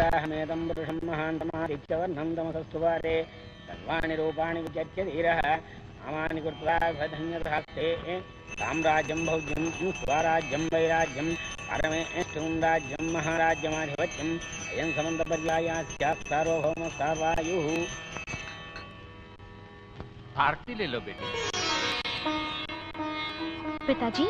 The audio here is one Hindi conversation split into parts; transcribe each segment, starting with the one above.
अहमेदं पुरुषं महान्तमादित्यवर्णं तमसस्तुवारे सर्वाणि रूपाणि विचर्य धीरः। नामानि कृत्वा धन्यधास्ते साम्राज्यं भौज्यं स्वराज्यं वैराज्यं परमेष्टुं राज्यं महाराज्यमाधिपत्यम् अयं समन्तपर्याया स्यात् सार्वभौम सार्वायुः। आरती ले लो बेटी। पिताजी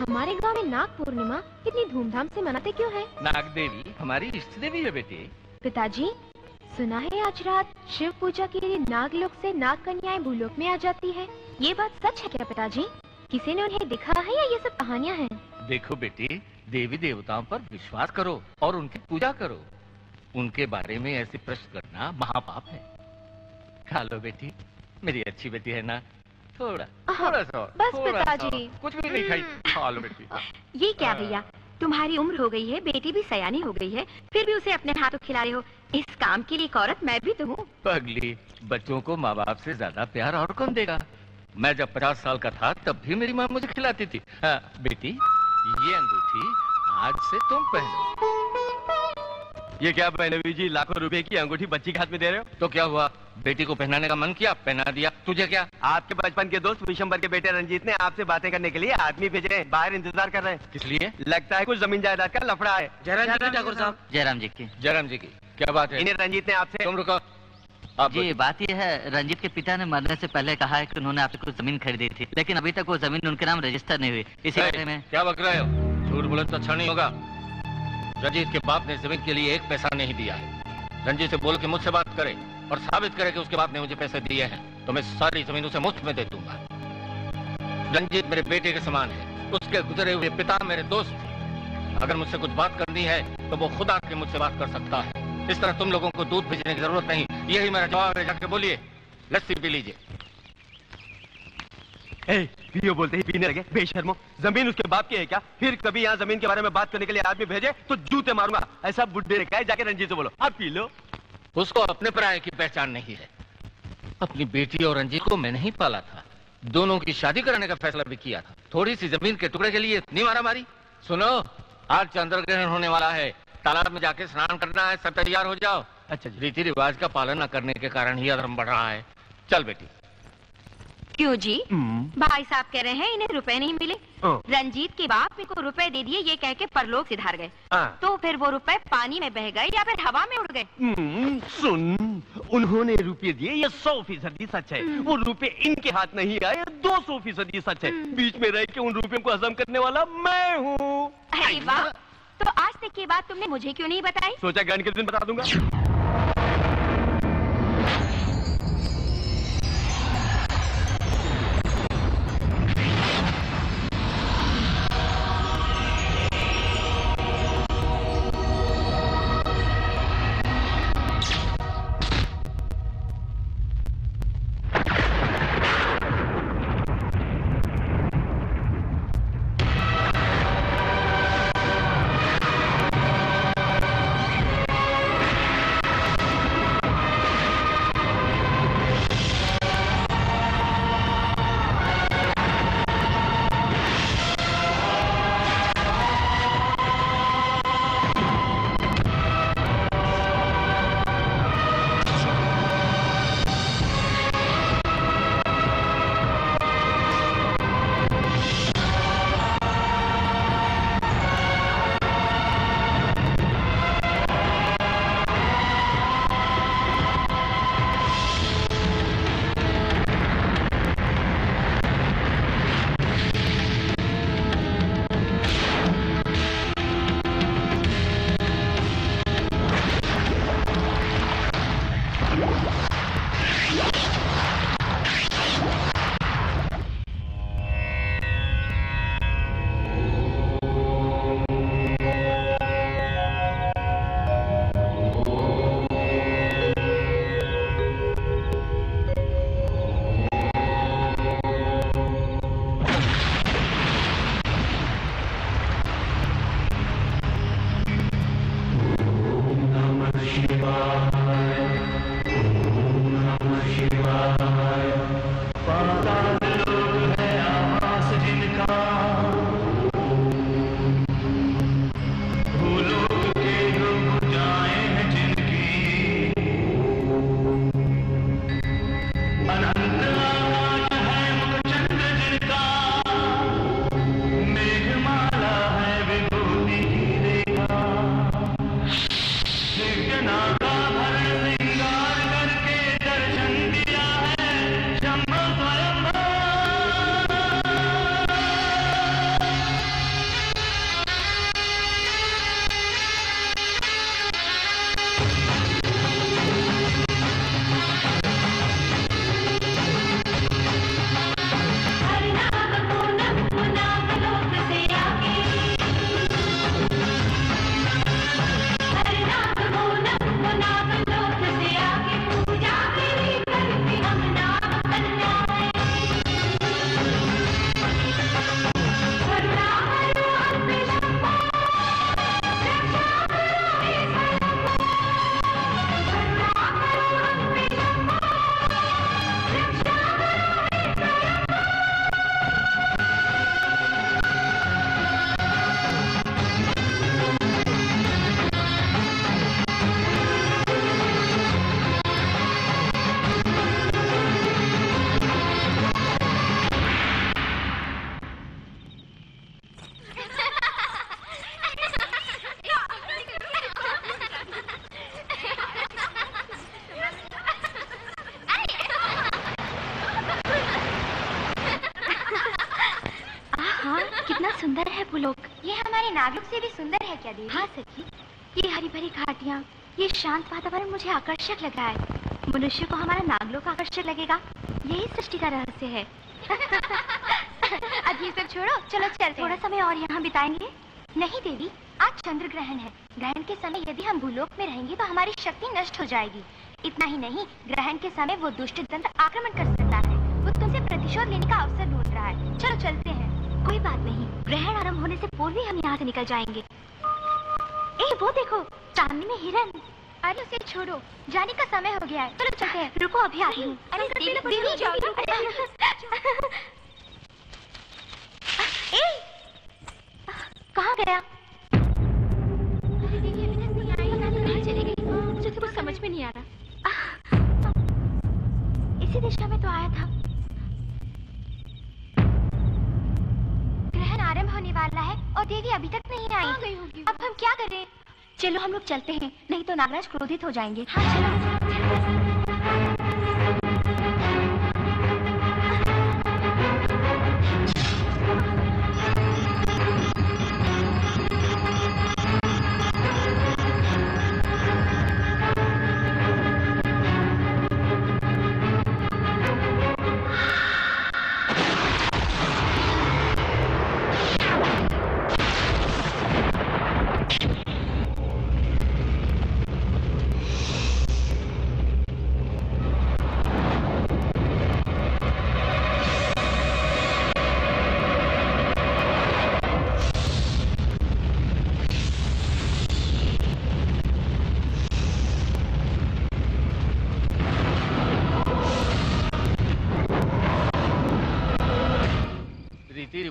हमारे गाँव में नाग पूर्णिमा कितनी धूमधाम से मनाते क्यों है? नाग देवी हमारी इष्ट देवी है बेटी। पिताजी सुना है आज रात शिव पूजा के लिए नागलोक से नाग कन्याएँ भूलोक में आ जाती है। ये बात सच है क्या पिताजी? किसी ने उन्हें दिखा है या ये सब कहानियाँ हैं? देखो बेटी देवी देवताओं पर विश्वास करो और उनकी पूजा करो। उनके बारे में ऐसे प्रश्न करना महापाप है। खा लो बेटी मेरी अच्छी बेटी है ना? थोड़ा थोड़ा सा बस। पिताजी। कुछ भी नहीं खाई खा लो बेटी। ये क्या भैया? तुम्हारी उम्र हो गई है बेटी भी सयानी हो गई है फिर भी उसे अपने हाथों खिला रहे हो। इस काम के लिए एक औरत मैं भी तो हूँ। पगली बच्चों को माँ बाप से ज़्यादा प्यार और कौन देगा? मैं जब पचास साल का था तब भी मेरी माँ मुझे खिलाती थी। हाँ, बेटी ये अंगूठी आज से तुम पहनो। ये क्या पहनवी जी लाखों रुपए की अंगूठी बच्ची के हाथ में दे रहे हो? तो क्या हुआ? बेटी को पहनाने का मन किया पहना दिया। तुझे क्या? आपके बचपन के दोस्त विशंबर के बेटे रंजीत ने आपसे बातें करने के लिए आदमी भेजे हैं बाहर इंतज़ार कर रहे हैं। किस लिए? लगता है कुछ ज़मीन जायदाद का लफड़ा है। जयराम जी ठाकुर साहब। जयराम जी की। जयराम जी की। क्या बात है? इन्हें रंजीत ने आपसे तुम रुको। आप जी बात यह है रंजीत के पिता ने मरने से पहले कहा है कि उन्होंने आपसे कुछ ज़मीन खरीदी थी लेकिन अभी तक वो ज़मीन उनके नाम रजिस्टर नहीं हुई। इसी बारे में क्या बक रहे हो? झूठ बोले तो अच्छा नहीं होगा। रंजीत के बाप ने ज़मीन के लिए एक पैसा नहीं दिया। है रंजीत से बोल के मुझसे बात करे और साबित करे कि उसके बाप ने मुझे पैसे दिए हैं तो मैं सारी ज़मीन उसे मुफ़्त में दे दूँगा। रंजीत मेरे बेटे के समान है। उसके गुजरे हुए पिता मेरे दोस्त अगर मुझसे कुछ बात करनी है तो वो खुद आके मुझसे बात कर सकता है। इस तरह तुम लोगों को दूध भेजने की ज़रूरत नहीं। यही मेरा जवाब है। जाके बोलिए। लस्सी पी लीजिए। ए, पियो बोलते ही पीने लगे बेशर्मो ज़मीन उसके बाप की है क्या? फिर कभी यहाँ ज़मीन के बारे में बात करने के लिए आदमी भेजे तो जूते मारूँगा। ऐसा बुढ़े ने कहा जाके रंजीत से बोलो अब पी लो। उसको अपने पराये की पहचान नहीं है। अपनी बेटी और रंजीत को मैं नहीं पाला था। दोनों की शादी कराने का फैसला भी किया था। थोड़ी सी ज़मीन के टुकड़े के लिए इतनी मारा मारी। सुनो आज चंद्र ग्रहण होने वाला है। तालाब में जाके स्नान करना है सब तैयार हो जाओ। अच्छा रीति रिवाज का पालन न करने के कारण ही अधर्म बढ़ रहा है। चल बेटी। क्यों जी? भाई साहब कह रहे हैं इन्हें रुपए नहीं मिले। रंजीत के बाप इनको रुपए दे दिए ये कह के परलोक सिधार गए। तो फिर वो रुपए पानी में बह गए या फिर हवा में उड़ गए? हम्म, सुन उन्होंने रुपए दिए ये सौ फ़ीसदी सच है। वो रुपए इनके हाथ नहीं आए दो सौ फ़ीसदी सच है। बीच में रह के उन रुपयों को हजम करने वाला मैं हूँ। अरे वाह तो आज तक की बात तुमने मुझे क्यों नहीं बताई? सोचा गण के दिन बता दूँगा। नागलोक से भी सुंदर है क्या देवी हाँ सखी ये हरी भरी घाटियाँ ये शांत वातावरण मुझे आकर्षक लगा है। मनुष्य को हमारा नागलोक आकर्षक लगेगा। यही सृष्टि का रहस्य है। अब ये सब छोड़ो चलो चलते थोड़ा समय और यहाँ बिताएँगे। नहीं देवी आज चंद्र ग्रहण है। ग्रहण के समय यदि हम भूलोक में रहेंगे तो हमारी शक्ति नष्ट हो जाएगी। इतना ही नहीं ग्रहण के समय वो दुष्ट दंत आक्रमण कर सकता है। वो तुमसे प्रतिशोध लेने का अवसर ढूंढ रहा है। चलो चलते कोई बात नहीं। ग्रहण आरंभ होने से पूर्व ही हम यहाँ से निकल जाएँगे। ए वो देखो सामने में हिरन। अरे उसे छोड़ो। जाने का समय हो गया है। चलो चलते हैं। रुको अभी आती हूँ। अरे कहाँ गया? तो समझ में नहीं आ रहा। इसी दिशा में तो आया था। ग्रहण आरंभ होने वाला है और देवी अभी तक नहीं आई। गई होगी। अब हम क्या करें? चलो हम लोग चलते हैं नहीं तो नागराज क्रोधित हो जाएँगे। हाँ चलो। रीति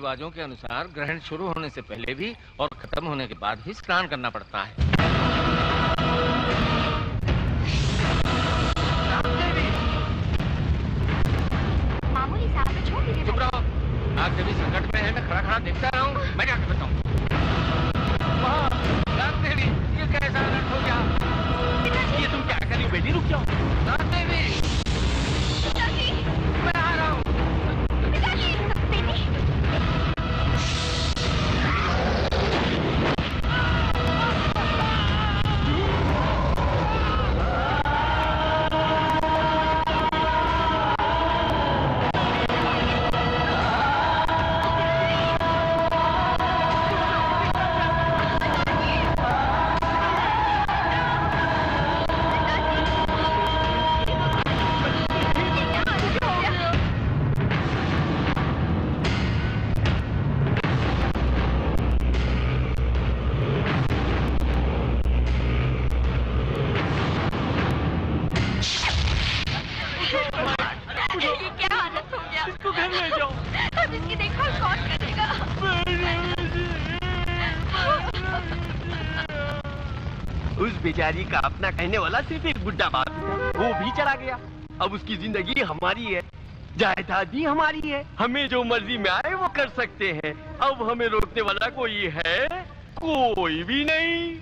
रिवाजों के अनुसार ग्रहण शुरू होने से पहले भी और खत्म होने के बाद भी स्नान करना पड़ता है। का अपना कहने वाला सिर्फ़ एक बुढ़ा बाप था। वो भी चला गया। अब उसकी ज़िंदगी हमारी है। जायदाद हमारी है। हमें जो मर्ज़ी में आए, वो कर सकते हैं। अब हमें रोकने वाला कोई है? कोई भी नहीं।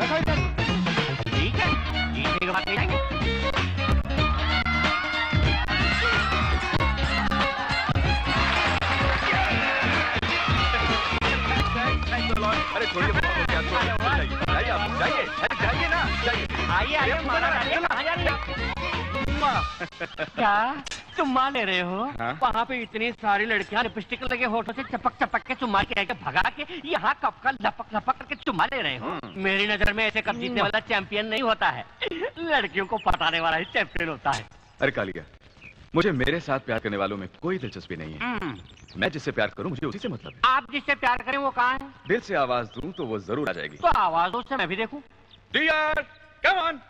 रखो इधर ठीक है। जीतने के बाद ले जाएँगे अरे छोड़िए जाइए आप जाइए अरे जाइए ना जाइए आइए आइए मारा कहाँ जा रही क्या चुम्मा ले रहे हो? हाँ? वहाँ पे इतनी सारी लड़कियाँ लिपस्टिक लगे होठों से चपक चपक के चुम्मा के भगा के यहाँ कप का लपक लपक करके चुम्मा ले रहे हो। हाँ। मेरी नज़र में ऐसे कप जीतने हाँ। वाला चैंपियन नहीं होता है। लड़कियों को पटाने वाला ही चैंपियन होता है। अरे कालिया मुझे मेरे साथ प्यार करने वालों में कोई दिलचस्पी नहीं है। हम्म। मैं जिससे प्यार करूँ मुझे उसी से मतलब है। आप जिससे प्यार करें वो कहाँ है? दिल से आवाज़ दूँ तो वो ज़रूर आ जाएगी। तो आवाजों से मैं भी देखूँ। डियर कम ऑन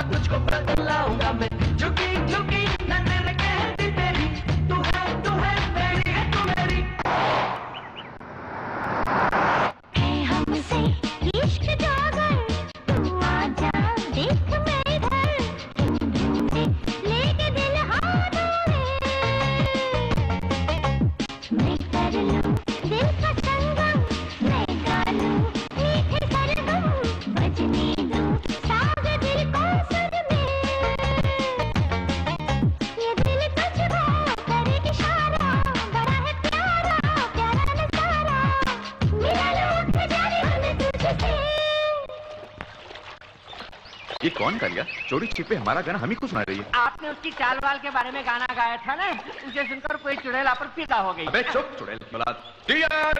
सब कुछ को बदलाऊँगा मैं। झुकी झुकी नज़र कौन कर गया चोरी छिपे हमारा गाना हम ही कुछ सुना रही है? आपने उसकी चाल वाल के बारे में गाना गाया था ना? उसे सुनकर कोई चुड़ैल आप पर हो गई। अबे चुप चुड़ैल मुलाद डियर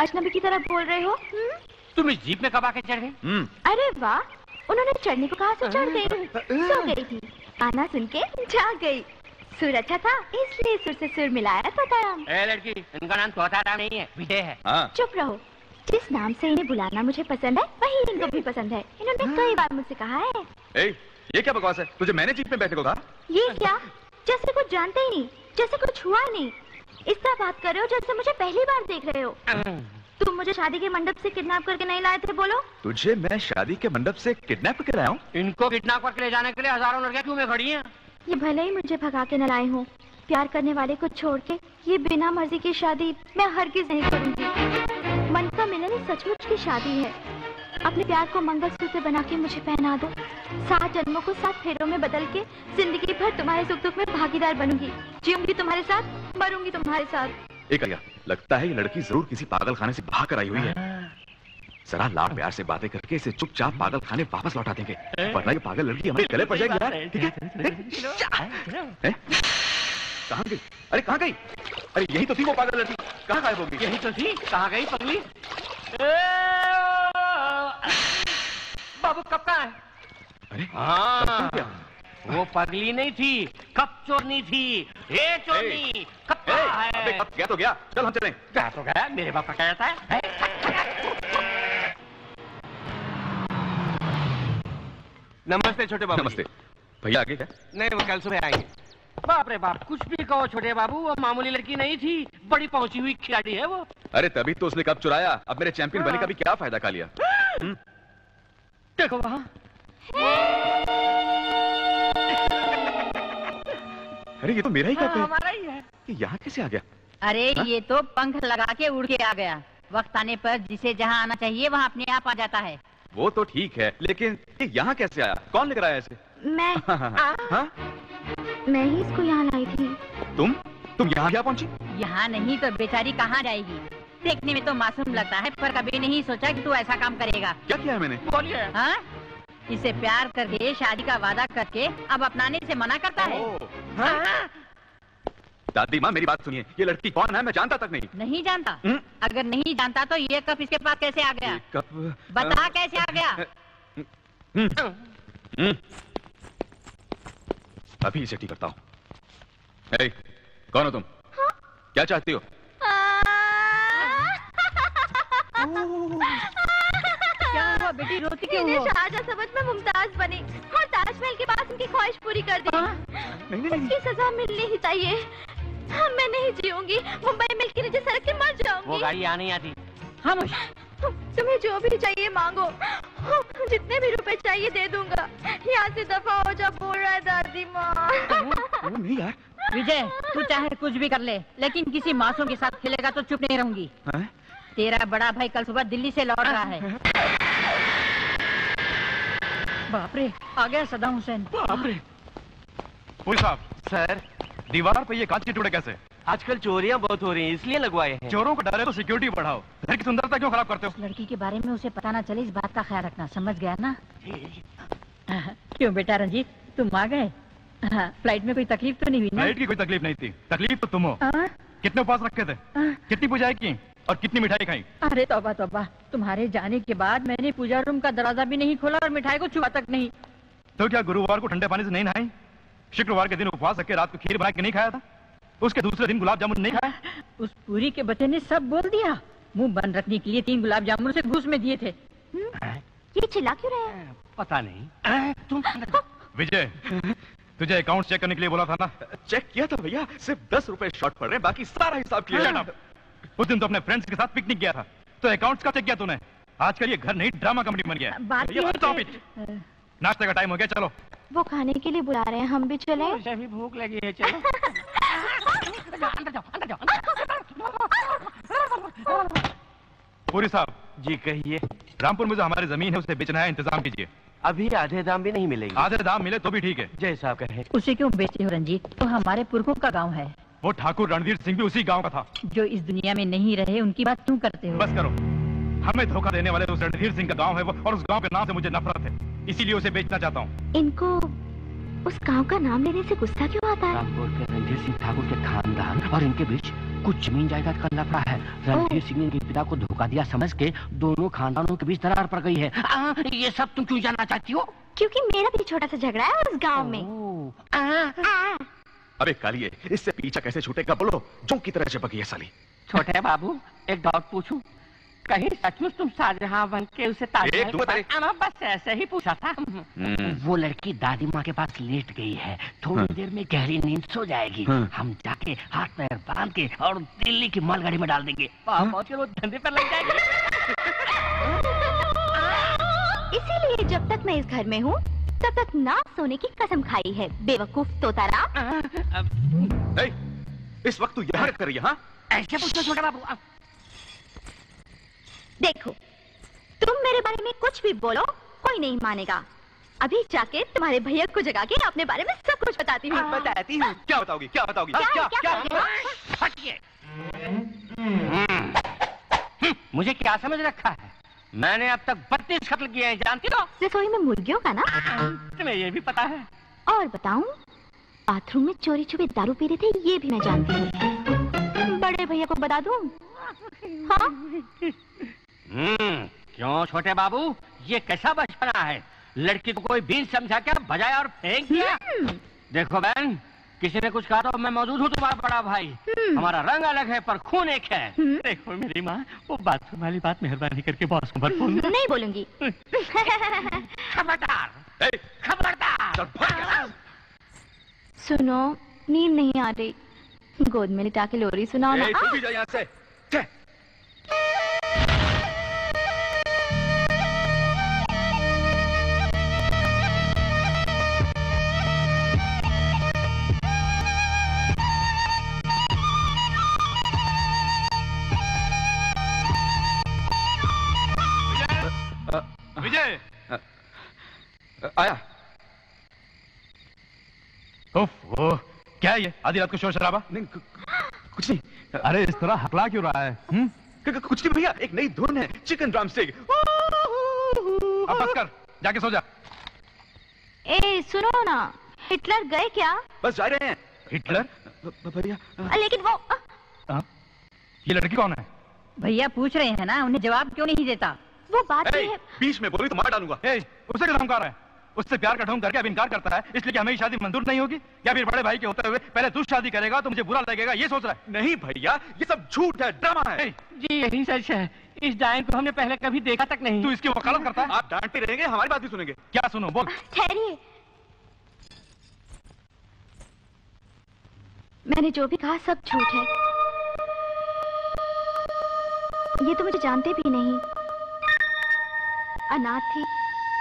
अजनबी की तरह बोल रहे हो? हम्म? तुम इस जीप में कब आके चढ़? गए हम्म। अरे वाह उन्होंने चढ़ने को कहा से चढ़ गई। सो गई थी। आना सुन के जाग गई। सुर अच्छा था इसलिए सुर से सुर मिलाया तोताराम ए लड़की इनका नाम तोताराम नहीं है विजय है। हाँ। चुप रहो। जिस नाम से इन्हें बुलाना मुझे पसंद है वही इनको भी पसंद है। इन्होंने कई बार मुझसे कहा है। ए ये क्या बकवास है? तुझे मैंने जीप में बैठने को कहा? ये क्या? जैसे कुछ जानते ही नहीं जैसे कुछ हुआ नहीं। इस तरह बात कर रहे हो जैसे मुझे पहली बार देख रहे हो। तुम मुझे शादी के मंडप से किडनैप करके नहीं लाए थे बोलो। तुझे मैं शादी के मंडप से किडनैप करके लाया हूँ? इनको किडनैप करके ले जाने के लिए हज़ारों लड़कियाँ क्यों में खड़ी हैं? ये भले ही मुझे भगा के न लाए हो। प्यार करने वाले को छोड़ के ये बिना मर्ज़ी की शादी मैं हरगिज नहीं करूँगी। मन का मिलन सचमुच की शादी है। अपने प्यार को मंगलसूत्र बना के मुझे पहना दो। सात जन्मों को सात फेरों में बदल के ज़िंदगी भर तुम्हारे सुख दुख में भागीदार बनूँगी। जीऊँगी तुम्हारे साथ मरूँगी तुम्हारे साथ। एक आया लगता है ये लड़की ज़रूर किसी पागल खाने से भाग कर आई हुई है। जरा लाड प्यार से बातें करके इसे चुपचाप पागल खाने वापस लौटा देंगे। वरना ये पागल लड़की हमारे गले पड़ जाएगी यार ठीक है? कहाँ गई? अरे कहाँ गई? अरे यही तो थी वो पागल लड़की। कहाँ गायब हो गई? यही तो थी कहाँ गई पगली? ए, बाबू कब का है? अरे हाँ। वो पगली नहीं थी कब चोरनी थी ये चोरनी कब का अबे कब गया तो गया? चल हम चलें। क्या तो गया मेरे बाप का क्या जाता है नमस्ते छोटे बाबू नमस्ते। भैया आगे क्या? नहीं वो कल सुबह आएँगे। बाप रे बाप कुछ भी कहो छोटे बाबू वो मामूली लड़की नहीं थी बड़ी पहुँची हुई खिलाड़ी है वो। अरे तभी तो उसने कब चुराया अब मेरे चैंपियन बनने का भी क्या फ़ायदा खा लिया? देखो वहाँ। अरे ये तो मेरा ही कप है। हमारा ही है। ये यहाँ कैसे आ गया? अरे हा? ये तो पंख लगा के उड़ के आ गया। वक्त आने पर जिसे जहाँ आना चाहिए वहाँ अपने आप आ जाता है। वो तो ठीक है लेकिन ये यहाँ कैसे आया? कौन लेकर आया इसे? मैं हाँ? मैं ही इसको यहाँ लाई थी। तुम? तुम यहाँ क्या पहुँची? यहाँ नहीं तो बेचारी कहाँ जाएगी? देखने में तो मासूम लगता है पर कभी नहीं सोचा कि तू ऐसा काम करेगा। क्या किया है मैंने? बोलिए। हाँ? इसे प्यार करके शादी का वादा करके अब अपनाने से मना करता है। हाँ? दादी माँ मेरी बात सुनिए। ये लड़की कौन है? मैं जानता तक नहीं। नहीं जानता? हम्म? अगर नहीं जानता तो ये कप इसके पास कैसे आ गया? कब? बता कैसे आ गया? हम्म, हम्म। अभी इसे ठीक करता हूँ। ए, कौन हो तुम? हा? क्या चाहती हो? क्या हुआ बेटी? रोती क्यों हो? शाहजहां समझ में मुमताज़ बनी और ताजमहल के पास उनकी ख्वाहिश पूरी कर दी। नहीं नहीं नहीं। सजा मिलनी ही चाहिए। मैं नहीं जीऊँगी। मुंबई मिल के नीचे सड़क के मर जाऊँगी। वो गाड़ी आ नहीं आती। खामोश। तुम्हें जो भी चाहिए मांगो। जितने भी रुपए चाहिए दे दूँगा। यहाँ से दफ़ा हो जा बोल रहा है दादी माँ। नहीं यार? विजय तू चाहे कुछ भी कर ले लेकिन किसी मासूम के साथ खेलेगा तो चुप नहीं रहूँगी। हैं? तेरा बड़ा भाई कल सुबह दिल्ली से लौट रहा है। बाप रे आ गया सदाम हुसैन। बाप पुलिस साहब सर। दीवार पे ये कांच के टुकड़े कैसे? आजकल चोरियाँ बहुत हो रही हैं इसलिए लगवाए हैं। चोरों को डरे तो सिक्योरिटी बढ़ाओ। घर की सुंदरता क्यों खराब करते हो? लड़की के बारे में उसे पता ना चले इस बात का ख्याल रखना समझ गया ना? क्यों बेटा रंजीत तुम आ गए? हाँ, फ़्लाइट में कोई तकलीफ़ तो नहीं हुई फ़्लाइट की कोई तकलीफ़ नहीं थी। तकलीफ़ तो तुम हो। हाँ, कितने उपवास रखे थे? हाँ, कितनी पूजाएँ की और कितनी मिठाई खाई? अरे तौबा तौबा तुम्हारे जाने के बाद मैंने पूजा रूम का दरवाज़ा भी नहीं खोला और मिठाई को छुआ तक नहीं। तो क्या गुरुवार को ठंडे पानी से नहीं नहाई? शुक्रवार के दिन उपवास रख रात को खीर बना के नहीं खाया था? उसके दूसरे दिन गुलाब जामुन नहीं खाया उस पूरी के बच्चे ने सब बोल दिया। मुँह बंद रखने के लिए तीन गुलाब जामुन से घूस में दिए थे। ये चिल्ला क्यों रहे हैं? पता नहीं। तुम विजय तुझे अकाउंट चेक करने के लिए बोला था ना? चेक किया था भैया सिर्फ़ दस रुपए शॉर्ट पड़ रहे हैं बाकी सारा हिसाब किया. उस दिन तो अपने फ्रेंड्स के साथ पिकनिक गया था। तो अकाउंट्स का चेक किया तूने? आजकल ये घर नहीं ड्रामा कंपनी बन गया. नाश्ते का टाइम हो गया चलो। वो खाने के लिए बुला रहे हैं हम भी चले। मुझे भी भूख लगी है चलो। अंदर जाओ अंदर जाओ पूरी साहब। जी कहिए। रामपुर में जो हमारी ज़मीन है उसे बेचना है इंतज़ाम कीजिए। अभी आधे दाम भी नहीं मिलेंगे। आधे दाम मिले तो भी ठीक है। जय साहब कहे। उसे क्यों बेचते हो रंजीत तो हमारे पुरखों का गाँव है। वो ठाकुर रणवीर सिंह भी उसी गाँव का था। जो इस दुनिया में नहीं रहे उनकी बात क्यों करते हो? बस करो। हमें धोखा देने वाले उस रणधीर सिंह का गाँव है वो और उस गाँव के नाम से मुझे नफरत है। इसीलिए उसे बेचना चाहता हूँ। इनको उस गाँव का नाम लेने से गुस्सा क्यों आता है? रामपुर के रणधीर सिंह ठाकुर के खानदान और इनके बीच कुछ ज़मीन जायदाद का लफड़ा है। रणधीर सिंह ने इनके पिता को धोखा दिया समझ के दोनों खानदानों के बीच दरार पड़ गई है। आ, ये सब तुम क्यों जानना चाहती हो? क्योंकि मेरा भी छोटा सा झगड़ा है उस गाँव में। ओह, आ, आ, अबे कालिए इससे पीछा कैसे छूटेगा? बोलो जो की तरह चिपकी है साली। छोटे बाबू एक डाउट पूछूँ? कहीं सचमुच तुम शाहजहां बन के उसे ताजमहल बस ऐसे ही पूछा था हम्म। वो लड़की दादी माँ के पास लेट गई है थोड़ी हाँ। देर में गहरी नींद सो जाएगी हाँ। हम जाके हाथ पैर बाँध के और दिल्ली की मालगाड़ी में डाल देंगे वो धंधे पर लग जाएँगे इसीलिए जब तक मैं इस घर में हूँ तब तक ना सोने की कसम खाई है बेवकूफ़ तोतारा ए, इस वक्त तू यहाँ कर रही है हाँ? ऐसे पूछो छोटा बाबू अब देखो तुम मेरे बारे में कुछ भी बोलो कोई नहीं मानेगा। अभी जाके तुम्हारे भैया को जगा के अपने बारे में सब कुछ बताती हूँ। बताती हूँ। क्या बताओगी क्या बताओगी क्या क्या क्या क्या? करोगे? हटिए हम्म, मुझे क्या समझ रखा है? मैंने अब तक बत्तीस कत्ल किए हैं जानती हो? रसोई में मुर्गियों का ना? तुम्हें ये भी पता है। और बताऊँ बाथरूम में चोरी छुपे दारू पी रहे थे ये भी मैं जानती हूँ। बड़े भैया को बता दूँ? हाँ? हम्म, क्यों छोटे बाबू? ये कैसा बचपना है? लड़की को कोई बीन समझा क्या बजाया और फेंक दिया? हम्म, देखो बहन किसी ने कुछ कहा तो मैं मौजूद हूँ तुम्हारा बड़ा भाई। हम्म। हमारा रंग अलग है पर खून एक है। हम्म। देखो मेरी माँ वो बाथरूम वाली बात मेहरबानी करके बॉस को बोलना। नहीं बोलूँगी। खबरदार खबरदार। सुनो नींद नहीं आ रही। गोद में लिटा के लोरी सुनाओ ना। ए, तू भी जा यहाँ से। आया। उफ, वो क्या है ये? आधी रात को शोर शराबा? नहीं कुछ नहीं। अरे इस तरह हकला क्यों रहा है? हुँ? कु- कुछ नहीं भैया एक नई धुन है चिकन ड्रम स्टिक अब बस कर जाके सो जा। ए सुनो ना हिटलर गए क्या? बस जा रहे हैं। हिटलर? भैया लेकिन वो आ, हाँ? ये लड़की कौन है? भैया पूछ रहे हैं ना उन्हें जवाब क्यों नहीं देता? वो बात ए, है बीच में बोली तो मार डालूँगा। ए, उसे क्या धमका रहा है? उससे प्यार का ढोंग करके अब इनकार करता है इसलिए कि हमें शादी मंजूर नहीं होगी। या फिर बड़े भाई के होते हुए पहले तू शादी करेगा तो मुझे बुरा लगेगा ये सोच रहा है। नहीं भैया ये सब झूठ है ड्रामा है। जी यही सच है। इस डायन को हमने पहले कभी देखा तक नहीं। तू इसकी वकालत करता है? आप डांटते रहेंगे हमारी बात भी सुनेंगे। क्या सुनो बोल। ठहरिए। मैंने जो भी कहा सब झूठ है। ये तो मुझे जानते भी नहीं। अनाथ थी।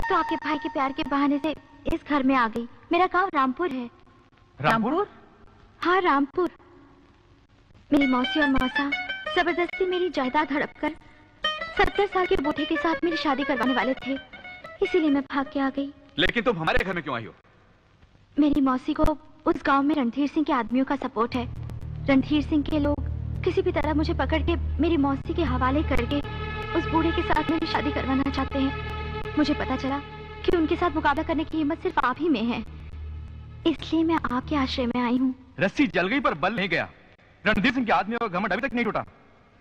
तो आपके भाई के प्यार के बहाने से इस घर में आ गई। मेरा गाँव रामपुर है। रामपुर? हाँ रामपुर। मेरी मौसी और मौसा ज़बरदस्ती मेरी जायदाद हड़प कर सत्तर साल के बूढ़े के साथ मेरी शादी करवाने वाले थे। इसीलिए मैं भाग के आ गई। लेकिन तुम हमारे घर में क्यों आई हो? मेरी मौसी को उस गाँव में रणधीर सिंह के आदमियों का सपोर्ट है। रणधीर सिंह के लोग किसी भी तरह मुझे पकड़ के मेरी मौसी के हवाले करके उस बूढ़े के साथ मेरी शादी करवाना चाहते हैं। मुझे पता चला कि उनके साथ मुकाबला करने की हिम्मत सिर्फ़ आप ही में है। इसलिए मैं आपके आश्रय में आई हूँ। रस्सी जल गई पर बल नहीं गया। रणधीर सिंह के आदमियों का घमंड अभी तक नहीं टूटा।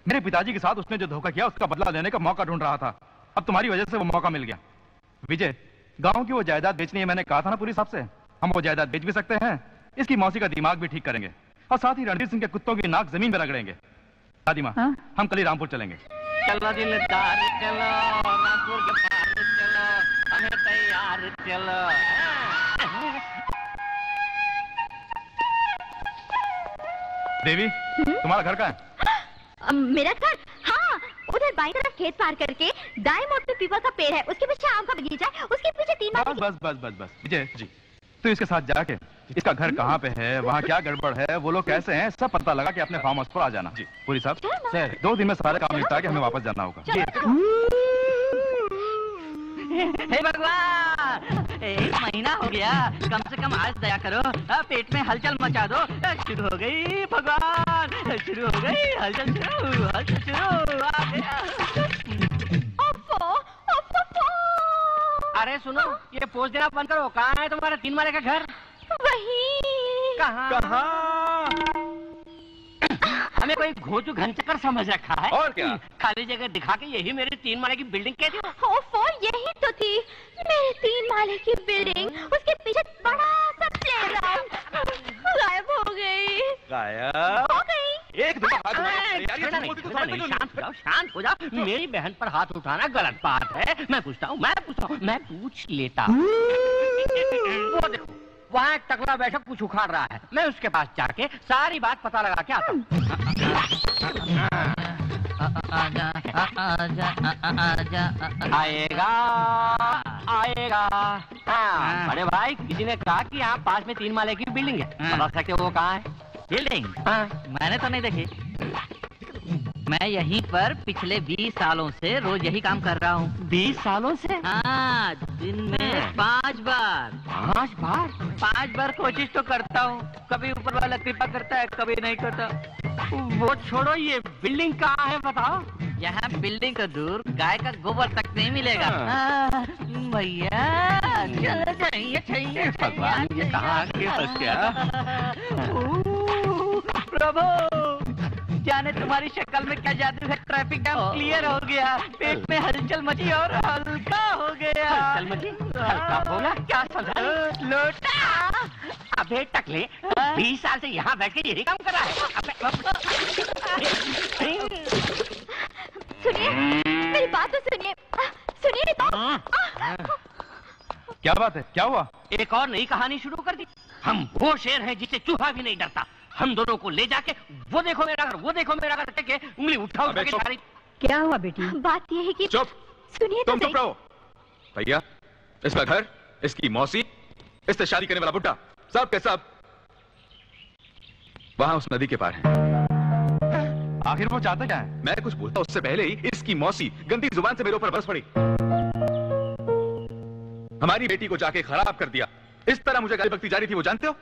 मेरे पिताजी के साथ उसने जो धोखा किया उसका बदला लेने का मौका ढूंढ रहा था। अब तुम्हारी वजह से वो मौका मिल गया। विजय गाँव की वो जायदाद बेचनी है मैंने कहा था ना पूरी हिसाब से? हम वो जायदाद बेच भी सकते हैं इसकी मौसी का दिमाग भी ठीक करेंगे। और साथ ही रणधीर सिंह के कुत्तों की नाक ज़मीन में रगड़ेंगे दादी माँ हाँ? हम कल ही रामपुर चलेंगे। चलो दिलदार चलो रामपुर के पार चलो देवी तुम्हारा घर का है? मेरा घर? हाँ उधर बाई तरफ़ खेत पार करके दाएँ मोड़ पे पीपल का पेड़ है। उसके पीछे आम का बगीचा है। उसके पीछे तीन बस बस बस बस बस। विजय जी तू इसके साथ जाके इसका घर कहाँ पे है वहाँ क्या गड़बड़ है वो लोग कैसे हैं सब पता लगा के अपने फार्म हाउस पर आ जाना। जी। पूरी साहब सर दो दिन में सारे काम निपटा के हमें वापस जाना होगा। हे भगवान! एक महीना हो गया। कम से कम आज दया करो। पेट में हलचल मचा दो। शुरू हो गई भगवान। शुरू हो गई हलचल शुरू हलचल शुरू आ गया। अरे सुनो ये पोस्ट देना बंद करो। कहाँ है तुम्हारे तीन माले का घर? वही। कहाँ? कहाँ? हमें कोई घोचू घन चक्कर समझ रखा है। और क्या? खाली जगह दिखा के यही मेरी तीन माले की बिल्डिंग कह दी ओफो यही तो थी। मेरे तीन माले की बिल्डिंग उसके पीछे बड़ा सा प्लेग्राउंड गायब हो गई। गायब? हो गई। एक तो क्यों शांत हो जाओ शांत हो जाओ। मेरी बहन पर हाथ उठाना गलत बात है। मैं पूछता हूँ मैं पूछता हूँ मैं पूछ लेता हूँ। वो देखो वहाँ एक टकला बैठा कुछ उखाड़ रहा है। मैं उसके पास जाके सारी बात पता लगा के आता हूँ। आएगा आएगा। हाँ, बड़े भाई किसी ने कहा कि यहाँ पास में तीन माले की बिल्डिंग है। हाँ। बता सकते वो कहाँ है? बिल्डिंग हाँ, मैंने तो नहीं देखी। मैं यहीं पर पिछले बीस सालों से रोज यही काम कर रहा हूँ। बीस सालों से? हाँ दिन में पाँच बार। पाँच बार? पाँच बार कोशिश तो करता हूँ। कभी ऊपर वाला कृपा करता है कभी नहीं करता। वो छोड़ो ये बिल्डिंग कहाँ है बताओ? यहाँ बिल्डिंग तो दूर गाय का गोबर तक नहीं मिलेगा। हाँ। हाँ, भैया भगवान, ये कहाँ प्रभु! जाने तुम्हारी शक्ल में क्या जादू है? ट्रैफ़िक जाम क्लियर हो गया। पेट में हलचल मची और हल्का हो गया। चल मची हल्का बोला क्या समझा लोटा। अबे टकले बीस साल से यहाँ बैठ के यही काम कर रहा है। अबे, सुनिए मेरी बात तो सुनिए सुनिए तो। क्या बात है? क्या हुआ? एक और नई कहानी शुरू कर दी। हम वो शेर हैं जिसे चूहा भी नहीं डरता। हम दोनों को ले जाके वो देखो मेरा घर वो देखो मेरा घर के उंगली उठा उठा के चुप। क्या हुआ बेटी? बात यह है कि चुप। सुनिए तो तुम चुप रहो। भैया इसका घर इसकी मौसी इससे शादी करने वाला बुड्ढा सब के सब वहाँ उस नदी के पार है। आखिर वो चाहता क्या है? मैं कुछ बोलता उससे पहले ही इसकी मौसी गंदी ज़ुबान से मेरे ऊपर बरस पड़ी। हमारी बेटी को जाके खराब कर दिया। इस तरह मुझे गाली बकती जा रही थी वो जानते हो?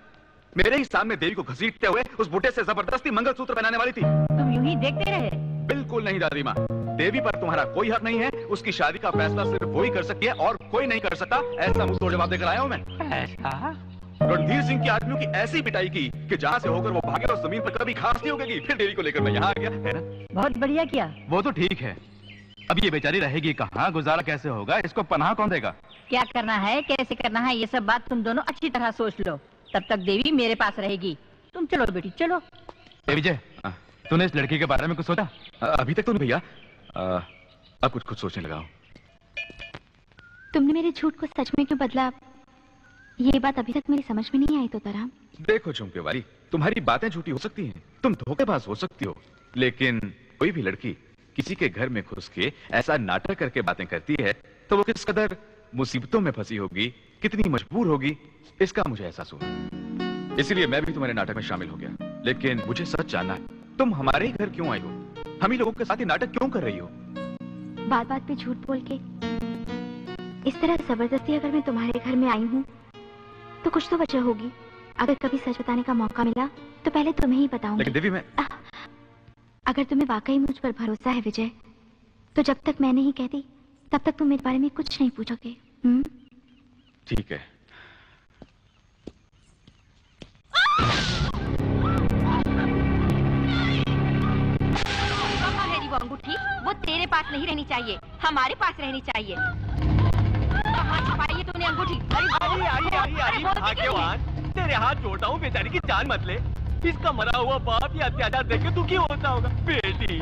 मेरे ही सामने देवी को घसीटते हुए उस बुढ़े से ज़बरदस्ती मंगलसूत्र पहनाने वाली थी। तुम यूँ ही देखते रहे? बिल्कुल नहीं दादी माँ। देवी पर तुम्हारा कोई हक नहीं है। उसकी शादी का फैसला सिर्फ़ वो ही कर सकती है और कोई नहीं कर सकता। ऐसा मुँह जवाब देकर आया हूँ मैं। ऐसा? रणधीर सिंह की आदमियों की ऐसी पिटाई की कि जहाँ से होकर वो भागे और ज़मीन पर कभी घास नहीं उगेगी फिर देवी को लेकर मैं यहाँ आ गया है ना? बहुत बढ़िया किया। वो तो ठीक है। अब ये बेचारी रहेगी कहाँ? गुजारा कैसे होगा? इसको पनाह कौन देगा? क्या करना है? कैसे करना है? ये सब बात तुम दोनों अच्छी तरह सोच लो। तब तक देवी मेरे पास रहेगी। तुम चलो बेटी चलो। विजय हाँ। तूने इस लड़की के बारे में कुछ सोचा? अभी तक तो नहीं भैया। अब कुछ कुछ सोचने लगा तुमने मेरे झूठ को सच में क्यों बदला? ये बात अभी तक मेरी समझ में नहीं आई तो तरह देखो झुमके वाली तुम्हारी बातें झूठी हो सकती हैं। तुम धोखेबाज हो सकती हो। लेकिन कोई भी लड़की किसी के घर में घुस के ऐसा नाटक करके बातें करती है तो वो किस कदर मुसीबतों में फंसी होगी कितनी मजबूर होगी इसका मुझे एहसास हुआ। इसलिए मैं भी तुम्हारे नाटक में शामिल हो गया। लेकिन मुझे सच जानना है तुम हमारे घर क्यों आई हो? हम ही लोगों के साथ ही नाटक क्यों कर रही हो? बात बात पे झूठ बोल के। इस तरह ज़बरदस्ती अगर मैं तुम्हारे घर में आई हूँ तो कुछ तो वजह होगी। अगर कभी सच बताने का मौका मिला तो पहले तुम्हें ही बताऊँगी। लेकिन देवी मैं अगर तुम्हें वाकई मुझ पर भरोसा है विजय तो जब तक मैं नहीं कहती तब तक तुम मेरे बारे में कुछ नहीं पूछोगे हम्म? ठीक है। अंगूठी वो तेरे पास नहीं रहनी चाहिए हमारे पास रहनी चाहिए। कहाँ छुपाई है तूने अंगूठी। अरे अरे अरे अरे? भाग्यवान तेरे हाथ जोड़ता हूँ बेचारी की जान मत ले। इसका मरा हुआ बाप या अत्याचार देखे तो दुखी होता होगा? बेटी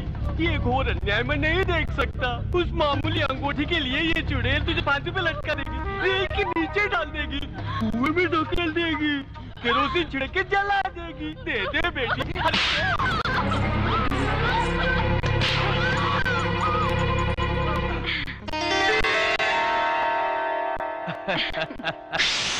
ये घोर अन्याय में नहीं देख सकता। उस मामूली अंगूठी के लिए ये चुड़ैल तुझे फांसी पे लटका देगी रेल के नीचे डाल देगी कुएँ में ढकेल देगी केरोसिन छिड़क के जला देगी। दे दे बेटी। Ha ha ha ha.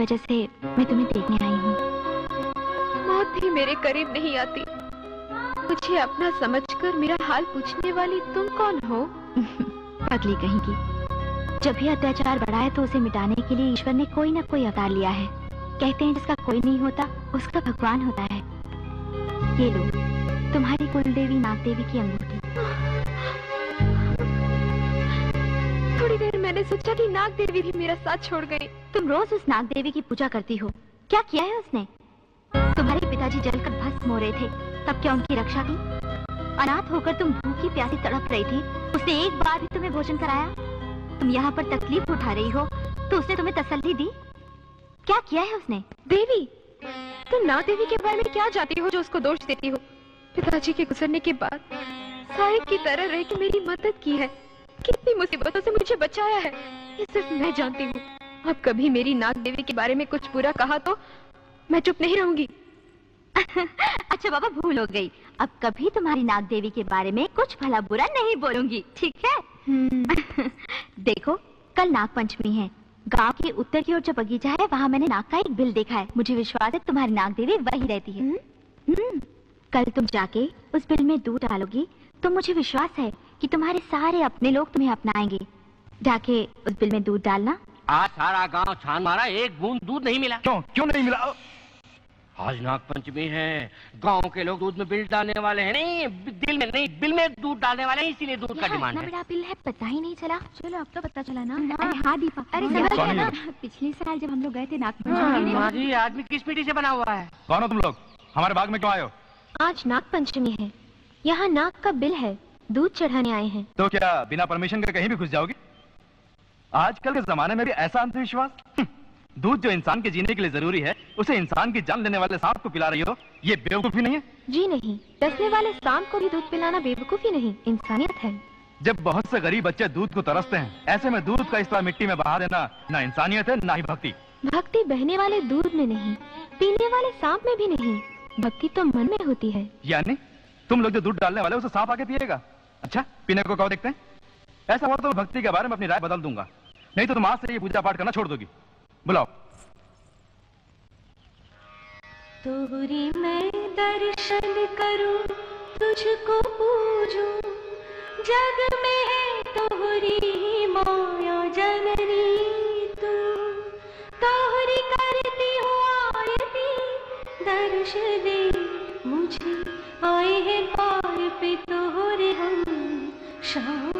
वजह से मैं तुम्हें देखने आई हूँ। मौत भी मेरे करीब नहीं आती। मुझे अपना समझकर मेरा हाल पूछने वाली तुम कौन हो? पगली कहेंगी जब भी अत्याचार बढ़ा है तो उसे मिटाने के लिए ईश्वर ने कोई ना कोई अवतार लिया है। कहते हैं जिसका कोई नहीं होता उसका भगवान होता है। ये लो तुम्हारी कुल देवी नाग देवी की अंगूठी। थोड़ी देर मैंने सोचा कि नाग देवी भी मेरा साथ छोड़ गई तुम रोज उस नाग देवी की पूजा करती हो। क्या किया है उसने? तुम्हारे पिताजी जलकर भस्म हो रहे थे। तब क्या उनकी रक्षा की? अनाथ होकर तुम भूखी प्यासी तड़प रही थी। उसने एक बार भी तुम्हें भोजन कराया? तुम यहाँ पर तकलीफ़ उठा रही हो तो उसने तुम्हें तसल्ली दी? क्या किया है उसने? देवी तुम नाग देवी के बारे में क्या जाती हो जो उसको दोष देती हो? पिताजी के गुजरने के बाद साहिब की तरह रह के मेरी मदद की है। कितनी मुसीबतों से मुझे बचाया है ये सिर्फ़ मैं जानती हूँ। अब कभी मेरी नाग देवी के बारे में कुछ बुरा कहा तो मैं चुप नहीं रहूँगी। अच्छा बाबा भूल हो गई। अब कभी तुम्हारी नाग देवी के बारे में कुछ भला बुरा नहीं बोलूँगी ठीक है? देखो कल नाग पंचमी है। गाँव के उत्तर की ओर जो बगीचा है वहाँ मैंने नाग का एक बिल देखा है। मुझे विश्वास है तुम्हारी नाग देवी वही रहती है। हम्म, कल तुम जाके उस बिल में दूध डालोगी तो मुझे विश्वास है कि तुम्हारे सारे अपने लोग तुम्हें अपनाएँगे। जाके उस बिल में दूध डालना। आज सारा गाँव छान मारा एक बूंद दूध नहीं मिला। क्यों? क्यों नहीं मिला? आज नाग पंचमी है गाँव के लोग दूध में बिल डालने वाले हैं। नहीं दिल में नहीं बिल में दूध डालने वाले हैं इसीलिए दूध का डिमांड है। बड़ा बिल है पता ही नहीं चला। चलो अब तो पता चला ना। अरे हाँ दीपा अरे हाँ, समझ कौन है ना। पिछले साल जब हम लोग गए थे हाँ, नागपंचमी आदमी किस मिट्टी से बना हुआ है? कौन हो तुम लोग? हमारे बाग में क्यों आयो आज नाग पंचमी है। यहाँ नाग का बिल है। दूध चढ़ाने आए हैं। तो क्या बिना परमिशन के कहीं भी घुस जाओगी? आजकल के जमाने में भी ऐसा अंधविश्वास? हम्म, दूध जो इंसान के जीने के लिए ज़रूरी है उसे इंसान की जान लेने वाले सांप को पिला रही हो ये बेवकूफ़ी नहीं है? जी नहीं डसने वाले सांप को भी दूध पिलाना बेवकूफ़ी नहीं इंसानियत है। जब बहुत से गरीब बच्चे दूध को तरसते हैं ऐसे में दूध का इस तरह मिट्टी में बहा देना ना इंसानियत है ना ही भक्ति। भक्ति बहने वाले दूध में नहीं पीने वाले सांप में भी नहीं भक्ति तो मन में होती है। यानी तुम लोग जो दूध डालने वाले उसे सांप आके पिएगा? अच्छा पीने को कहो देखते हैं। ऐसा हुआ तो भक्ति के बारे में अपनी राय बदल दूँगा। नहीं तो तुम आज से ये पूजा पाठ करना छोड़ दोगी। बुलाओ। तोहरी मैं दर्शन करूँ, तुझको पूजूं। जग में है तोहरी माया जननी तू। तोहरी करती हूँ आरती दर्श दे मुझे। आए हैं पार पे हम शांति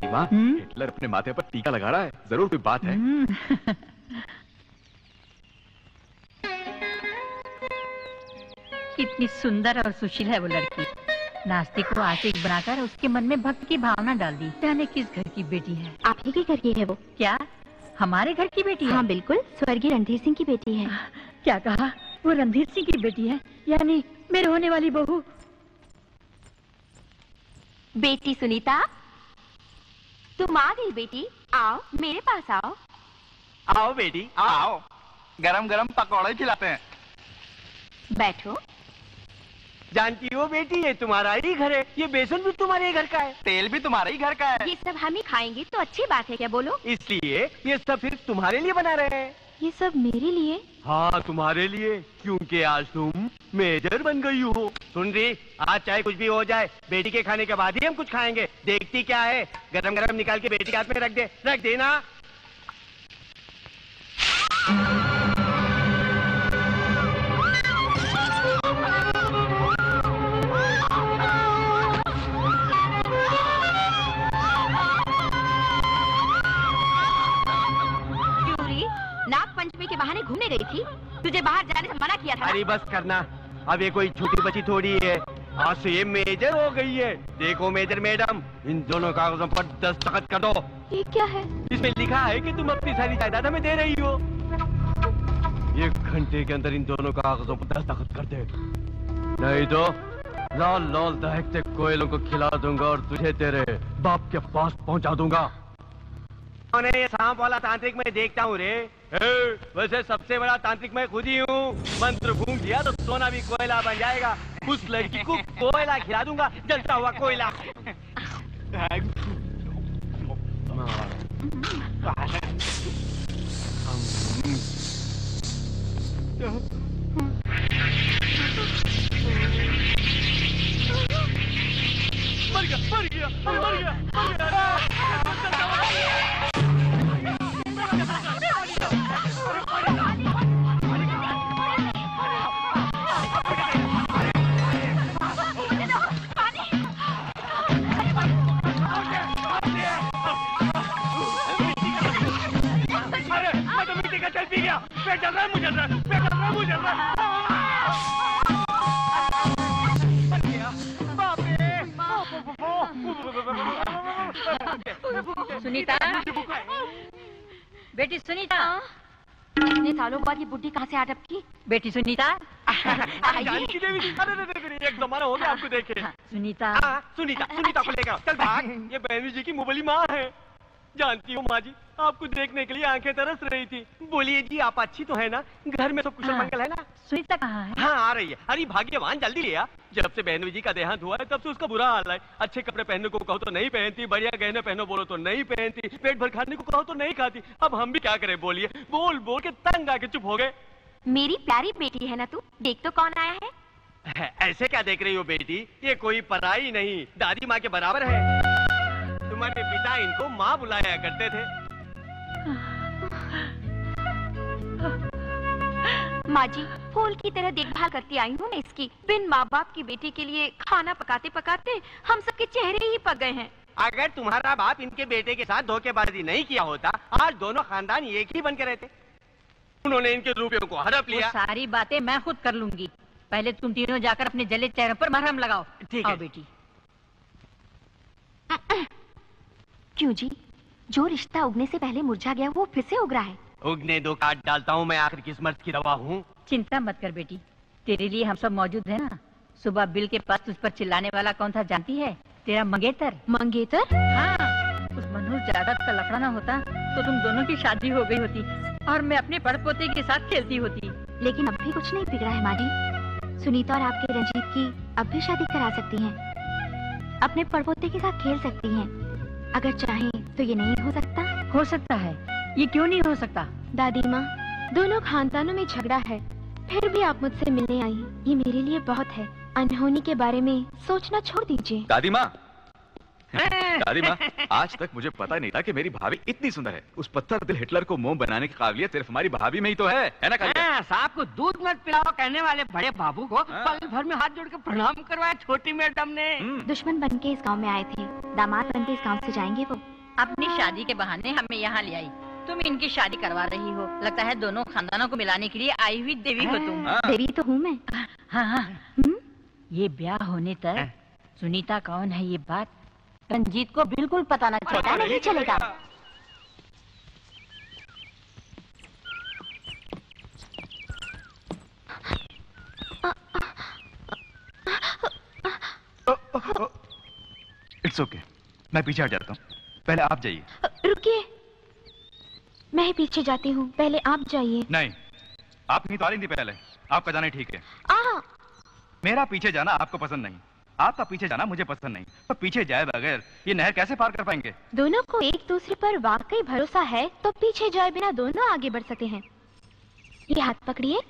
दादी माँ हिटलर अपने माथे पर टीका लगा रहा है। ज़रूर कोई बात है। कितनी सुंदर और सुशील है वो लड़की। नास्तिक को आशिक बनाकर उसके मन में भक्त की भावना डाल दी। जाने किस घर की बेटी है? आप ही के घर की है वो। क्या? हमारे घर की बेटी है? हाँ बिल्कुल। स्वर्गीय रणधीर सिंह की बेटी है। क्या कहा? वो रणधीर सिंह की बेटी है? यानी मेरे होने वाली बहू? बेटी सुनीता तुम आ गई बेटी आओ मेरे पास आओ। आओ बेटी आओ। गरम गरम पकौड़े खिलाते हैं। बैठो। जानती हो बेटी ये तुम्हारा ही घर है। ये बेसन भी तुम्हारे ही घर का है। तेल भी तुम्हारे ही घर का है। ये सब हम ही खाएँगे तो अच्छी बात है क्या बोलो? इसलिए ये सब फिर तुम्हारे लिए बना रहे हैं। ये सब मेरे लिए? हाँ तुम्हारे लिए, क्योंकि आज तुम मेजर बन गई हो। सुन रही आज चाहे कुछ भी हो जाए, बेटी के खाने के बाद ही हम कुछ खाएँगे। देखती क्या है? गरम गरम निकाल के बेटी के हाथ में रख दे, रख देना। बहाने घूमने गई थी? तुझे बाहर जाने से मना किया था अरे बस करना। अब ये कोई छोटी बच्ची थोड़ी है। आज से ये मेजर हो गई है। देखो मेजर मैडम इन दोनों कागजों पर दस्तखत कर दो। ये क्या है? इसमें लिखा है कि तुम अपनी सारी जायदाद हमें दे रही हो। एक घंटे के अंदर इन दोनों कागजों पर दस्तखत कर दे। नहीं तो लाल लाल दहकते कोयलों को खिला दूँगा और तुझे तेरे बाप के पास पहुँचा दूँगा। उन्हें ये सांप वाला तांत्रिक मैं देखता हूँ रे। वैसे सबसे बड़ा तांत्रिक मैं खुद ही हूँ। मंत्र घूम दिया तो सोना भी कोयला बन जाएगा। उस लड़की को कोयला खिला दूँगा, जलता हुआ कोयला। मर गया मर गया मर गया, मर अरे पी चल रहा है मुझे चल रहा है पेट चल रहा है मुझे चल रहा है। सुनीता? बेटी सुनीता? इतने सालों बाद ये बुढ़ी कहाँ से आ टपकी बेटी सुनीता? जानकी देवी अरे अरे, अरे, अरे, एक जमाना हो गया आपको देखे। सुनीता। हाँ, सुनीता सुनीता को लेकर चल भाग। ये बहनी जी की मुबली माँ है। जानती हूँ माँ जी। आपको देखने के लिए आँखें तरस रही थी। बोलिए जी आप अच्छी तो है ना? घर में सब कुशल हाँ। मंगल है ना? सुनीता कहाँ है? हाँ आ रही है। अरे भाग्यवान जल्दी लिया जब से बहनवी जी का देहांत हुआ है तब से उसका बुरा हाल है। अच्छे कपड़े पहनने को कहो तो नहीं पहनती बढ़िया गहने पहनो बोलो तो नहीं पहनती पेट भर खाने को कहो तो नहीं खाती। अब हम भी क्या करें बोलिए। बोल बोल के तंग आके चुप हो गए। मेरी प्यारी बेटी है ना तू? देख तो कौन आया है ऐसे क्या देख रही हो बेटी? ये कोई पराई नहीं। दादी माँ के बराबर है। तुम्हारे पिता इनको माँ बुलाया करते थे। माँ जी फूल की तरह देखभाल करती आई हूँ मैं इसकी। बिन माँ बाप की बेटी के लिए खाना पकाते पकाते हम सबके चेहरे ही पक गए हैं। अगर तुम्हारा बाप इनके बेटे के साथ धोखेबाजी नहीं किया होता आज दोनों खानदान एक ही बन के रहते। उन्होंने इनके रुपयों को हड़प वो लिया। सारी बातें मैं खुद कर लूँगी। पहले तुम तीनों जाकर अपने जले चेहरे पर मरहम लगाओ। ठीक है। बेटी। क्यों जी? जो रिश्ता उगने से पहले मुरझा गया वो फिर से उग रहा है। उगने दो काट डालता हूँ मैं आखिर किस मर्द की दवा हूँ? चिंता मत कर बेटी। तेरे लिए हम सब मौजूद है ना। सुबह बिल के पास तुझ पर चिल्लाने वाला कौन था जानती है? तेरा मंगेतर। मंगेतर? हाँ उस मनोज जायदाद का लफड़ा ना होता तो तुम दोनों की शादी हो गई होती और मैं अपने पड़पोते के साथ खेलती होती। लेकिन अब भी कुछ नहीं बिगड़ा है माडी सुनीता और आपके रंजीत की अब भी शादी करा सकती हैं। अपने पड़पोते के साथ खेल सकती हैं। अगर चाहे तो ये नहीं हो सकता। हो सकता है। ये क्यों नहीं हो सकता? दादी माँ दोनों खानदानों में झगड़ा है। फिर भी आप मुझसे मिलने आई। ये मेरे लिए बहुत है। अनहोनी के बारे में सोचना छोड़ दीजिए। दादी माँ दादी माँ आज तक मुझे पता नहीं था कि मेरी भाभी इतनी सुंदर है। उस पत्थर दिल हिटलर को मोम बनाने की काबिलियत सिर्फ़ हमारी भाभी में ही तो है। है ना हाँ, सांप को दूध मत पिलाओ कहने वाले बड़े बाबू को पल भर में हाथ जोड़ के प्रणाम करवाया छोटी मैडम ने। दुश्मन बन के इस गाँव में आए थे। दामाद बन के इस गाँव से जाएँगे वो। अपनी शादी के बहाने हमें यहाँ ले आई। तुम इनकी शादी करवा रही हो। लगता है दोनों खानदानों को मिलाने के लिए आई हुई देवी हो तुम। देवी तो हूँ मैं। हाँ हाँ। ये ब्याह होने तक सुनीता कौन है ये बात? रंजीत को बिल्कुल पता ना चलेगा नहीं चलेगा। इट्स ओके मैं पीछे हट जाता हूँ। पहले आप जाइए। रुकिए। मैं ही पीछे जाती हूँ। पहले आप जाइए। नहीं। आप नहीं तो आ रही थी पहले। आपका जाना ठीक है। आ मेरा पीछे जाना आपको पसंद नहीं। आपका पीछे जाना मुझे पसंद नहीं। तो पीछे जाए बगैर, ये नहर कैसे पार कर पाएँगे? दोनों को एक दूसरे पर वाकई भरोसा है तो पीछे जाए बिना दोनों आगे बढ़ सकते हैं। ये हाथ पकड़िए।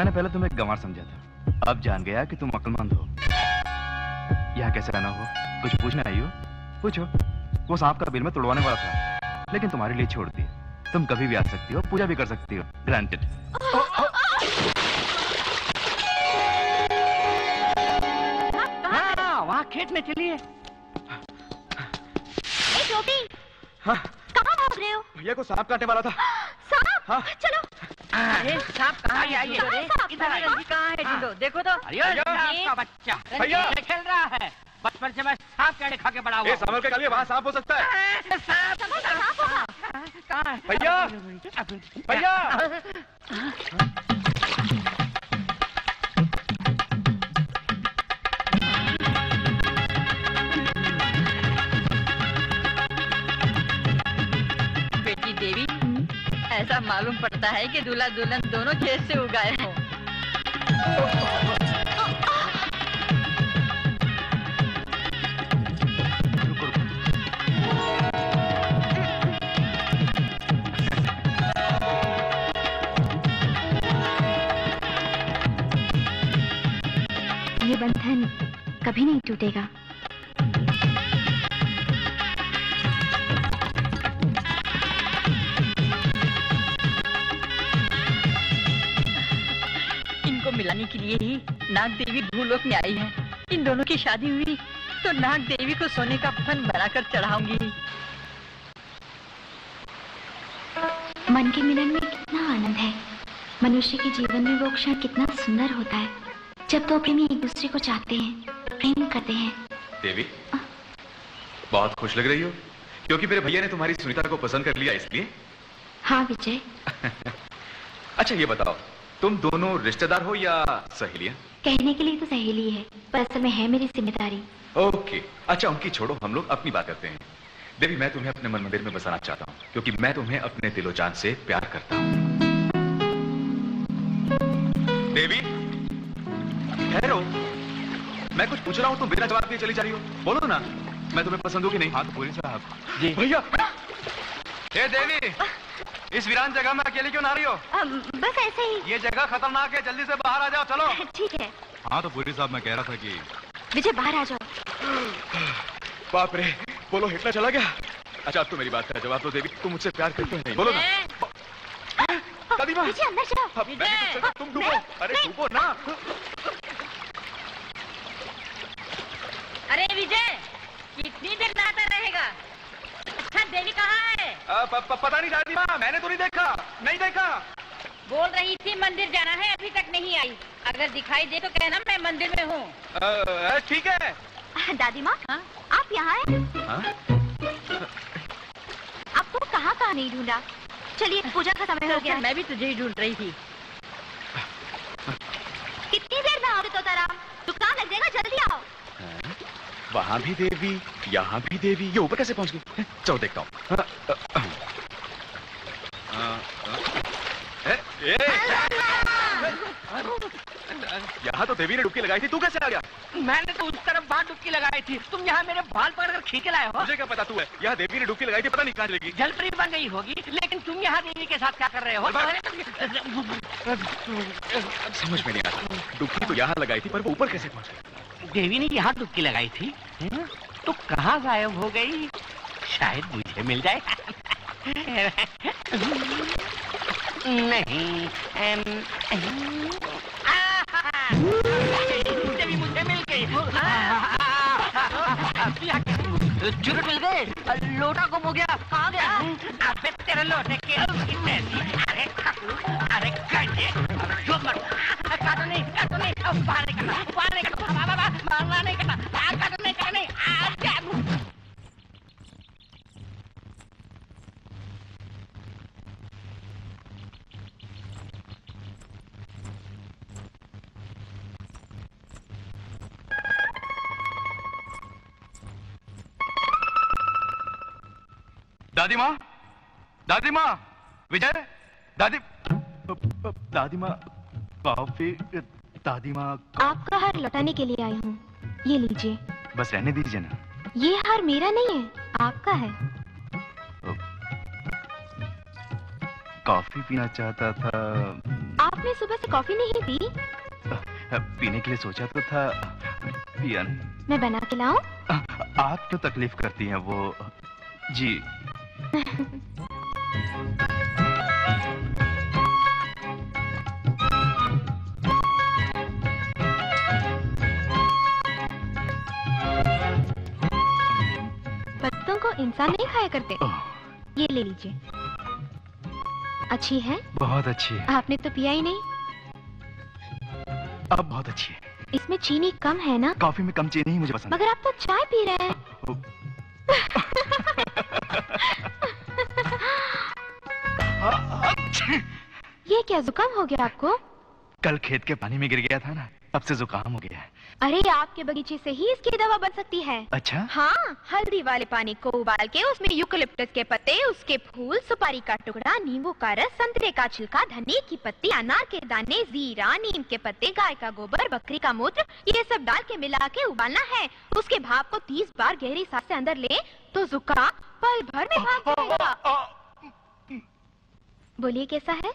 मैंने पहले तुम्हें गंवार समझा था। अब जान गया कि तुम अक्लमंद हो। यहाँ कैसे रहना हो? कुछ पूछना आई हो? पूछो। वो सांप का बिल में तोड़वाने वाला था लेकिन तुम्हारे लिए छोड़ दिया तुम कभी भी आ सकती हो पूजा भी कर सकती हो। ग्रांटेड हाँ वहाँ खेत में चलिए। कहाँ भाग रहे हो? भैया को सांप काटने वाला था। हाँ। चलो अरे साहब कहाँ है आइए, इधर आइए, कहाँ है जिंदो देखो तो अरे का बच्चा भैया। खेल रहा है बचपन से मैं सांप के खा के बड़ा हुआ के कालिया वहाँ सांप हो सकता है सांप सांप होगा कहाँ है भैया भैया ऐसा मालूम पड़ता है कि दूल्हा दुल्हन दोनों खेत से उगाए हो। ये बंधन कभी नहीं टूटेगा। इनको मिलाने के लिए ही नाग देवी भूलोक में आई है। इन दोनों की शादी हुई तो नाग देवी को सोने का फन बनाकर चढ़ाऊँगी। मन के मिलन में कितना आनंद है। मनुष्य के जीवन में वो क्षण कितना सुंदर होता है। जब दो तो प्रेमी एक दूसरे को चाहते हैं प्रेम करते हैं। देवी आ? बहुत खुश लग रही हो क्योंकि मेरे भैया ने तुम्हारी सुनीता को पसंद कर लिया इसलिए। हाँ विजय। अच्छा ये बताओ तुम दोनों रिश्तेदार हो या सहेलियाँ? कहने के लिए तो सहेली है पर असल में है मेरी ज़िम्मेदारी। ओके। अच्छा उनकी छोड़ो हम लोग अपनी बात करते हैं। देवी मैं तुम्हें अपने मन मंदिर में बसाना चाहता हूँ क्योंकि मैं तुम्हें अपने दिलो जान से प्यार करता हूँ। देवी ठहरो। मैं कुछ पूछ रहा हूँ तुम बिना जवाब दिए चली जा रही हो। बोलो ना। मैं तुम्हें पसंद हूँ कि नहीं? हाँ तो पूरी साहब। जी। भैया! देवी! इस वीरान जगह में अकेले क्यों ना रही हो? अम, बस ऐसे ही। ये जगह खतरनाक है जल्दी से बाहर आ जाओ चलो। ठीक है। हाँ तो पूरी साहब मैं कह रहा था कि विजय बाहर आ जाओ। बाप रे बोलो हिटलर चला गया? अच्छा तो मेरी बात का जवाब दो देवी तुम मुझसे प्यार करते हो नहीं। बोलो ना। दादी विजय अंदर जाओ। तुम डूबो। अरे डूबो ना। अरे विजय कितनी देर नहाता रहेगा? अच्छा देवी कहाँ है? अ, प, प, पता नहीं दादी माँ मैंने तो नहीं देखा नहीं देखा। बोल रही थी मंदिर जाना है अभी तक नहीं आई। अगर दिखाई दे तो कहना मैं मंदिर में हूँ। ठीक है। दादी माँ हाँ? आप यहाँ हैं? हाँ? आपको कहाँ कहाँ नहीं ढूंढा? चलिए पूजा का समय हो गया। मैं भी तुझे ही ढूंढ रही थी। कितनी देर में आओगे तो ताराम दुकान लग जाएगा जल्दी आओ। हाँ? वहाँ भी देवी यहाँ भी देवी। ये ऊपर कैसे पहुँच? गई चलो देखता हूँ। यहाँ तो देवी ने डुबकी लगाई थी तू कैसे आ गया? मैंने तो उस तरफ़ बाहर डुबकी लगाई थी। तुम यहाँ मेरे बाल पकड़कर खींच के लाए हो? मुझे क्या पता तू है? यहाँ देवी ने डुबकी लगाई थी पता नहीं कहाँ चलेगी जलपरी बन गई होगी लेकिन तुम यहाँ देवी के साथ क्या कर रहे हो? समझ में नहीं आता। डुबकी तो यहाँ लगाई थी पर वो ऊपर कैसे पहुँच? गई देवी ने यहाँ डुबकी लगाई थी। हैं? तो कहाँ गायब हो गई? शायद मुझे मिल जाए। नहीं एम, एम, देवी मुझे मिल गई। चुरट मिल गए। लोटा गुम हो गया। कहाँ गया? अबे तेरे लोटे के अरे अरे अरे जो मत काटो नहीं काटो नहीं अब बाहर निकल बाहर निकल बाबा बाबा मारना नहीं करना आ काटो नहीं काटो नहीं आ क्या दादी माँ? दादी माँ? विजय? दादी दादी माँ कॉफ़ी दादी माँ आपका हार लौटाने के लिए आई हूँ। ये लीजिए। बस रहने दीजिए ना। ये हार मेरा नहीं है आपका है। कॉफ़ी पीना चाहता था। आपने सुबह से कॉफ़ी नहीं पी? पीने के लिए सोचा तो था पिया नहीं। मैं बना के लाऊं? आप क्यों तकलीफ़ करती हैं वो जी। पत्तों को इंसान नहीं खाया करते। ये ले लीजिए। अच्छी है? बहुत अच्छी है। आपने तो पिया ही नहीं। अब बहुत अच्छी है। इसमें चीनी कम है ना? कॉफ़ी में कम चीनी ही मुझे पसंद मगर आप तो चाय पी रहे हैं। ये क्या जुकाम हो गया आपको? कल खेत के पानी में गिर गया था ना तब से जुकाम हो गया है। अरे आपके बगीचे से ही इसकी दवा बन सकती है। अच्छा? हाँ हल्दी वाले पानी को उबाल के उसमें यूकलिप्टस के पत्ते उसके फूल सुपारी का टुकड़ा नींबू का रस संतरे का छिलका धनिया की पत्ती अनार के दाने जीरा नीम के पत्ते गाय का गोबर बकरी का मूत्र ये सब डाल के मिला के उबालना है। उसके भाप को तीस बार गहरी सांस से अंदर ले तो जुकाम पल भर में भाग जाएगा। बोलिए कैसा है?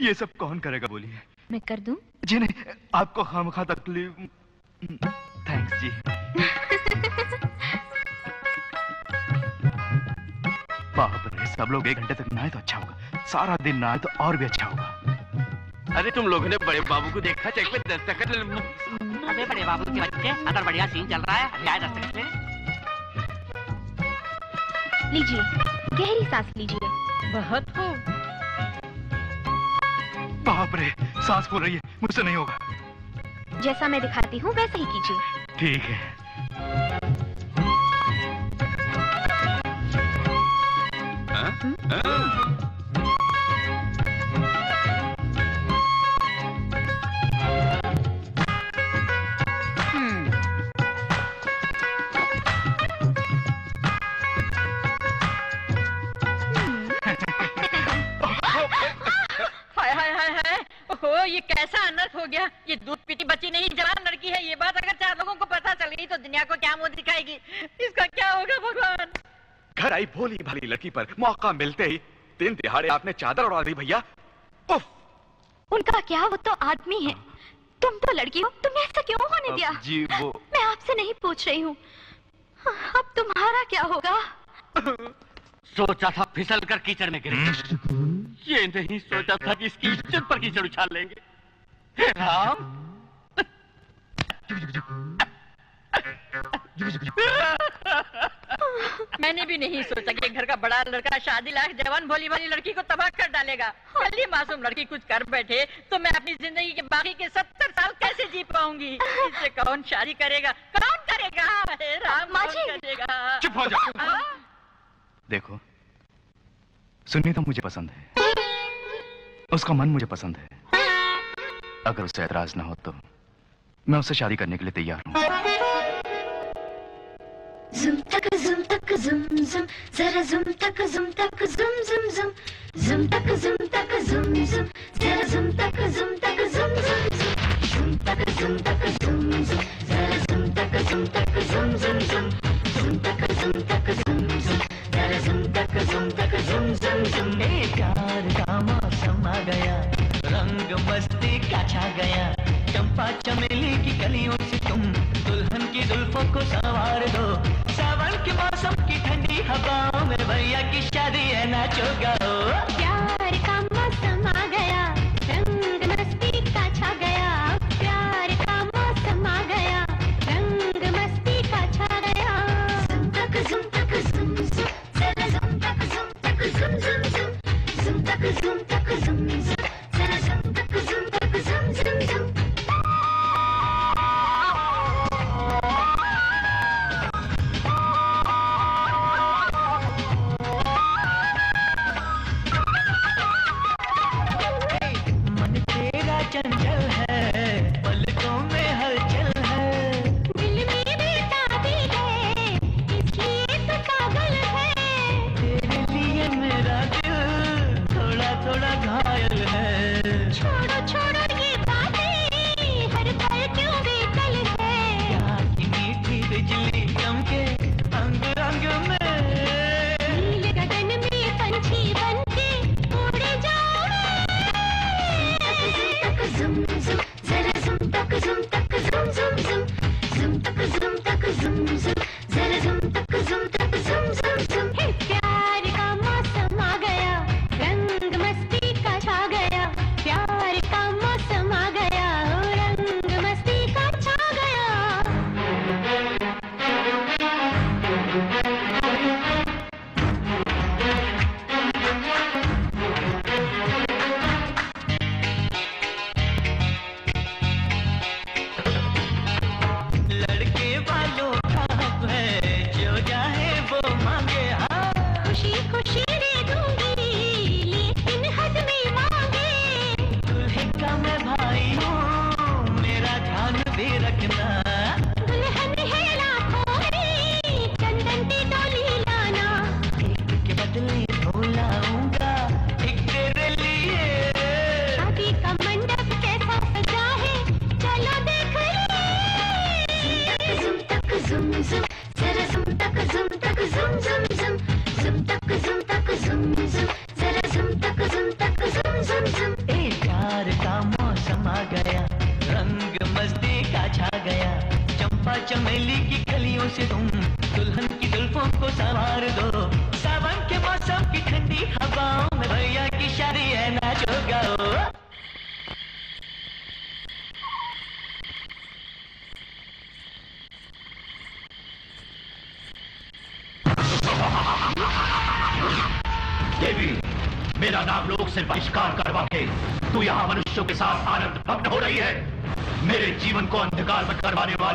ये सब कौन करेगा बोलिए? मैं कर दूँ? जी नहीं आपको खामखा तकलीफ़ थैंक्स जी बाप रे सब लोग एक घंटे तक नहाए तो अच्छा होगा। सारा दिन नहाए तो और भी अच्छा होगा। अरे तुम लोगों ने बड़े बाबू को देखा चेक में दस्तखत अबे बड़े बाबू के बच्चे अंदर बढ़िया सीन चल रहा है जाए दस्तखत ले लीजिए गहरी सांस लीजिए। बहुत खूब बाप रे सांस फूल रही है मुझसे नहीं होगा। जैसा मैं दिखाती हूँ वैसे ही कीजिए। ठीक है। हाय लड़की पर मौका मिलते ही दिन दिहाड़े आपने चादर उड़ा दी भैया। उनका क्या? वो तो आदमी है। तुम तो लड़की हो। तुमने ऐसा क्यों होने दिया? जी वो मैं आपसे नहीं पूछ रही हूँ। अब तुम्हारा क्या होगा? सोचा था फिसल कर कीचड़ में गिरे। ये नहीं सोचा था कि इसकी इज़्ज़त पर कीचड़ उछाल लेंगे। हे राम। मैंने भी नहीं सोचा कि घर का बड़ा लड़का शादी लायक जवान भोली वाली लड़की को तबाह कर डालेगा। ही मासूम लड़की कुछ कर बैठे तो मैं अपनी ज़िंदगी के बाकी के सत्तर साल कैसे जी पाऊँगी? इससे कौन शादी करेगा? कौन करेगा? राम कौन करेगा? चुप हो जा हाँ? देखो सुनीता मुझे पसंद है। उसका मन मुझे पसंद है। अगर उसे ऐतराज ना हो तो मैं उससे शादी करने के लिए तैयार हूँ। Zum taka zum taka zum zum zara zum taka zum taka zum zum zum zum taka zum taka zum zum zara zum taka zum taka zum zum zum taka zum taka zum zum zara zum taka zum taka zum zum zum zum taka zum taka zum zum zara zum taka zum taka zum zum zum प्यार का मौसम आ गया रंग मस्ती का छा गया चंपा चमेली की कलियों से तुम की जुल्फों को संवार दो सावन के मौसम की ठंडी हवाओं में भैया की शादी है नाचो गाओ प्यार का मौसम आ गया रंग मस्ती का छा गया प्यार का मौसम आ गया रंग मस्ती का छा गया zum tak zum zum zara zum tak zum tak zum zum zum zum tak zum tak zum zum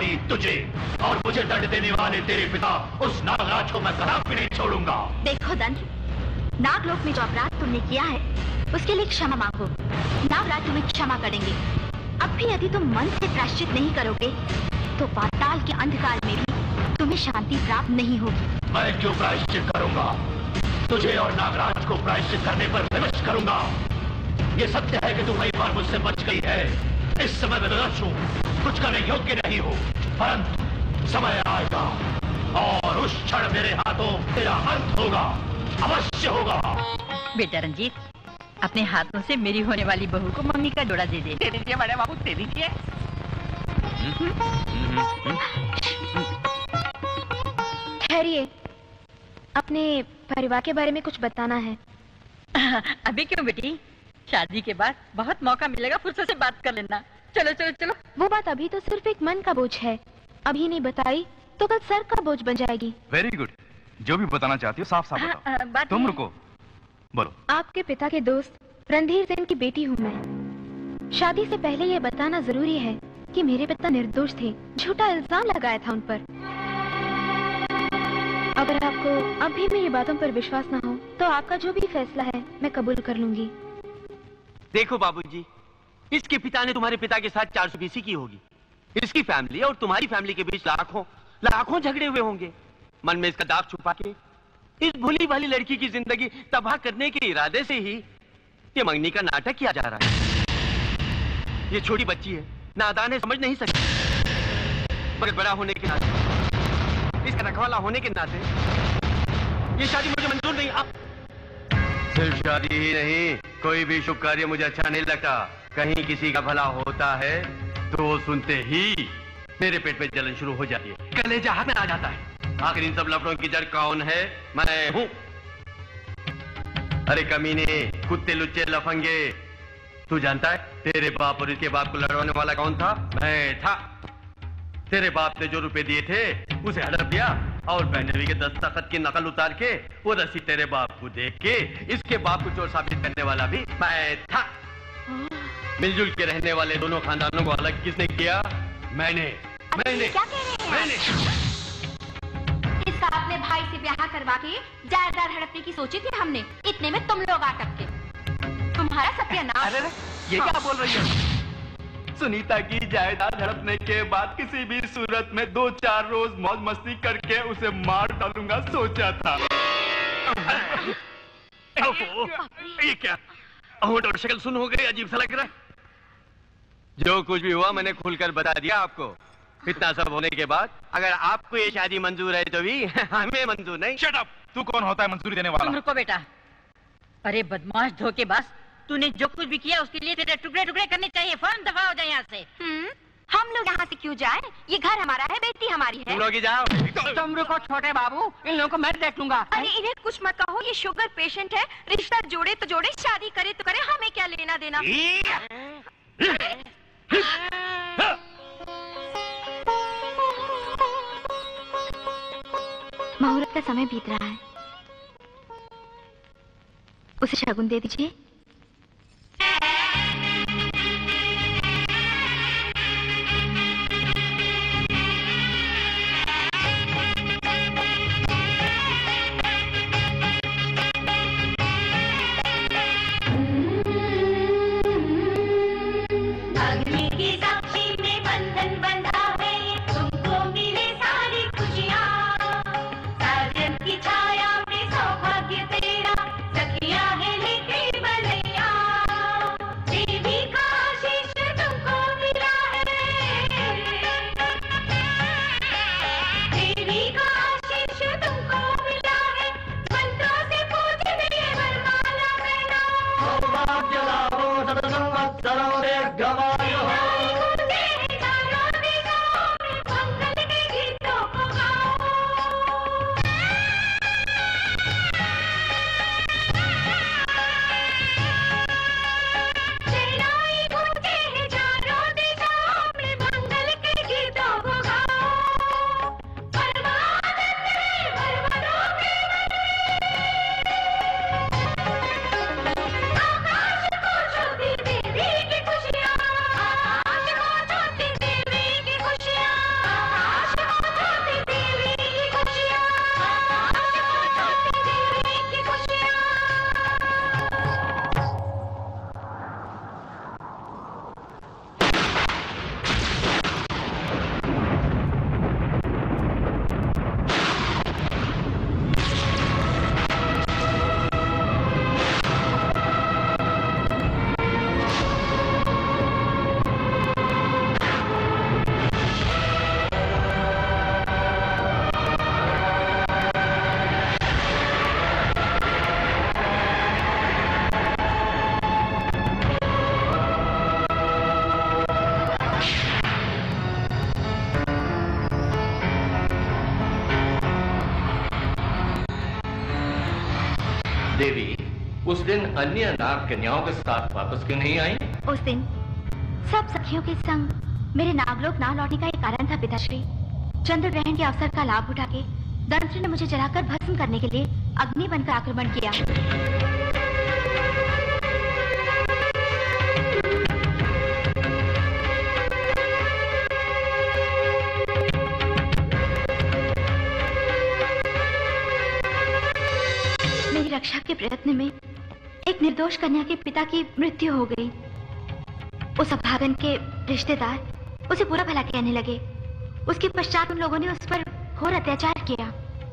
वाली तुझे और मुझे दंड देने वाले तेरे पिता उस नागराज को मैं कदापि नहीं छोड़ूँगा। देखो दंत नागलोक में जो अपराध तुमने किया है उसके लिए क्षमा मांगो। नागराज तुम्हें क्षमा करेंगे। अब भी यदि तुम मन से प्रायश्चित नहीं करोगे तो पाताल के अंधकार में भी तुम्हें शांति प्राप्त नहीं होगी। मैं क्यों प्रायश्चित करूँगा? तुझे और नागराज को प्रायश्चित करने पर विवश करूँगा। ये सत्य है कि तू कई बार मुझसे बच गई है। इस समय मैं विवश हूँ। कुछ करने योग्य नहीं हूँ। परंतु समय आएगा और उस क्षण मेरे हाथों तेरा अंत होगा अवश्य होगा। बेटा रंजीत अपने हाथों से मेरी होने वाली बहू को मम्मी का जोड़ा दे दे। दे दीजिए बड़े बाबू दे दीजिए। ठहरिए अपने परिवार के बारे में कुछ बताना है। अभी क्यों बेटी? शादी के बाद बहुत मौका मिलेगा फुर्सत से बात कर लेना। चलो चलो चलो। वो बात अभी तो सिर्फ़ एक मन का बोझ है। अभी नहीं बताई तो कल सर का बोझ बन जाएगी। वेरी गुड जो भी बताना चाहती हो साफ़ साफ़ हाँ, बताओ। अ, बात तुम रुको। बोलो। आपके पिता के दोस्त रणधीर सेन की बेटी हूँ मैं। शादी से पहले ये बताना ज़रूरी है कि मेरे पिता निर्दोष थे। झूठा इल्ज़ाम लगाया था उन पर। अगर आपको अब भी मेरी बातों पर विश्वास ना हो तो आपका जो भी फैसला है मैं कबूल कर लूँगी। देखो बाबूजी इसके पिता ने तुम्हारे पिता के साथ चार सौ बीसी की होगी। इसकी फैमिली और तुम्हारी फैमिली के बीच लाखों लाखों झगड़े हुए होंगे। मन में इसका दाग छुपा के, इस भोली भाली लड़की की ज़िंदगी तबाह करने के इरादे से ही ये मंगनी का नाटक किया जा रहा है। ये छोटी बच्ची है, नादान है, समझ नहीं सकती। मगर बड़ा होने के नाते, इसका रखवाला होने के नाते, ये शादी मुझे मंजूर नहीं। आप सिर्फ़ शादी ही नहीं, कोई भी शुभ कार्य मुझे अच्छा नहीं लगता। कहीं किसी का भला होता है तो सुनते ही मेरे पेट में जलन शुरू हो जाती है। कलेजा हाथ में आ जाता है। आखिर इन सब लफड़ों की जड़ कौन है? मैं हूँ। अरे कमीने, कुत्ते लुच्चे लफंगे, तू जानता है, तेरे बाप और इसके बाप को लड़वाने वाला कौन था? मैं था। तेरे बाप ने जो रुपए दिए थे, उसे हड़प दिया और पहनवी के दस्तखत की नकल उतार के वो रसीद तेरे बाप को देख के इसके बाप को चोर साबित करने वाला भी मैं था। मिलजुल के रहने वाले दोनों खानदानों को अलग किसने किया? मैंने। मैंने। क्या कह रहे हैं मैंने। इसका अपने भाई से ब्याह करवा के जायदाद हड़पने की सोची थी हमने। इतने में तुम लोग आ टपके। तुम्हारा सत्यानाश अरे अरे, ये क्या बोल रही है? सुनीता की जायदाद हड़पने के बाद किसी भी सूरत में दो चार रोज मौज मस्ती करके उसे मार डालूँगा सोचा था। ये क्या? होंठ और शक्ल सुन हो गई अजीब सा लग रहा है। जो कुछ भी हुआ मैंने खुलकर बता दिया आपको। इतना सब होने के बाद अगर आपको ये शादी मंजूर है तो भी हमें मंजूर नहीं। शट अप तू कौन होता है मंजूरी देने तुम वाला रुको बेटा। अरे बदमाश धोखेबाज तूने जो कुछ भी किया उसके लिए तेरे टुकड़े टुकड़े करने चाहिए। फ़ौरन दफ़ा हो जाए यहाँ से। हम्म, हम लोग यहाँ से क्यों जाए? ये घर हमारा है बेटी हमारी है। तुम लोग जाओ। तुम रुको छोटे बाबू। इन लोगों को मैं देख लूँगा अरे इन्हें कुछ मत कहो। ये शुगर पेशेंट है। रिश्ता जोड़े तो जोड़े शादी करे तो करे। हमें क्या लेना देना? मुहूर्त का समय बीत रहा है। उसे शगुन दे दीजिए। अन्य नाग कन्याओं के साथ वापस क्यों नहीं आई? उस दिन, सब सखियों के संग मेरे नागलोक ना लौटने का एक कारण था पिताश्री। चंद्र ग्रहण के अवसर का लाभ उठा के दंत्र ने मुझे जलाकर भस्म करने के लिए अग्नि बनकर आक्रमण किया। मेरी रक्षा के प्रयत्न में एक निर्दोष कन्या के पिता की मृत्यु हो गई। उस अभागन के रिश्तेदार उसे बुरा भला कहने लगे। उसके पश्चात उन लोगों ने उस पर घोर अत्याचार किया।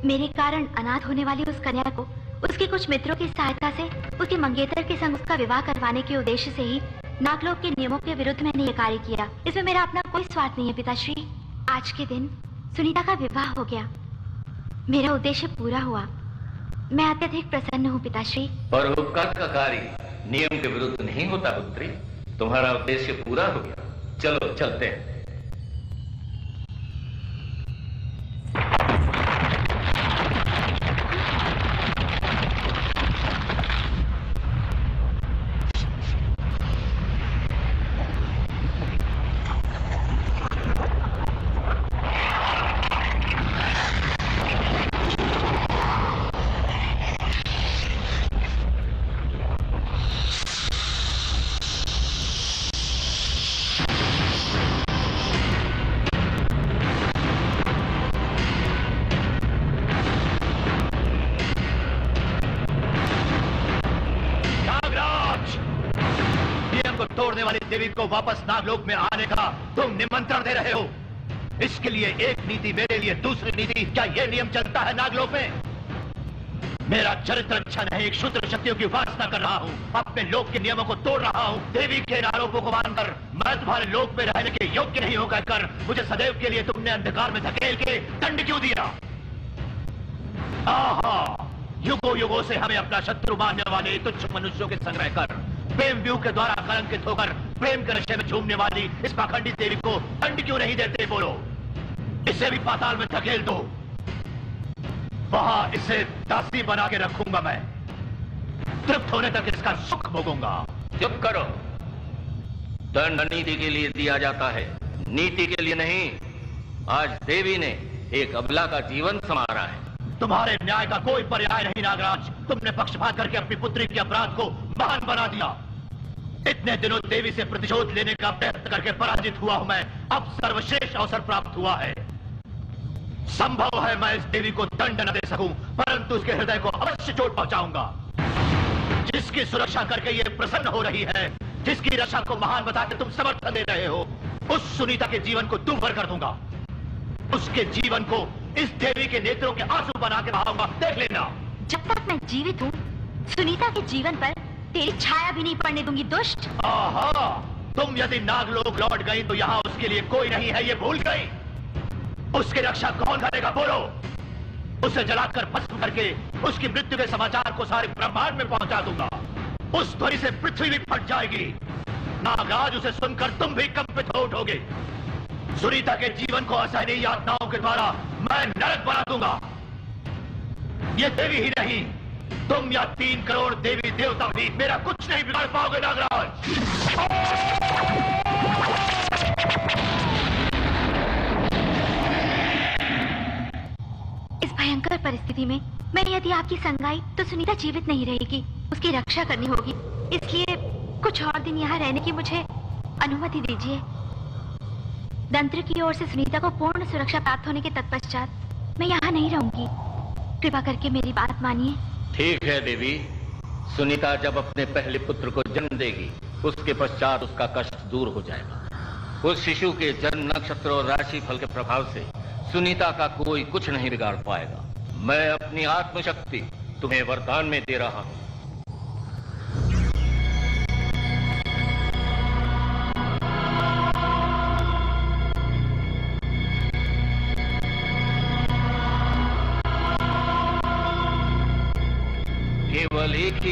मेरे कारण अनाथ होने वाली उस कन्या को, उसके कुछ मित्रों की सहायता से, उसके मंगेतर के संग उसका विवाह करवाने के उद्देश्य से ही नागलोक के नियमों के विरुद्ध मैंने ये कार्य किया। इसमें मेरा अपना कोई स्वार्थ नहीं है पिताश्री। आज के दिन सुनीता का विवाह हो गया। मेरा उद्देश्य पूरा हुआ। मैं अत्यधिक प्रसन्न हूँ, पिताश्री। पर उपकार का कार्य नियम के विरुद्ध नहीं होता, पुत्री। तुम्हारा उद्देश्य पूरा हो गया। चलो, चलते हैं। वापस नागलोक में आने का तुम निमंत्रण दे रहे हो। इसके लिए एक नीति मेरे लिए, दूसरी नीति। क्या यह नियम चलता है नागलोक में? मेरा चरित्र अच्छा नहीं, एक शूद्र शक्तियों की उपासना कर रहा हूँ। अपने लोक के नियमों को तोड़ रहा हूँ। देवी के आरोपों को मानकर मैं तुम्हारे लोक में रहने के योग्य नहीं होकर कर मुझे सदैव के लिए तुमने अंधकार में धकेल के दंड क्यों दिया? आहा! युगो युगों से हमें अपना शत्रु मानने वाले तुच्छ मनुष्यों के संग्रह कर। प्रेम व्यू के द्वारा कलंकित होकर प्रेम के नशे में झूमने वाली इस पाखंडी देवी को दंड क्यों नहीं देते बोलो? इसे भी पाताल में धकेल दो। वहाँ इसे दासी बना के रखूँगा मैं। तृप्त होने तक इसका सुख भोगूँगा। चुप करो। दंड नीति के लिए दिया जाता है। नीति के लिए नहीं आज देवी ने एक अबला का जीवन संवारा है। तुम्हारे न्याय का कोई पर्याय नहीं नागराज। तुमने पक्षपात करके अपनी पुत्री के अपराध को महान बना दिया। इतने दिनों देवी से प्रतिशोध लेने का प्रयत्न करके पराजित हुआ हूँ मैं। अब सर्वश्रेष्ठ अवसर प्राप्त हुआ है। संभव है मैं इस देवी को दंड न दे सकूँ, परंतु उसके हृदय को अवश्य चोट पहुंचाऊँगा। जिसकी सुरक्षा करके ये प्रसन्न हो रही है, जिसकी रक्षा को महान बताकर तुम समर्थन दे रहे हो, उस सुनीता के जीवन को दूभर कर दूँगा। उसके जीवन को इस देवी के नेत्रों के आँसू बना के बहाऊँगा। देख लेना। जब तक मैं जीवित हूँ, सुनीता के जीवन पर तेरी छाया भी नहीं पड़ने दूँगी, दुष्ट। तुम यदि नागलोक लौट गई तो यहाँ उसके लिए कोई नहीं है, ये भूल गई। उसकी रक्षा कौन करेगा, बोलो। उसे जलाकर भस्म करके उसकी मृत्यु के समाचार को सारे ब्रह्मांड में पहुँचा दूँगा। उस ध्वनि से पृथ्वी भी फट जाएगी। नागराज, उसे सुनकर तुम भी कंपित हो उठोगे। सुनीता के जीवन को असहनीय यातनाओं के द्वारा मैं नरक बना दूँगा। ये देवी ही नहीं तुम या तीन करोड़ देवी देवता भी मेरा कुछ नहीं बिगाड़ पाओगे, नागराज। इस भयंकर परिस्थिति में मैं यदि आपकी संगाई तो सुनीता जीवित नहीं रहेगी, उसकी रक्षा करनी होगी। इसलिए कुछ और दिन यहाँ रहने की मुझे अनुमति दीजिए। दंत्र की ओर से सुनीता को पूर्ण सुरक्षा प्राप्त होने के तत्पश्चात मैं यहाँ नहीं रहूँगी। कृपा करके मेरी बात मानिए। ठीक है, देवी। सुनीता जब अपने पहले पुत्र को जन्म देगी, उसके पश्चात उसका कष्ट दूर हो जाएगा। उस शिशु के जन्म नक्षत्र और राशि फल के प्रभाव से सुनीता का कोई कुछ नहीं बिगाड़ पाएगा। मैं अपनी आत्मशक्ति तुम्हें वरदान में दे रहा हूँ।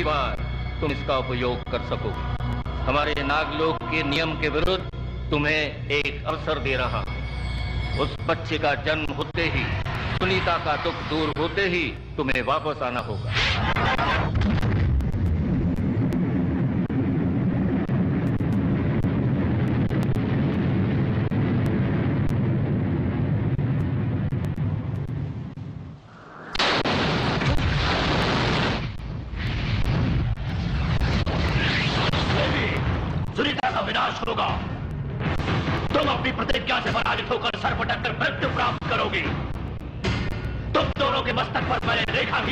ही बार तुम इसका उपयोग कर सकोगे। हमारे नागलोक के नियम के विरुद्ध तुम्हें एक अवसर दे रहा उस बच्चे का जन्म होते ही, सुनीता का दुख दूर होते ही तुम्हें वापस आना होगा।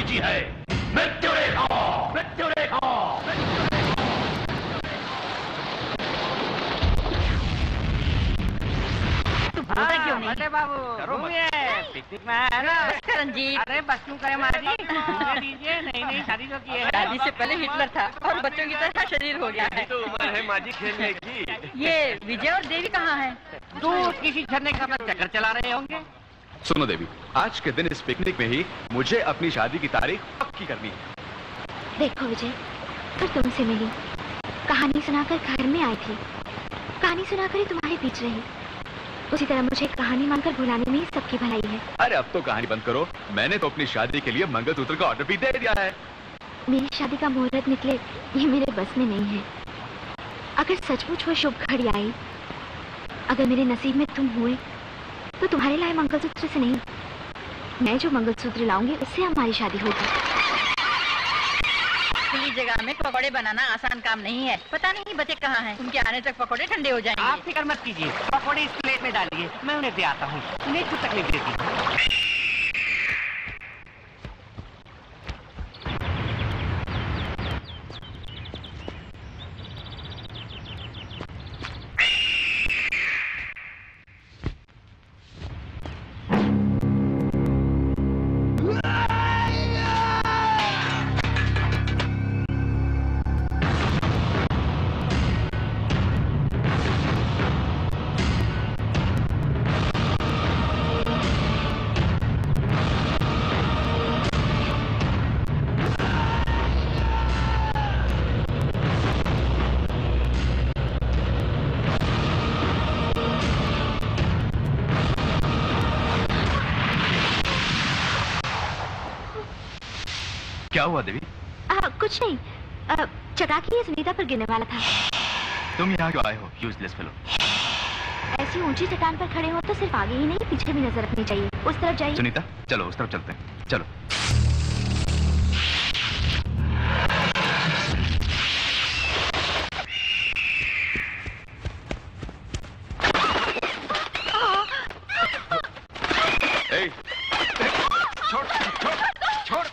मैंने है मृत्यु रेखा मृत्यु रेखा तू क्यों नहीं? अरे बाबू पिकनिक में है ना रंजीत। अरे बस क्यों करे मारी दीजिए। नई नई शादी तो की है। शादी से पहले हिटलर था और बच्चों की तरह शरीर हो गया है। तो उम्र है माजी खेलने की। ये विजय और देवी कहाँ है? दूर किसी झरने का अपना चक्कर चला रहे होंगे। सुनो देवी आज के दिन इस पिकनिक में ही मुझे अपनी शादी की तारीख पक्की करनी है। देखो विजय फिर तुमसे मिली कहानी सुनाकर घर में आई थी। कहानी सुनाकर ही तुम्हारे बीच रही। उसी तरह मुझे कहानी मानकर भुलाने में ही सबकी भलाई है। अरे अब तो कहानी बंद करो। मैंने तो अपनी शादी के लिए मंगलसूत्र का ऑर्डर भी दे दिया है। मेरी शादी का मुहूर्त निकले ये मेरे बस में नहीं है। अगर सचमुच वो शुभ घड़ी आई अगर मेरे नसीब में तुम हुए तो तुम्हारे लाए मंगलसूत्र से नहीं। मैं जो मंगलसूत्र लाऊँगी उससे हमारी शादी होगी। खुली जगह में पकौड़े बनाना आसान काम नहीं है। पता नहीं बचे कहाँ हैं। उनके आने तक पकौड़े ठंडे हो जाएँगे। आप फ़िक्र मत कीजिए। पकौड़े इस प्लेट में डालिए। मैं उन्हें दे आता हूँ। उन्हें कुछ तकलीफ़ देती क्या हुआ देवी? आ, कुछ नहीं। आ, चटाकी ये सुनीता पर गिरने वाला था। तुम यहाँ क्यों आए हो यूजलेस फेलो ऐसी ऊँची चट्टान पर खड़े हो तो सिर्फ़ आगे ही नहीं पीछे भी नज़र रखनी चाहिए। उस तरफ़ जाइए। सुनीता चलो उस तरफ़ चलते हैं। चलो ए, छोड़ छोड़ छोड़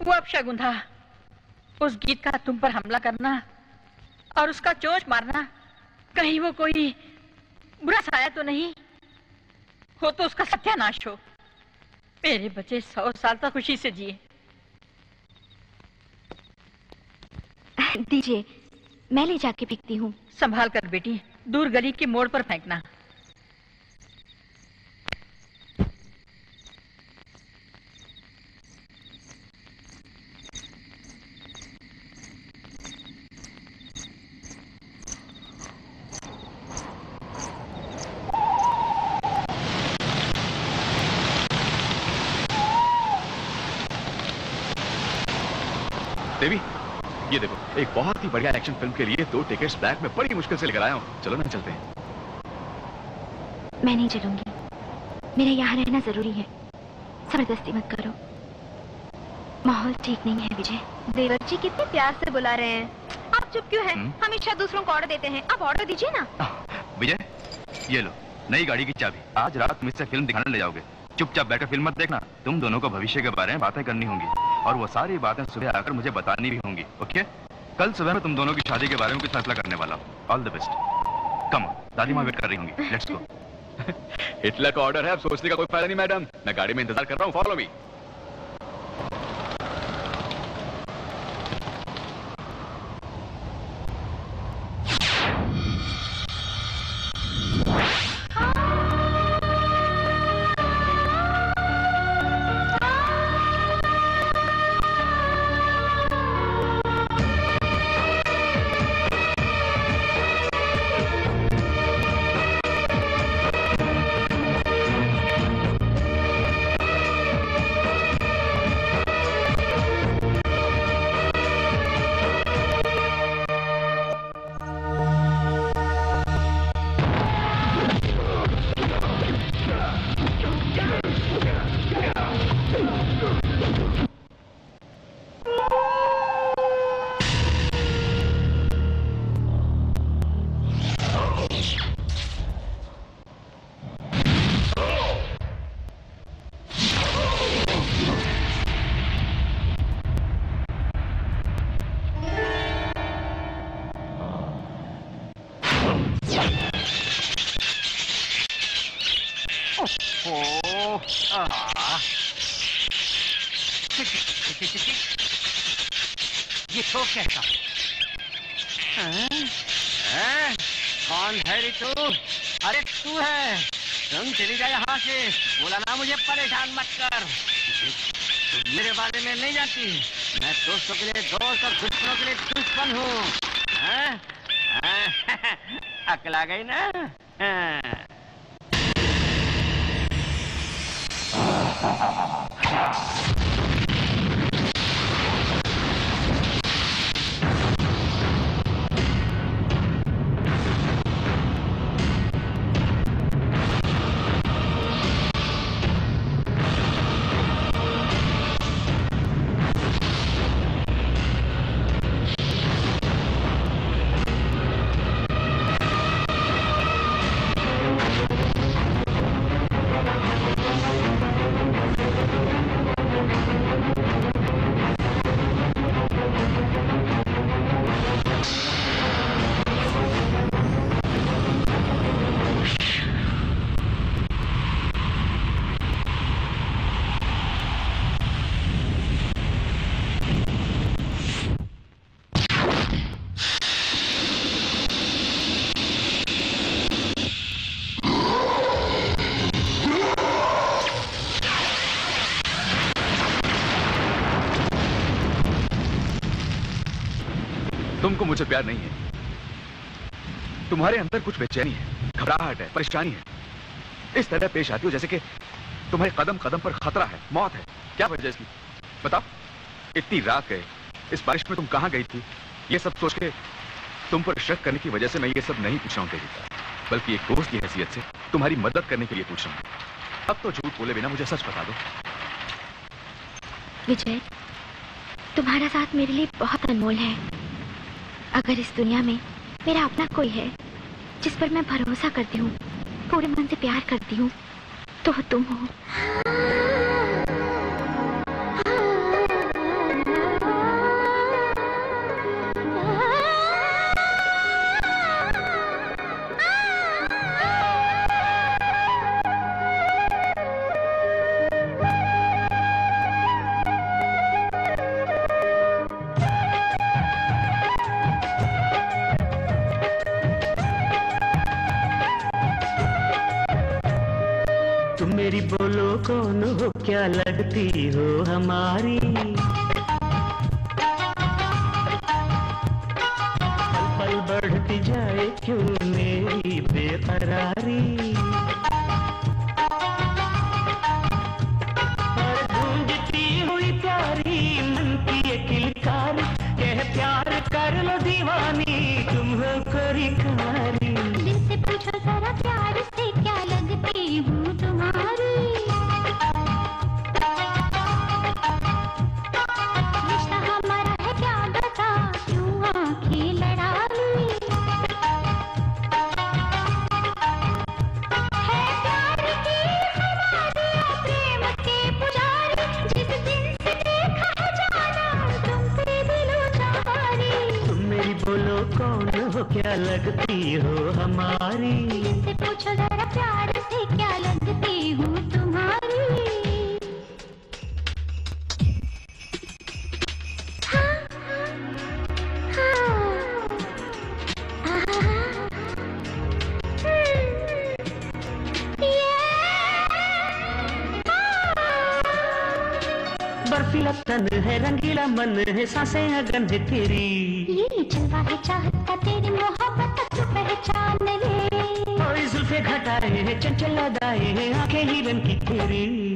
वो अब शगुन था उस गीत का तुम पर हमला करना और उसका चोच मारना कहीं वो कोई बुरा साया तो नहीं? हो तो उसका सत्यानाश हो। मेरे बच्चे सौ साल तक खुशी से जिए। दीजिए मैं ले जाके बिकती हूँ। संभाल कर बेटी दूर गली के मोड़ पर फेंकना देवी ये देखो एक बहुत ही बढ़िया एक्शन फ़िल्म के लिए दो टिकट्स ब्लैक में बड़ी मुश्किल से लेकर आया हूँ। चलो ना चलते हैं। मैं नहीं चलूँगी। मेरा यहाँ रहना ज़रूरी है। ज़बरदस्ती मत करो। माहौल ठीक नहीं है विजय। देवर जी कितने प्यार से बुला रहे हैं। आप चुप क्यों हैं? हम्म? हमेशा दूसरों को ऑर्डर देते हैं। आप ऑर्डर दीजिए ना। विजय ये लो नई गाड़ी की चाबी। आज रात तुम इससे फ़िल्म दिखाने ले जाओगे। चुपचाप बैठकर फ़िल्म मत देखना। तुम दोनों को भविष्य के बारे में बातें करनी होंगी। और वो सारी बातें सुबह आकर मुझे बतानी भी होंगी ओके कल सुबह मैं तुम दोनों की शादी के बारे में कुछ फैसला करने वाला हूँ। ऑल द बेस्ट कम दादी माँ वेट कर रही होंगी। लेट्स गो हिटलर का ऑर्डर है, अब सोचने का कोई फ़ायदा नहीं मैडम मैं गाड़ी में इंतज़ार कर रहा हूँ फॉलो मी से बोला, ना, मुझे परेशान मत कर तुम मेरे बारे में नहीं जानती मैं दोस्तों के लिए दोस्त और दुश्मनों के लिए दुश्मन? हैं? अकल आ गई ना हैं? मुझे प्यार नहीं है। तुम्हारे अंदर कुछ बेचैनी है, घबराहट है, परेशानी है। इस तरह पेश आती हो जैसे कि तुम्हारे कदम कदम पर खतरा है, मौत है। क्या वजह इसकी? बताओ। इतनी रात गए, इस बारिश में तुम कहाँ गई थी? ये सब सोच के तुम पर शक करने की वजह से मैं ये सब नहीं पूछ रहा हूँ देवी बल्कि एक दोस्त की हैसियत से तुम्हारी मदद करने के लिए पूछ रहा हूँ। अब तो झूठ बोले बिना मुझे सच बता दो। विजय, तुम्हारा साथ मेरे लिए बहुत अनमोल है। अगर इस दुनिया में मेरा अपना कोई है, जिस पर मैं भरोसा करती हूँ, पूरे मन से प्यार करती हूँ तो तुम हो। रंगीला मन है साँसें अगन है तेरी। ये जलवा है चाहत का तेरी मोहब्बत तू पहचान ले ओ जुल्फे घटाए हैं चंचल अदाए हैं आँखें हिरन की तेरा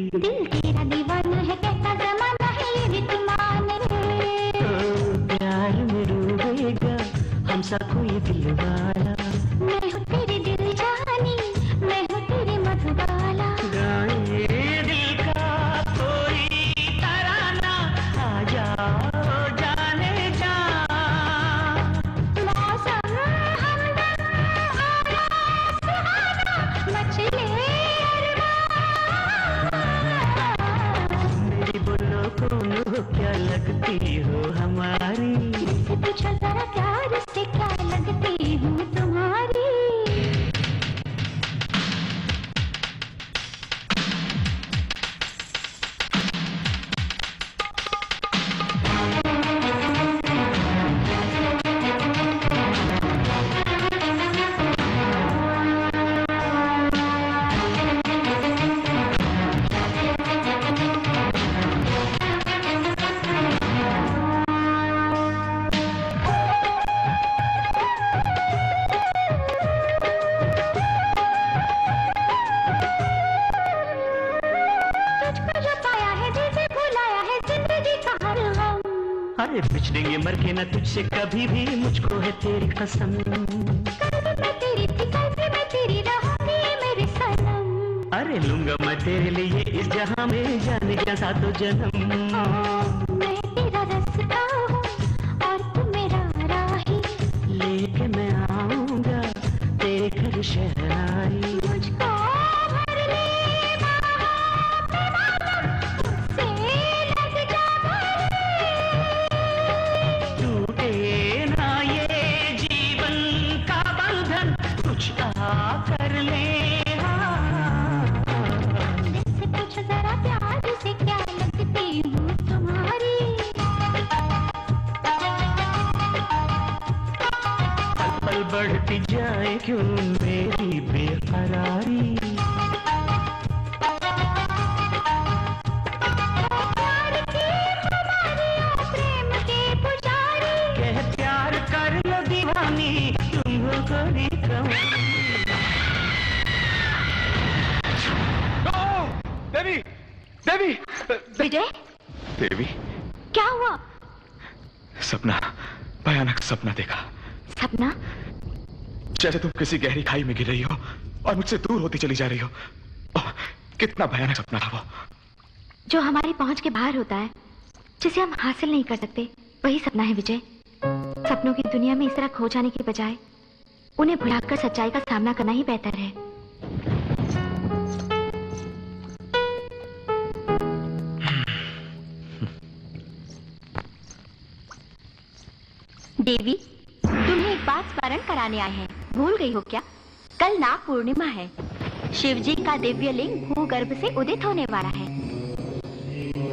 कभी भी मुझको है तेरी कसम। अरे लूँगा मैं तेरे लिए, इस जहाँ में जाने क्या सातों जन्म। किसी गहरी खाई में गिर रही हो और मुझसे दूर होती चली जा रही हो। ओह, कितना भयानक सपना था वो। जो हमारी पहुँच के बाहर होता है जिसे हम हासिल नहीं कर सकते वही सपना है विजय। सपनों की दुनिया में इस तरह खो जाने के बजाय उन्हें भुलाकर सच्चाई का सामना करना ही बेहतर है। देवी तुम्हें एक बात स्मरण कराने आए हैं। गई हो क्या? कल नाग पूर्णिमा है। शिव जी का दिव्य लिंग भूगर्भ से उदित होने वाला है।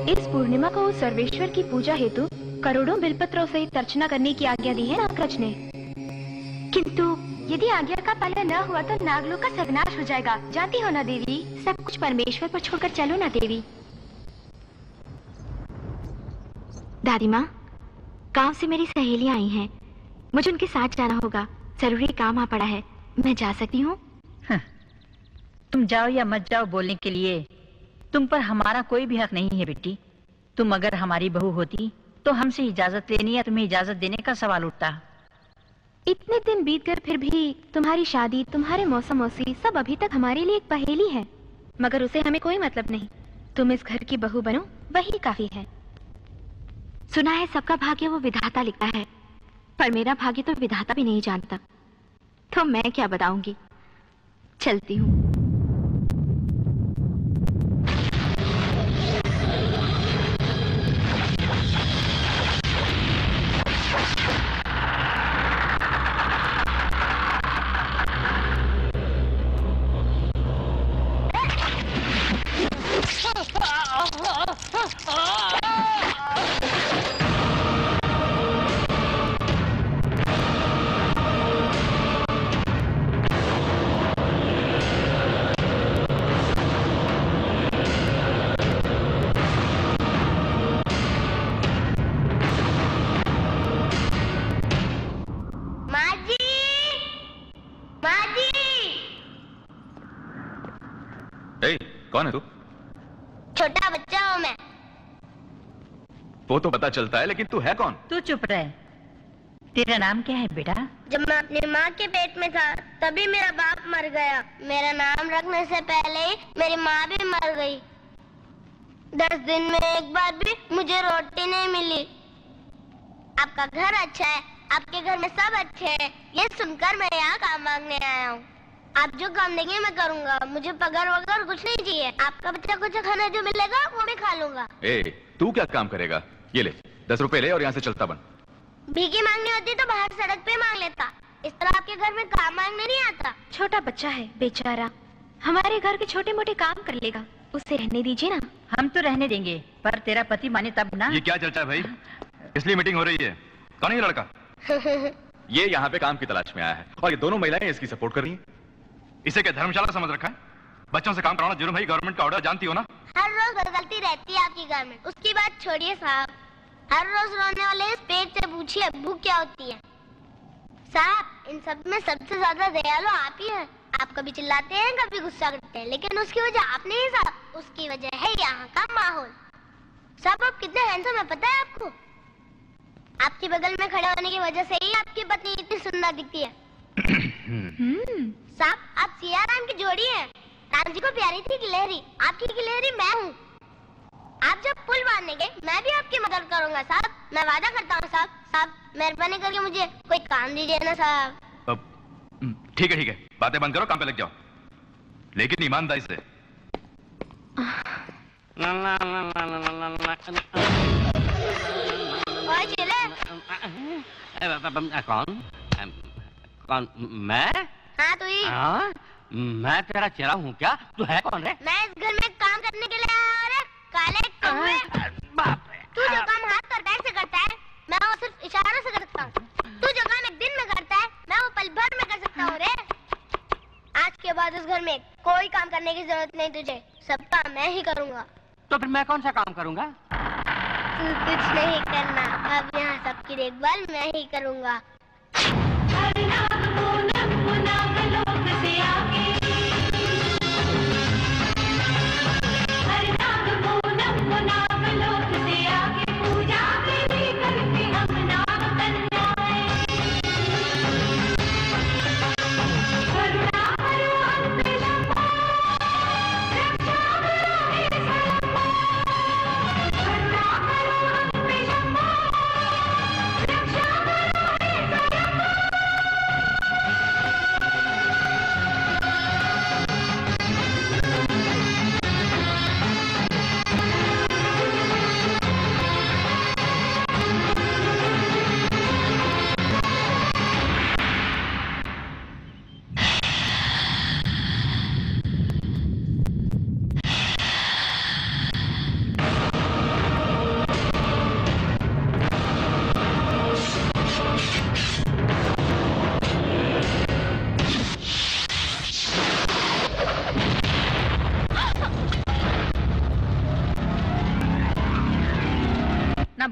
इस पूर्णिमा को सर्वेश्वर की पूजा हेतु करोड़ों बिलपत्रों से अर्चना करने की आज्ञा दी है नागराज ने। किंतु, यदि आज्ञा का पालन न हुआ तो नागलोक का सर्वनाश हो जाएगा। जानती हो ना देवी? सब कुछ परमेश्वर पर छोड़कर चलो ना देवी। दादी माँ, गाँव से मेरी सहेलियाँ आई हैं। मुझे उनके साथ जाना होगा। ज़रूरी काम आ पड़ा है। मैं जा सकती हूँ? तुम जाओ या मत जाओ बोलने के लिए। तुम पर हमारा कोई भी हक नहीं है बेटी। तुम अगर हमारी बहू होती तो हमसे इजाज़त लेनी या तुम्हें इजाज़त देने का सवाल उठता। इतने दिन बीत कर फिर भी तुम्हारी शादी तुम्हारे मौसम मौसी सब अभी तक हमारे लिए एक पहेली है। मगर उसे हमें कोई मतलब नहीं। तुम इस घर की बहू बनो वही काफ़ी है। सुना है सबका भाग्य वो विधाता लिखता है पर मेरा भाग्य तो विधाता भी नहीं जानता। तो मैं क्या बताऊँगी? चलती हूँ। कौन है तू? छोटा बच्चा हूँ मैं। वो तो पता चलता है लेकिन तू है कौन? तू चुप रहे। तेरा नाम क्या है बेटा? जब मैं अपनी माँ के पेट में था तभी मेरा बाप मर गया। मेरा नाम रखने से पहले ही मेरी माँ भी मर गई। दस दिन में एक बार भी मुझे रोटी नहीं मिली। आपका घर अच्छा है आपके घर में सब अच्छे हैं ये सुनकर मैं यहाँ काम मांगने आया हूँ? आप जो काम देंगे मैं करूँगा। मुझे पगार वगैरह कुछ नहीं चाहिए। आपका बच्चा कुछ खाना जो मिलेगा वो मैं खा लूँगा। ए तू क्या काम करेगा? ये ले दस रुपए ले और यहाँ से चलता बन। भीगी मांगनी होती तो बाहर सड़क पे मांग लेता। इस तरह आपके घर में काम मांगने नहीं आता। छोटा बच्चा है बेचारा। हमारे घर के छोटे मोटे काम कर लेगा। उसे रहने दीजिए ना। हम तो रहने देंगे पर तेरा पति माने तब ना। ये क्या चर्चा है भाई? इसलिए मीटिंग हो रही है। कौन है लड़का? ये यहाँ पे काम की तलाश में आया है। और ये दोनों महिलाएँ इसकी सपोर्ट कर रही हैं। इसे क्या धर्मशाला समझ रखा है? बच्चों से काम कराना जुर्म है गवर्नमेंट का ऑर्डर जानती हो ना? हर रोज बदलती रहती है आपकी गारमेंट उसकी बात छोड़िए साहब। हर रोज रोने वाले इस पेट से पूछिए भूख क्या होती है? साहब, इन सब में सबसे ज़्यादा दयालु आप ही हैं। आप कभी चिल्लाते हैं, कभी गुस्सा करते हैं, लेकिन उसकी वजह आप नहीं साहब। उसकी वजह है यहाँ का माहौल। साहब, आप कितने हैंडसम है, पता है आपको? आपके बगल में खड़े होने की वजह से ही आपकी पत्नी इतनी सुंदर दिखती है। साहब आप सिया राम की जोड़ी हैं। राम जी को प्यारी थी गिलहरी। आपकी गिलहरी मैं हूँ। आप जब पुल बांधेंगे मैं भी आपकी मदद करूँगा साहब। मैं वादा करता हूँ साहब। साहब मेहरबानी करके मुझे कोई काम दीजिए ना साहब। हम्म, ठीक है ठीक है। बातें बंद करो काम पे लग जाओ। लेकिन ईमानदारी से। कौन? कौन? मैं हाँ तू ही। हाँ? मैं तेरा चेहरा हूँ क्या? तू है कौन रे? मैं इस घर में काम करने के लिए आया हूँ रे। काले कौवे तू जो काम हाथ और पैर से करता है मैं वो सिर्फ़ इशारों से कर सकता हूँ। तू जो काम एक दिन में करता है मैं वो पल भर में कर सकता हूँ रे। आज के बाद इस घर में कोई काम करने की ज़रूरत नहीं तुझे। सब काम मैं ही करूँगा। तो फिर मैं कौन सा काम करूँगा? तू कुछ नहीं करना। अब यहाँ सबकी देखभाल मैं ही करूँगा।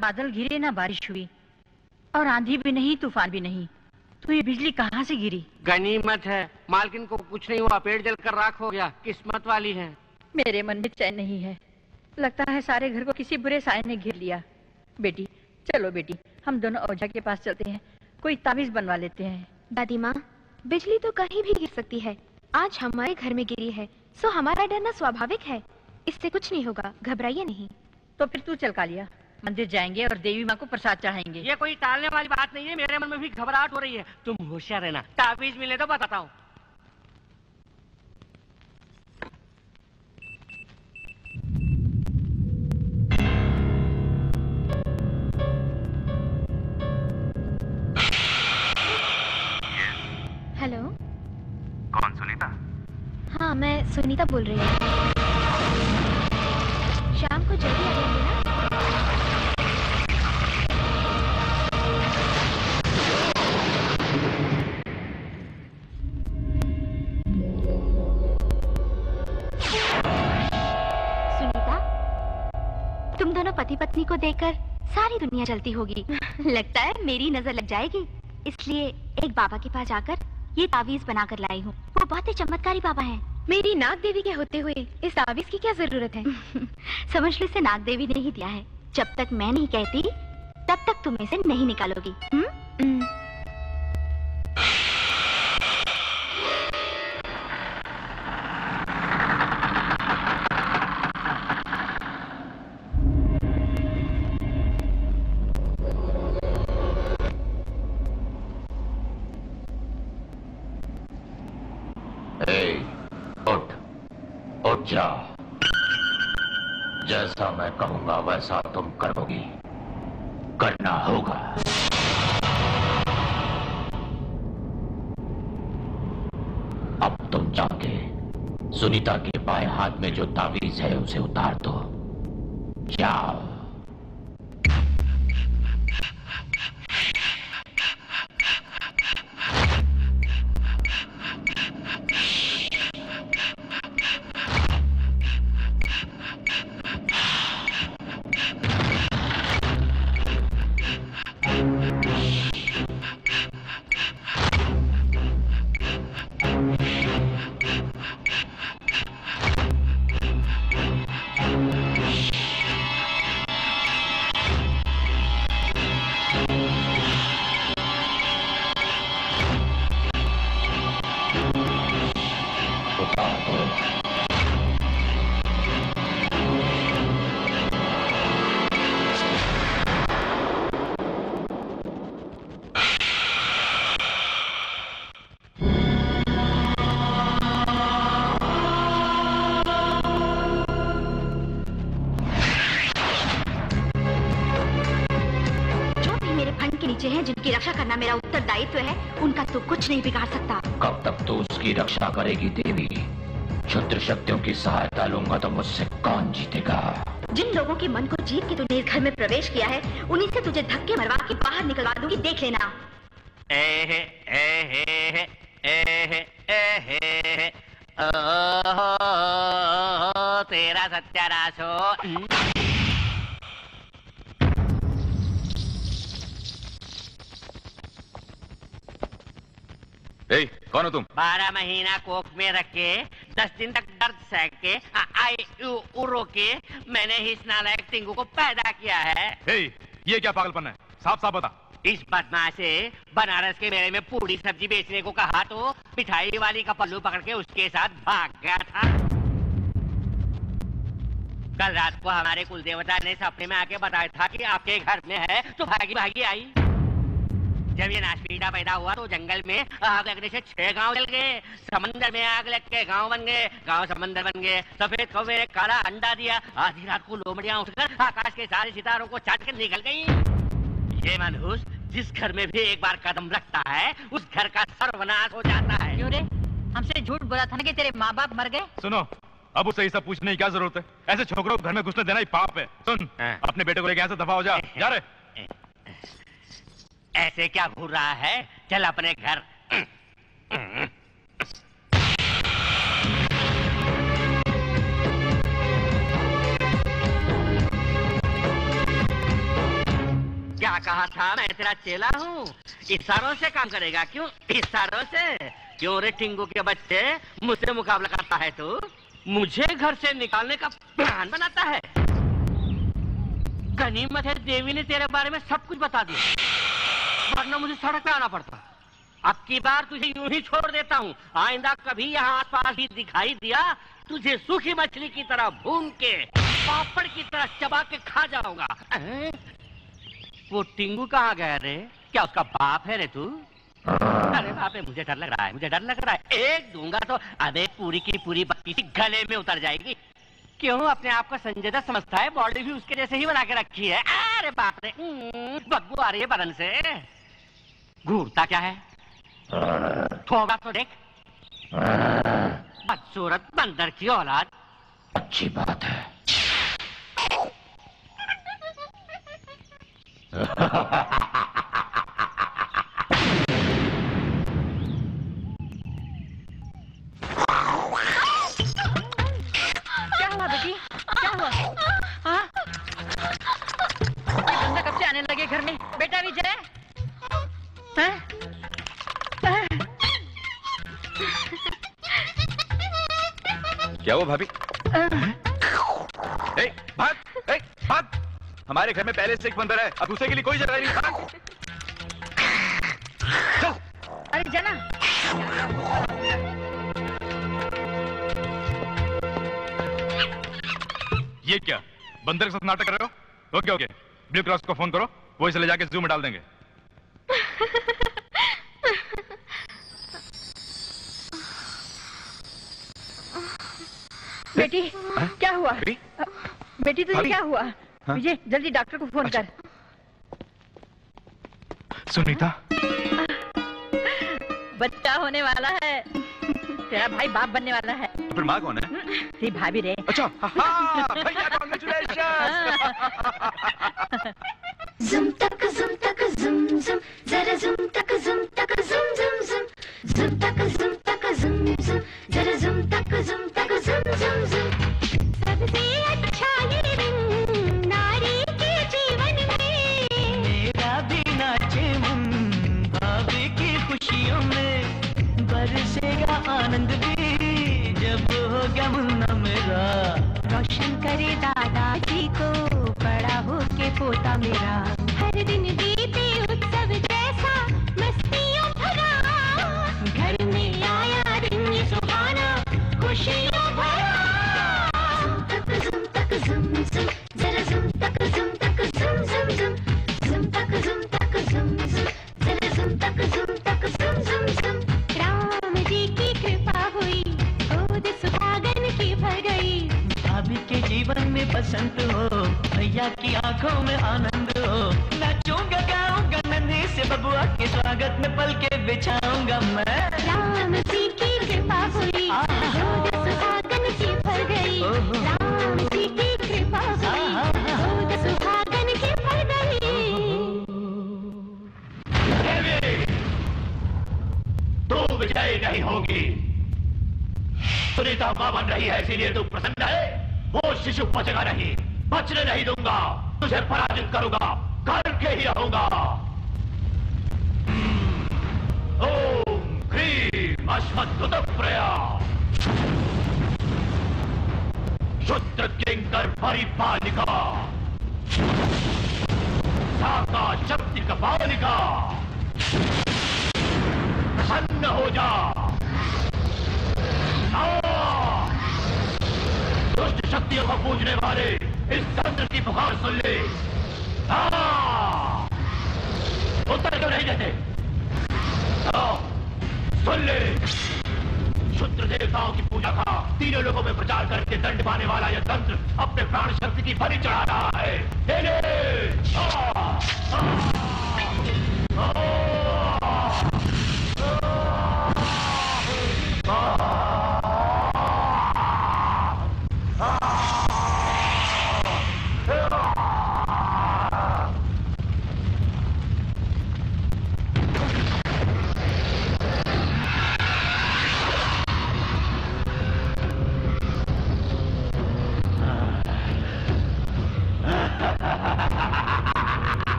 बादल गिरे ना बारिश हुई। और आंधी भी नहीं तूफ़ान भी नहीं। तो ये बिजली कहाँ से गिरी? गनीमत है। मालकिन को कुछ नहीं हुआ। पेड़ जल कर राख हो गया। किस्मत वाली है। मेरे मन में चैन नहीं है। लगता है सारे घर को किसी बुरे साय ने घिर लिया। बेटी चलो बेटी हम दोनों ओझा के पास चलते हैं। कोई ताबीज बनवा लेते हैं। दादी माँ बिजली तो कहीं भी गिर सकती है। आज हमारे घर में गिरी है सो हमारा डरना स्वाभाविक है। इससे कुछ नहीं होगा। घबराइए नहीं। तो फिर तू चल कालिया। मंदिर जाएँगे और देवी माँ को प्रसाद चढ़ाएँगे। ये कोई टालने वाली बात नहीं है मेरे मन में भी घबराहट हो रही है। तुम होशियार रहना। ताबीज मिले तो बताता हूँ। हेलो कौन सुनीता? हाँ मैं सुनीता बोल रही हूँ। को देखकर सारी दुनिया चलती होगी। लगता है मेरी नज़र लग जाएगी। इसलिए एक बाबा के पास जाकर ये तावीज बनाकर लाई हूँ। वो बहुत ही चमत्कारी बाबा हैं। मेरी नाग देवी के होते हुए इस तावीज की क्या ज़रूरत है? समझ लो इसे नाग देवी ने ही दिया है। जब तक मैं नहीं कहती तब तक तुम इसे नहीं निकालोगी। हम्म? कहूँगा वैसा तुम करोगी। करना होगा। अब तुम जाके सुनीता के बाएँ हाथ में जो तावीज है, उसे उतार दो। जाओ। नहीं बिगाड़ सकता। कब तक तो उसकी रक्षा करेगी देवी। क्षुद्र शक्तियों की सहायता लूँगा तो मुझसे कौन जीतेगा? जिन लोगों के मन को जीत के तूने इस घर में प्रवेश किया है उन्हीं से तुझे धक्के मरवा के बाहर निकलवा दूँगी देख लेना। एहे, एहे, एहे, एहे, ओहो, तेरा सत्यानाश हो। ए, कौन हो तुम? बारह महीना कोक में रख के दस दिन तक दर्द सहक के आई उ- उरो के मैंने ही इस नालायक टिंगू को पैदा किया है। हे, ये क्या पागलपन है? साफ़ साफ़ बता। इस बदमाश से बनारस के मेले में पूरी सब्ज़ी बेचने को कहा तो मिठाई वाली का पल्लू पकड़ के उसके साथ भाग गया था। कल रात को हमारे कुल देवता ने सपने में आके बताया था कि आपके घर में है तो भागी भागी आई। जब ये नाशपीटा पैदा हुआ तो जंगल में आग लगने से छह गाँव जल गए। समंदर में आग लग के गाँव बन गए। गाँव समंदर बन गए। सफ़ेद कौवे ने काला अंडा दिया। आधी रात को लोमड़ियाँ उठकर आकाश के सारे सितारों को चाट कर निकल गई। ये मनहूस जिस घर में भी एक बार कदम रखता है उस घर का सर्वनाश हो जाता है। क्यों रे? हमसे झूठ बोला था ना कि तेरे माँ बाप मर गए? सुनो अब उससे ये सब पूछने की क्या ज़रूरत है? ऐसे छोकरों को घर में घुसने देना ही पाप है। सुन अपने बेटे को लेके यहाँ से दफ़ा हो जा। जा रे। ऐसे क्या घूर रहा है? चल अपने घर। क्या कहा था मैं? तेरा चेला हूँ। इशारों से काम करेगा क्यों? इशारों से? क्यों रे टिंगू के बच्चे? मुझसे मुकाबला करता है तू? मुझे घर से निकालने का प्लान बनाता है। गनीमत है, देवी ने तेरे बारे में सब कुछ बता दिया। वरना मुझे सड़क पे आना पड़ता। अब की बार तुझे यूँ ही छोड़ देता हूँ। आइंदा कभी यहाँ आस पास ही दिखाई दिया, तुझे सूखी मछली की तरह भून के, पापड़ की तरह चबा के खा जाऊँगा? वो टिंगू कहाँ गया रे? क्या उसका बाप है रे तू? अरे बाप रे, मुझे डर लग रहा है, मुझे डर लग रहा है। एक दूँगा तो अबे पूरी की पूरी बत्ती गले में उतर जाएगी। क्यों अपने आप को संजय दत्त समझता है? बॉडी भी उसके जैसे ही बना के रखी है। अरे बाप रे। हम्म, बदबू आ रही है बदन से। घूरता क्या है? थोड़ा तो देख। बदसूरत बंदर की औलाद। अच्छी बात है। क्या हुआ बेटी क्या हुआ? हाँ? ये बंदा कब से आने लगे घर में? बेटा विजय हैं? हैं? क्या हुआ भाभी? ए, भाग ए, भाग। हमारे घर में पहले से एक बंदर है अब दूसरे के लिए कोई जगह नहीं। भाग। अरे जना। ये क्या? बंदर के साथ नाटक कर रहे हो? Okay okay. ब्लू क्रॉस को फ़ोन करो वो इसे ले जाके जू में डाल देंगे। बेटी क्या हुआ? बेटी? तुझे क्या हुआ? हाँ? विजय जल्दी डॉक्टर को फ़ोन कर। सुनीता? बच्चा होने वाला है। तेरा भाई बाप बनने वाला है तो फिर माँ कौन है तेरी भाभी रे अच्छा भैया Zum taka zum taka zum zum zara zum taka zum taka zum zum zum zum taka zum taka zum zum zara zum taka zum taka zum zum zum सबसे अच्छा ये दिन नारी के जीवन में मेरा भी नाचे मन भाभी की खुशियों में बरसेगा आनंद भी, जब होगा मुन्ना मेरा। रोशन करे दादाजी को, बड़ा हो के पोता मेरा। हर दिन बीते रही है, इसीलिए तू प्रसन्न है। वो शिशु बचेगा नहीं, बचने नहीं दूँगा। तुझे पराजित करूँगा करके ही रहूँगा। ओम क्रीम अश्वत्थ प्रया शुद्ध किंकर परिपालिका पुकार सुन ले हाँ। उत्तर क्यों नहीं देते? हाँ, सुन ले शुद्र देवताओं की पूजा का तीनों लोगों में प्रचार करके दंड पाने वाला यह तंत्र अपने प्राण शक्ति की भरी चढ़ा रहा है।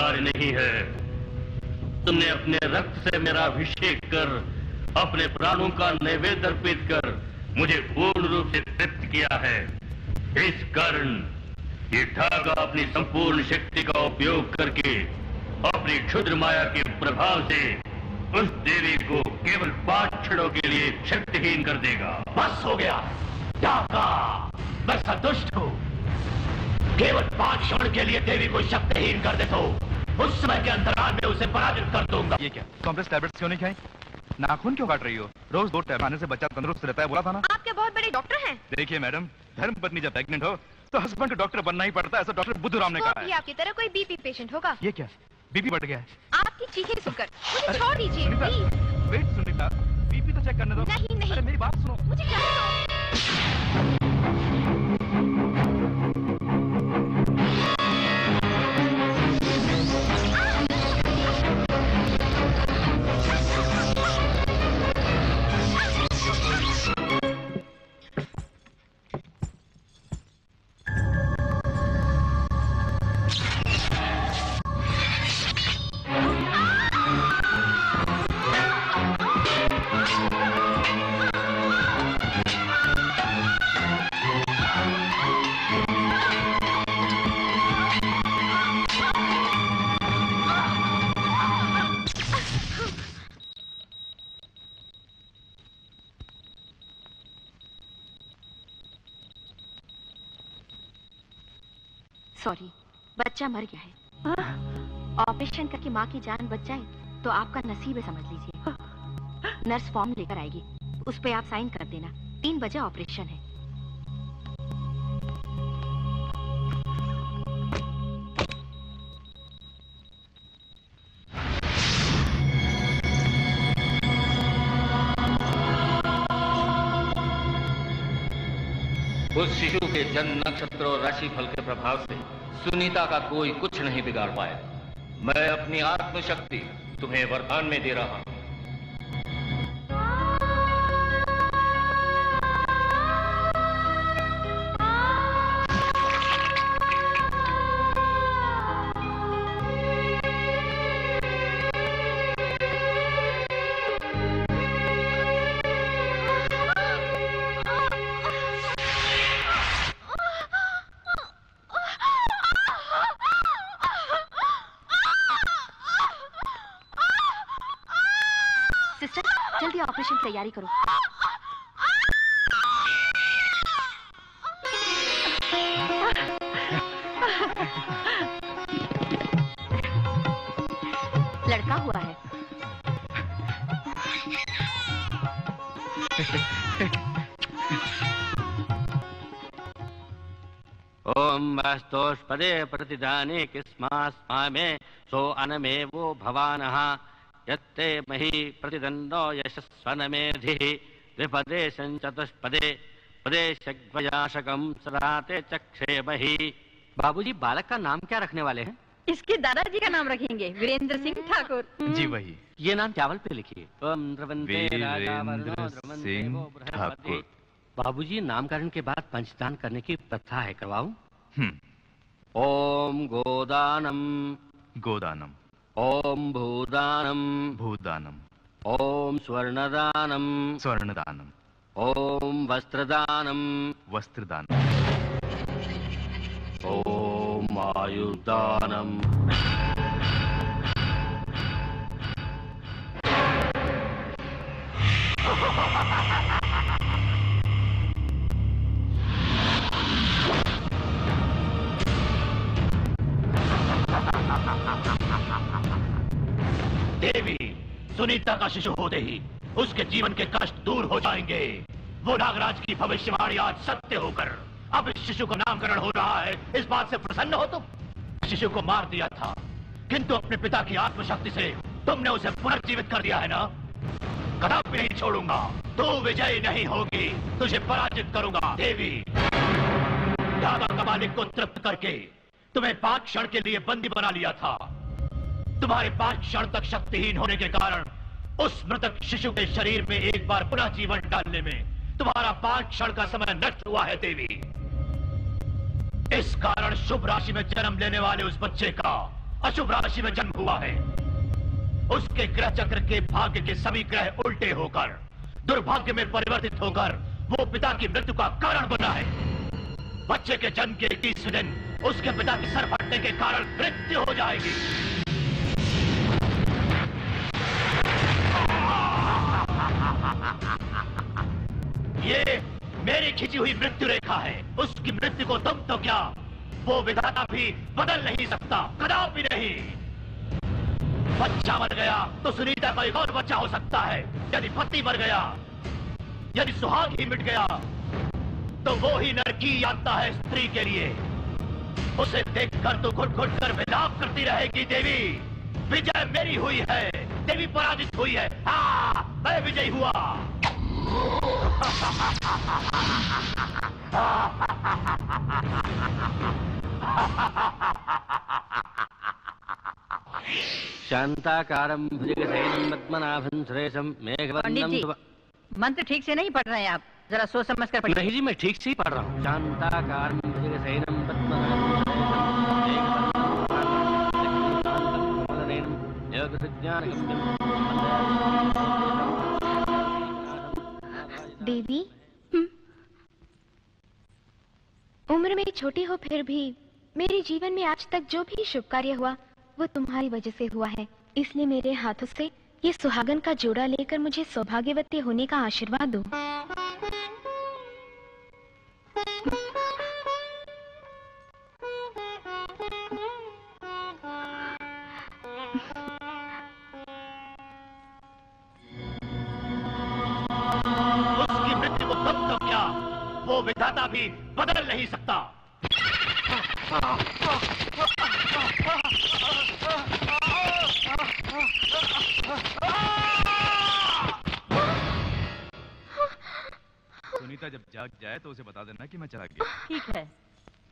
कार्य नहीं है। तुमने अपने रक्त से मेरा अभिषेक कर, अपने प्राणों का नैवेद्य अर्पित कर, मुझे पूर्ण रूप से तृप्त किया है। इस कारण ये धागा अपनी संपूर्ण शक्ति का उपयोग करके, अपनी क्षुद्र माया के प्रभाव से उस देवी को केवल पाँच क्षणों के लिए शक्तिहीन कर देगा। बस हो गया। डाका मैं संतुष्ट हूँ। केवल पाँच क्षण के लिए देवी को शक्तिहीन कर देता हूँ उस समय के अंतराल में उसे पराजित कर दूँगा। ये क्या? कॉम्प्लेक्स टैबलेट्स क्यों नहीं खाई नाखून क्यों काट रही हो? रोज दो टैब खाने से बच्चा तंदुरुस्त रहता है बोला था ना। आप क्या बहुत बड़े डॉक्टर हैं। देखिए मैडम धर्म पत्नी जब प्रेग्नेंट हो तो हस्बैंड को डॉक्टर बनना ही पड़ता है ऐसा डॉक्टर बुद्धूराम ने कहा है। आपकी तरह कोई बीपी पेशेंट होगा। ये क्या? बीपी बढ़ गया है। आपकी चीखें सुनकर मुझे छोड़ दीजिए वेट सुनीता बीपी तो चेक करने दो। नहीं नहीं। अरे मेरी बात सुनो। मुझे सॉरी बच्चा मर गया है। ऑपरेशन करके माँ की जान बच जाए तो आपका नसीब है समझ लीजिए। नर्स फॉर्म लेकर आएगी। उस पर आप साइन कर देना। तीन बजे ऑपरेशन है। उस शिशु के जन्म नक्षत्र और राशि फल के प्रभाव से सुनीता का कोई कुछ नहीं बिगाड़ पाया। मैं अपनी आत्मशक्ति तुम्हें वरदान में दे रहा हूँ। तैयारी करो। लड़का हुआ है। ओम वास्तोष्पदे प्रतिदाने किस्मास्मामे सो अनमेवो भवानः। यत्ते मही प्रतिदन्नो यशस्वनमेधिः द्विपदे चतुष्पदे पदे शग्वयाशकम सदाते चक्षे मही। बाबूजी बालक का नाम क्या रखने वाले हैं? इसके दादाजी का नाम रखेंगे वीरेंद्र सिंह ठाकुर। जी वही। ये नाम चावल पे लिखिए। ठाकुर। बाबूजी नामकरण के बाद पंचदान करने की प्रथा है करवाऊं? हम्म, ओम गोदानम। गोदानम। ओम भूदानम। भूदानम। ओम स्वर्णदानम। स्वर्णदानम। ओम वस्त्रदानम। वस्त्रदानम। ओम आयुर्दानम। सुनीता का शिशु होते ही, उसके जीवन के कष्ट दूर हो जाएँगे। वो नागराज की भविष्यवाणी आज सत्य होकर, अब इस शिशु का नामकरण हो रहा है। इस बात से प्रसन्न हो तुम? शिशु को मार दिया था, किंतु अपने पिता की आत्मशक्ति से तुमने उसे पुनर्जीवित कर दिया है ना? कदापि नहीं छोड़ूँगा। तू विजय नहीं होगी, तुझे पराजित करूँगा, देवी। दादा का मालिक को तृप्त करके, तुम्हें पाँच क्षण के लिए बंदी बना लिया था। तुम्हारे पाँच क्षण तक शक्तिहीन होने के कारण उस मृतक शिशु के शरीर में एक बार पुनः जीवन डालने में तुम्हारा पाँच क्षण का समय नष्ट हुआ है, देवी। इस कारण शुभ राशि में जन्म लेने वाले उस बच्चे का अशुभ राशि में जन्म हुआ है। उसके ग्रह चक्र के भाग्य के सभी ग्रह उल्टे होकर, दुर्भाग्य में परिवर्तित होकर, वो पिता की मृत्यु का कारण बना है। बच्चे के जन्म के इक्कीसवें दिन उसके पिता के सर फटने के कारण मृत्यु हो जाएगी। ये मेरी खिंची हुई मृत्यु रेखा है। उसकी मृत्यु को तुम तो क्या? वो विधाता भी बदल नहीं सकता, कदापि नहीं। बच्चा मर गया तो सुनीता का एक और बच्चा हो सकता है। यदि पति मर गया, यदि सुहाग ही मिट गया तो वो ही नरकी आता है स्त्री के लिए। उसे देखकर तो घुट घुट कर विलाप करती रहेगी देवी। विजय मेरी हुई है। देवी पराजित हुई है। हाँ मैं विजयी हुआ। शांताकारं भुजगशयनं पद्मनाभं सुरेशं पंडित मेघवर्णं जी सुव- मंत्र ठीक से नहीं पढ़ रहे हैं आप। जरा सोच समझ कर पढ़िए। नहीं जी मैं ठीक से ही पढ़ रहा हूँ। शांताकारं भुजगशयनं पद्मनाभं देवी उम्र में छोटी हो फिर भी मेरे जीवन में आज तक जो भी शुभ कार्य हुआ, वो तुम्हारी वजह से हुआ है। इसलिए मेरे हाथों से ये सुहागन का जोड़ा लेकर मुझे सौभाग्यवती होने का आशीर्वाद दो। भी बदल नहीं सकता। सुनीता जब जाग जाए तो उसे बता देना कि मैं चला गया। ठीक है।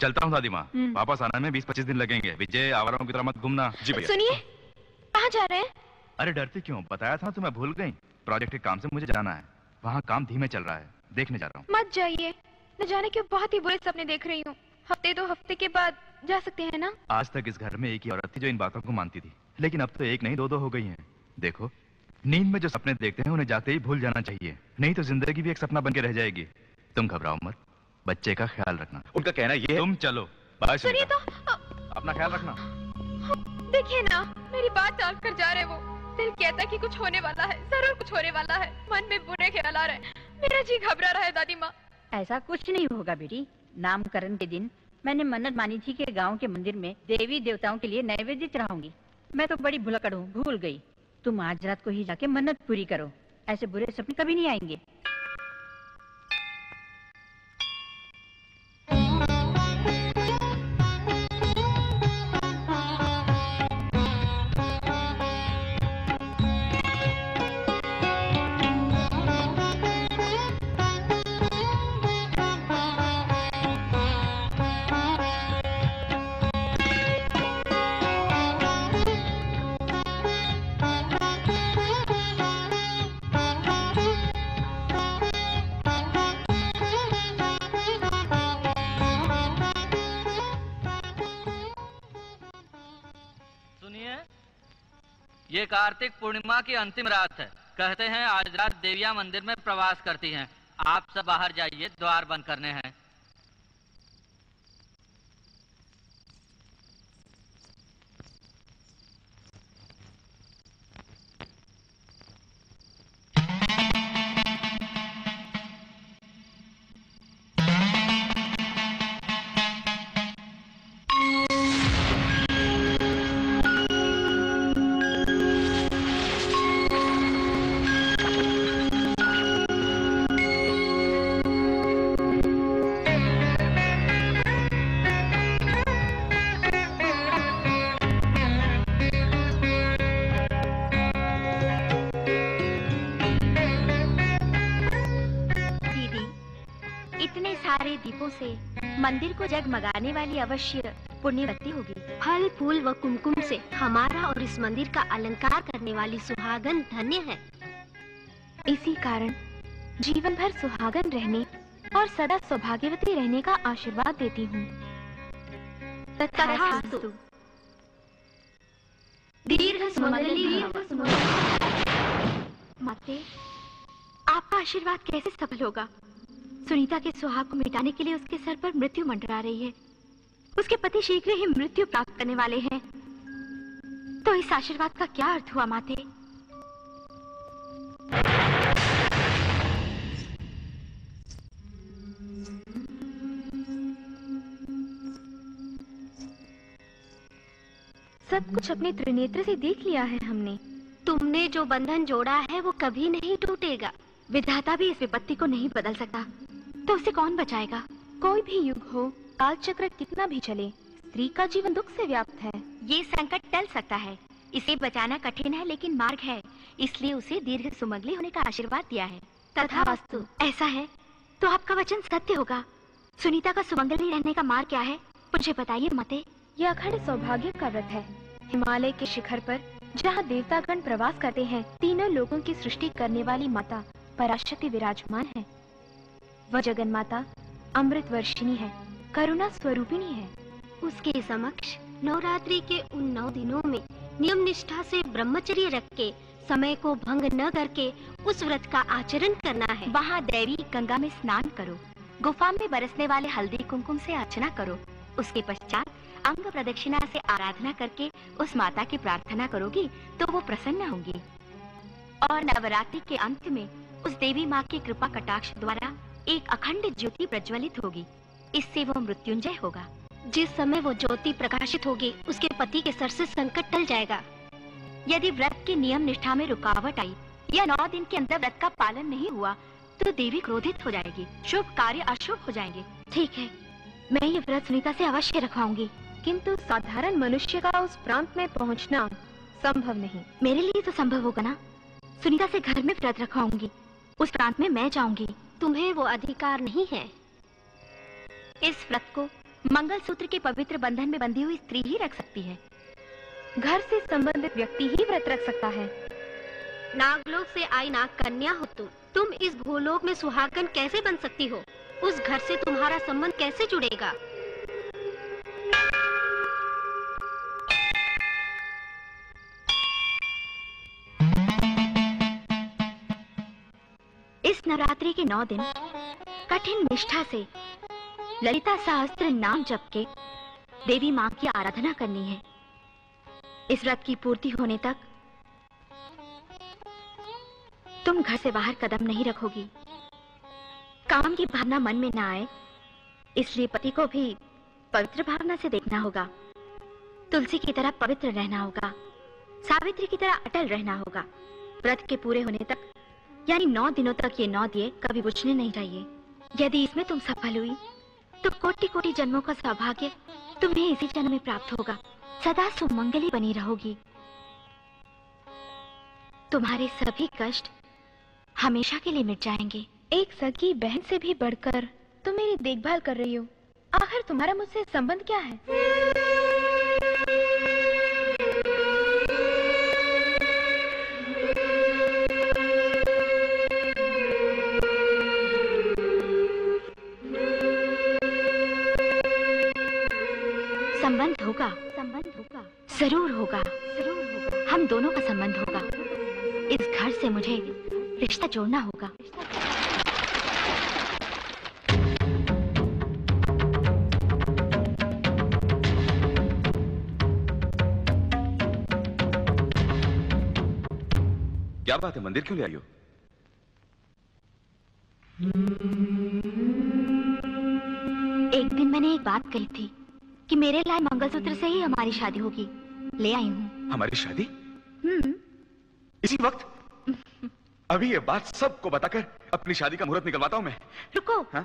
चलता हूँ दादी माँ। हम्म। वापस आने में बीस पच्चीस दिन लगेंगे। विजय आवाराओं की तरह मत घूमना। जी भैया। सुनिए कहाँ जा रहे हैं? अरे डरती क्यों? बताया था तुम्हें भूल गई। प्रोजेक्ट के काम से मुझे जाना है। वहाँ काम धीमे चल रहा है। देखने जा रहा हूँ। मत जाइए। न जाने क्यों बहुत ही बुरे सपने देख रही हूँ। हफ़्ते दो हफ़्ते के बाद जा सकते हैं ना? आज तक इस घर में एक ही औरत थी जो इन बातों को मानती थी। लेकिन अब तो एक नहीं दो दो हो गई हैं। देखो नींद में जो सपने देखते हैं उन्हें जाते ही भूल जाना चाहिए। नहीं तो ज़िंदगी भी एक सपना बन के रह जाएगी। तुम घबराओ मत। बच्चे का ख्याल रखना। उनका कहना ये है तुम चलो। बाय सुनिए तो अपना ख्याल रखना। देखिए ना मेरी बात टाल कर जा रहे वो। दिल कहता है कि कुछ होने वाला है। ज़रूर कुछ होने वाला है। मन में बुरे ख्याल आ रहे मेरा जी घबरा रहा है दादी माँ। ऐसा कुछ नहीं होगा बेटी। नामकरण के दिन मैंने मन्नत मानी थी कि गाँव के मंदिर में देवी देवताओं के लिए नैवेद्य चढ़ाऊँगी। मैं तो बड़ी भुलकड़ हूँ, भूल गई। तुम आज रात को ही जाके मन्नत पूरी करो। ऐसे बुरे सपने कभी नहीं आएँगे। ये कार्तिक पूर्णिमा की अंतिम रात है। कहते हैं, आज रात देविया मंदिर में प्रवास करती हैं। आप सब बाहर जाइए, द्वार बंद करने हैं। दीपों से। मंदिर को जगमगाने वाली अवश्य पुण्यवती होगी। फल, फूल व कुमकुम से हमारा और इस मंदिर का अलंकार करने वाली सुहागन धन्य है। इसी कारण जीवन भर सुहागन रहने और सदा सौभाग्यवती रहने का आशीर्वाद देती हूँ। दीर्घ माते, आपका आशीर्वाद कैसे सफल होगा? सुनीता के सुहाग को मिटाने के लिए उसके सर पर मृत्यु मंडरा रही है। उसके पति शीघ्र ही मृत्यु प्राप्त करने वाले हैं। तो इस आशीर्वाद का क्या अर्थ हुआ, माते? सब कुछ अपने त्रिनेत्र से देख लिया है हमने। तुमने जो बंधन जोड़ा है, वो कभी नहीं टूटेगा। विधाता भी इस विपत्ति को नहीं बदल सकता। तो उसे कौन बचाएगा? कोई भी युग हो काल चक्र कितना भी चले स्त्री का जीवन दुख से व्याप्त है। ये संकट टल सकता है। इसे बचाना कठिन है लेकिन मार्ग है। इसलिए उसे दीर्घ सुमंगली होने का आशीर्वाद दिया है। तथा वस्तु ऐसा है तो आपका वचन सत्य होगा। सुनीता का सुमंगली रहने का मार्ग क्या है? मुझे बताइए मते। यह अखंड सौभाग्य का व्रत है। हिमालय के शिखर पर जहाँ देवतागण प्रवास करते हैं तीनों लोगों की सृष्टि करने वाली माता पराशक्ति विराजमान है। वह जगन माता अमृत वर्षिणी है, करुणा स्वरूपिणी है। उसके समक्ष नवरात्रि के उन नौ दिनों में नियम निष्ठा से ब्रह्मचर्य रख के, समय को भंग न करके उस व्रत का आचरण करना है। वहाँ देवी गंगा में स्नान करो, गुफा में बरसने वाले हल्दी कुमकुम से अर्चना करो। उसके पश्चात अंग प्रदक्षिणा से आराधना करके उस माता की प्रार्थना करोगी तो वो प्रसन्न होंगी। और नवरात्रि के अंत में उस देवी माँ की कृपा कटाक्ष द्वारा एक अखंड ज्योति प्रज्वलित होगी। इससे वो मृत्युंजय होगा। जिस समय वो ज्योति प्रकाशित होगी, उसके पति के सर से संकट टल जाएगा। यदि व्रत की नियम निष्ठा में रुकावट आई, या नौ दिन के अंदर व्रत का पालन नहीं हुआ तो देवी क्रोधित हो जाएगी। शुभ कार्य अशुभ हो जाएँगे। ठीक है, मैं ये व्रत सुनीता से अवश्य रखवाऊँगी। किंतु साधारण मनुष्य का उस प्रांत में पहुँचना संभव नहीं। मेरे लिए तो संभव होगा ना? सुनीता से घर में व्रत रखवाऊँगी। उस प्रांत में मैं जाऊँगी। तुम्हें वो अधिकार नहीं है। इस व्रत को मंगल सूत्र के पवित्र बंधन में बंधी हुई स्त्री ही रख सकती है। घर से संबंधित व्यक्ति ही व्रत रख सकता है। नागलोक से आई नाग कन्या हो तुम। तुम इस भूलोक में सुहागन कैसे बन सकती हो? उस घर से तुम्हारा संबंध कैसे जुड़ेगा? नवरात्रि के नौ दिन कठिन निष्ठा से ललिता सहस्त्र नाम जप के देवी माँ की आराधना करनी है। इस व्रत की पूर्ति होने तक तुम घर से बाहर कदम नहीं रखोगी। काम की भावना मन में ना आए, इसलिए पति को भी पवित्र भावना से देखना होगा। तुलसी की तरह पवित्र रहना होगा। सावित्री की तरह अटल रहना होगा। व्रत के पूरे होने तक यानी नौ दिनों तक ये नौ दिए कभी बुझने नहीं चाहिए यदि इसमें तुम सफल हुई तो कोटि कोटि जन्मों का सौभाग्य तुम्हें इसी जन्म में प्राप्त होगा। सदा सुमंगली बनी रहोगी। तुम्हारे सभी कष्ट हमेशा के लिए मिट जाएँगे। एक सगी बहन से भी बढ़कर तुम मेरी देखभाल कर रही हो। आखिर तुम्हारा मुझसे संबंध क्या है? से मुझे रिश्ता जोड़ना होगा। क्या बात है? मंदिर क्यों ले आई हो? एक दिन मैंने एक बात कही थी कि मेरे लाए मंगलसूत्र से ही हमारी शादी होगी। ले आई हूँ। हमारी शादी? हम्म। इसी वक्त? अभी ये बात सबको बताकर अपनी शादी का मुहूर्त निकलवाता हूँ मैं। रुको। हाँ?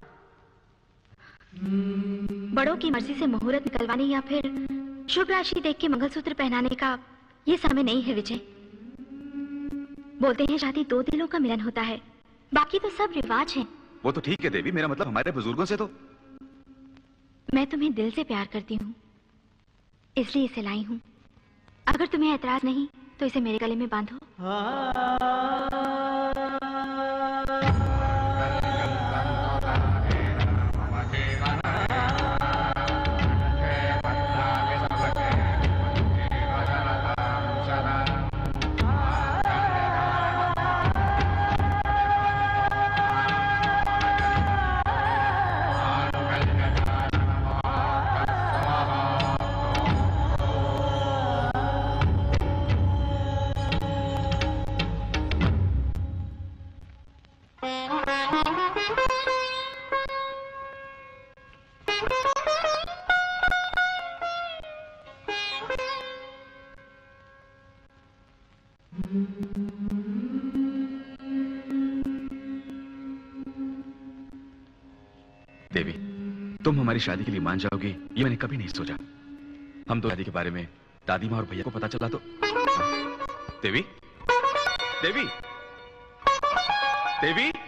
बड़ों की मर्ज़ी से मुहूर्त निकलवाने या फिर शुभ राशि देख के मंगलसूत्र पहनाने का ये समय नहीं है विजय। बोलते हैं शादी दो दिलों का मिलन होता है। बाकी तो सब रिवाज हैं। वो तो ठीक है देवी मेरा मतलब हमारे बुज़ुर्गों से तो। मैं तुम्हें दिल से प्यार करती हूँ इसलिए इसे लाई हूँ। अगर तुम्हें ऐतराज नहीं तो इसे मेरे गले में बांधो। हमारी शादी के लिए मान जाओगी, ये मैंने कभी नहीं सोचा। हम तो शादी के बारे में दादी माँ और भैया को पता चला तो देवी देवी? देवी? देवी?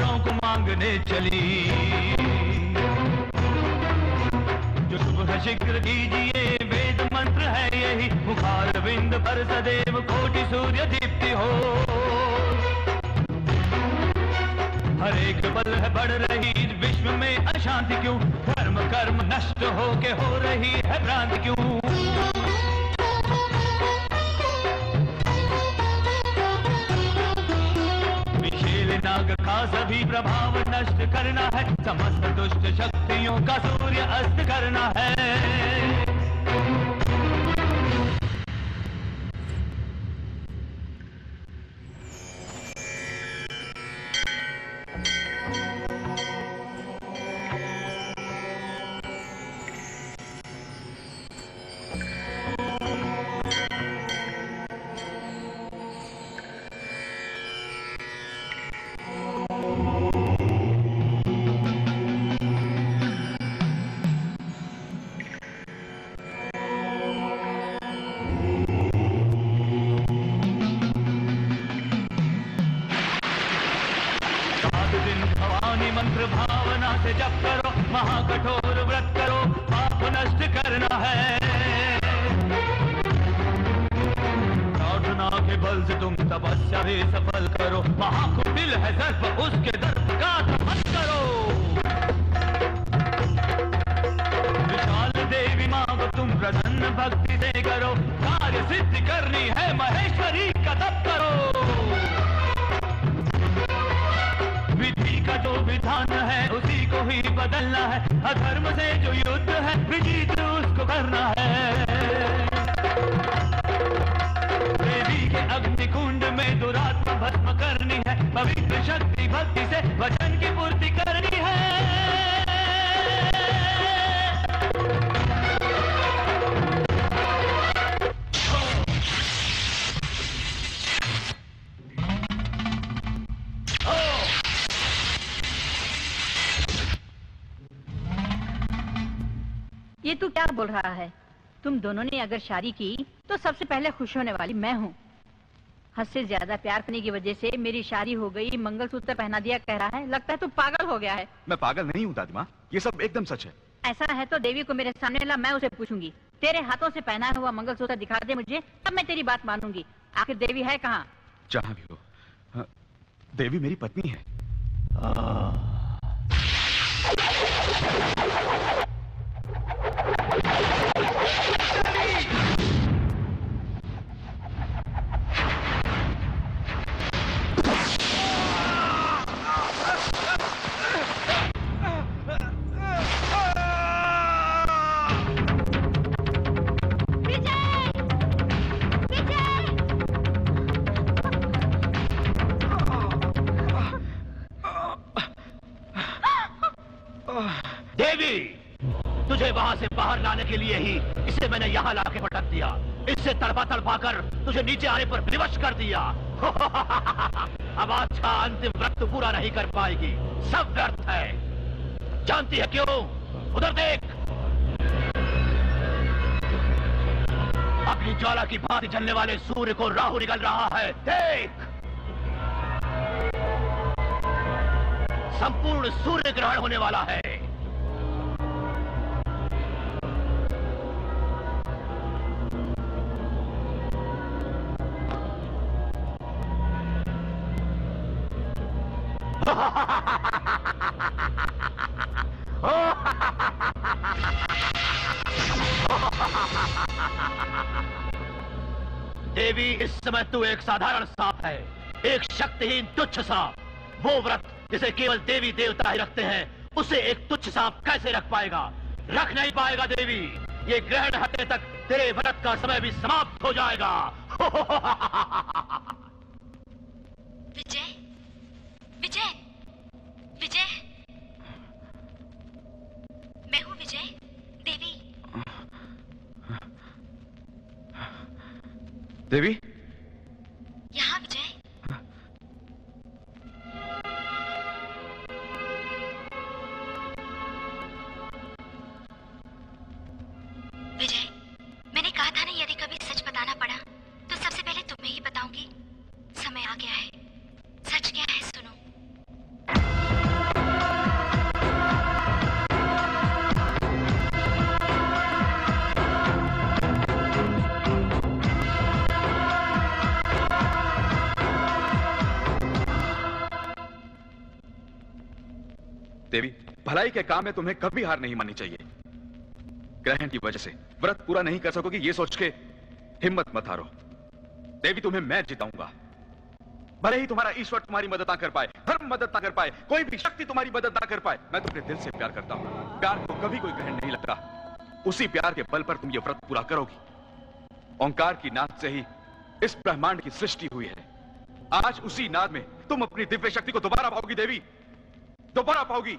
भी को मांगने चली। जो शुभ शीघ्र कीजिए, वेद मंत्र है यही। मुखार बिंद पर सदैव कोटि सूर्य दीप्ति हो। हर एक बल है बढ़ रही, विश्व में अशांति क्यों? धर्म कर्म नष्ट हो के हो रही है भ्रांति क्यों? प्रभाव नष्ट करना है समस्त दुष्ट शक्तियों का सूर्य अस्त करना है। तुम दोनों ने अगर शादी की तो सबसे पहले खुश होने वाली मैं हूँ। हद से ज़्यादा प्यार करने की वजह से मेरी शादी हो गई मंगलसूत्र पहना दिया कह रहा है लगता है तू पागल हो गया है। मैं पागल नहीं हूँ दादी माँ ये सब एकदम सच है। ऐसा है तो देवी को मेरे सामने ला मैं उसे पूछूँगी। तेरे हाथों से पहना हुआ मंगलसूत्र दिखा दे मुझे तब मैं तेरी बात मानूँगी। आखिर देवी है कहाँ? जहाँ भी हो। हाँ, देवी मेरी पत्नी है। देवी तुझे नीचे आने पर विवश कर दिया। अब अच्छा अंतिम व्रत पूरा नहीं कर पाएगी। सब व्यर्थ है। जानती है क्यों? उधर देख। अपनी ज्वाला की भांति जलने वाले सूर्य को राहु निकल रहा है। देख। संपूर्ण सूर्य ग्रहण होने वाला है। एक साधारण सांप है एक शक्तिहीन तुच्छ सांप। वो व्रत जिसे केवल देवी देवता ही रखते हैं उसे एक तुच्छ सांप कैसे रख पाएगा? रख नहीं पाएगा देवी। ये ग्रहण हटने तक तेरे व्रत का समय भी समाप्त हो जाएगा। विजय? विजय? विजय? मैं हूँ विजय देवी। देवी? भलाई के काम में तुम्हें कभी हार नहीं माननी चाहिए। ग्रहण की वजह से। व्रत पूरा नहीं कर सकोगी, ये सोच के हिम्मत मत हारो। देवी, तुम्हें मैं जिताऊँगा। भले ही तुम्हारा ईश्वर तुम्हारी मदद ना कर पाए, धर्म मदद ना कर पाए, कोई भी शक्ति तुम्हारी मदद ना कर पाए, मैं तुम्हें दिल से प्यार करता हूँ। प्यार को कभी कोई ग्रहण नहीं लगता। उसी प्यार के बल पर तुम ये व्रत पूरा करोगी। ओंकार की नाद से ही इस ब्रह्मांड की सृष्टि हुई है। आज उसी नाद में तुम अपनी दिव्य शक्ति को दोबारा पाओगी, देवी। दोबारा पाओगी।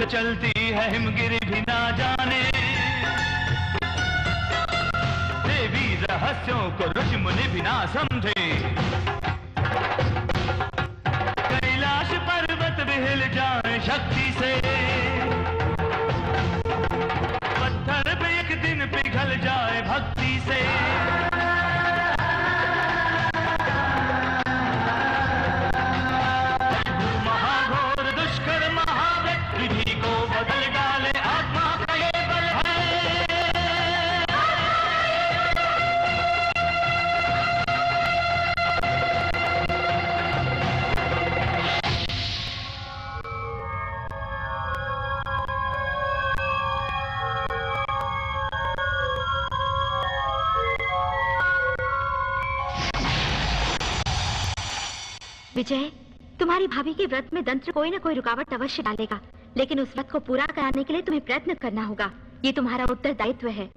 से चलती है हिमगिरी भी ना जाने। देवी रहस्यों को ऋषि मुनि भी ना समझे। कैलाश पर्वत भी हिल जाए शक्ति से। पत्थर पे एक दिन पिघल जाए भक्ति से। विजय, तुम्हारी भाभी के व्रत में दंत्र कोई ना कोई रुकावट अवश्य डालेगा, लेकिन उस व्रत को पूरा कराने के लिए तुम्हें प्रयत्न करना होगा। ये तुम्हारा उत्तरदायित्व है।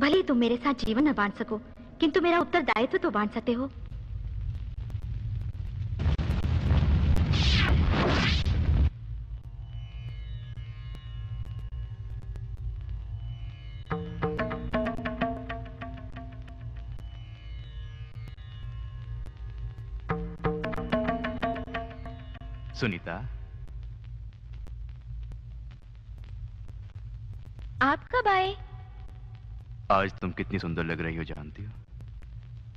भले तुम मेरे साथ जीवन न बांट सको, किंतु मेरा उत्तरदायित्व तो बांट सकते हो। सुनीता। आप कब आए? आज तुम कितनी सुंदर लग रही हो जानती हो।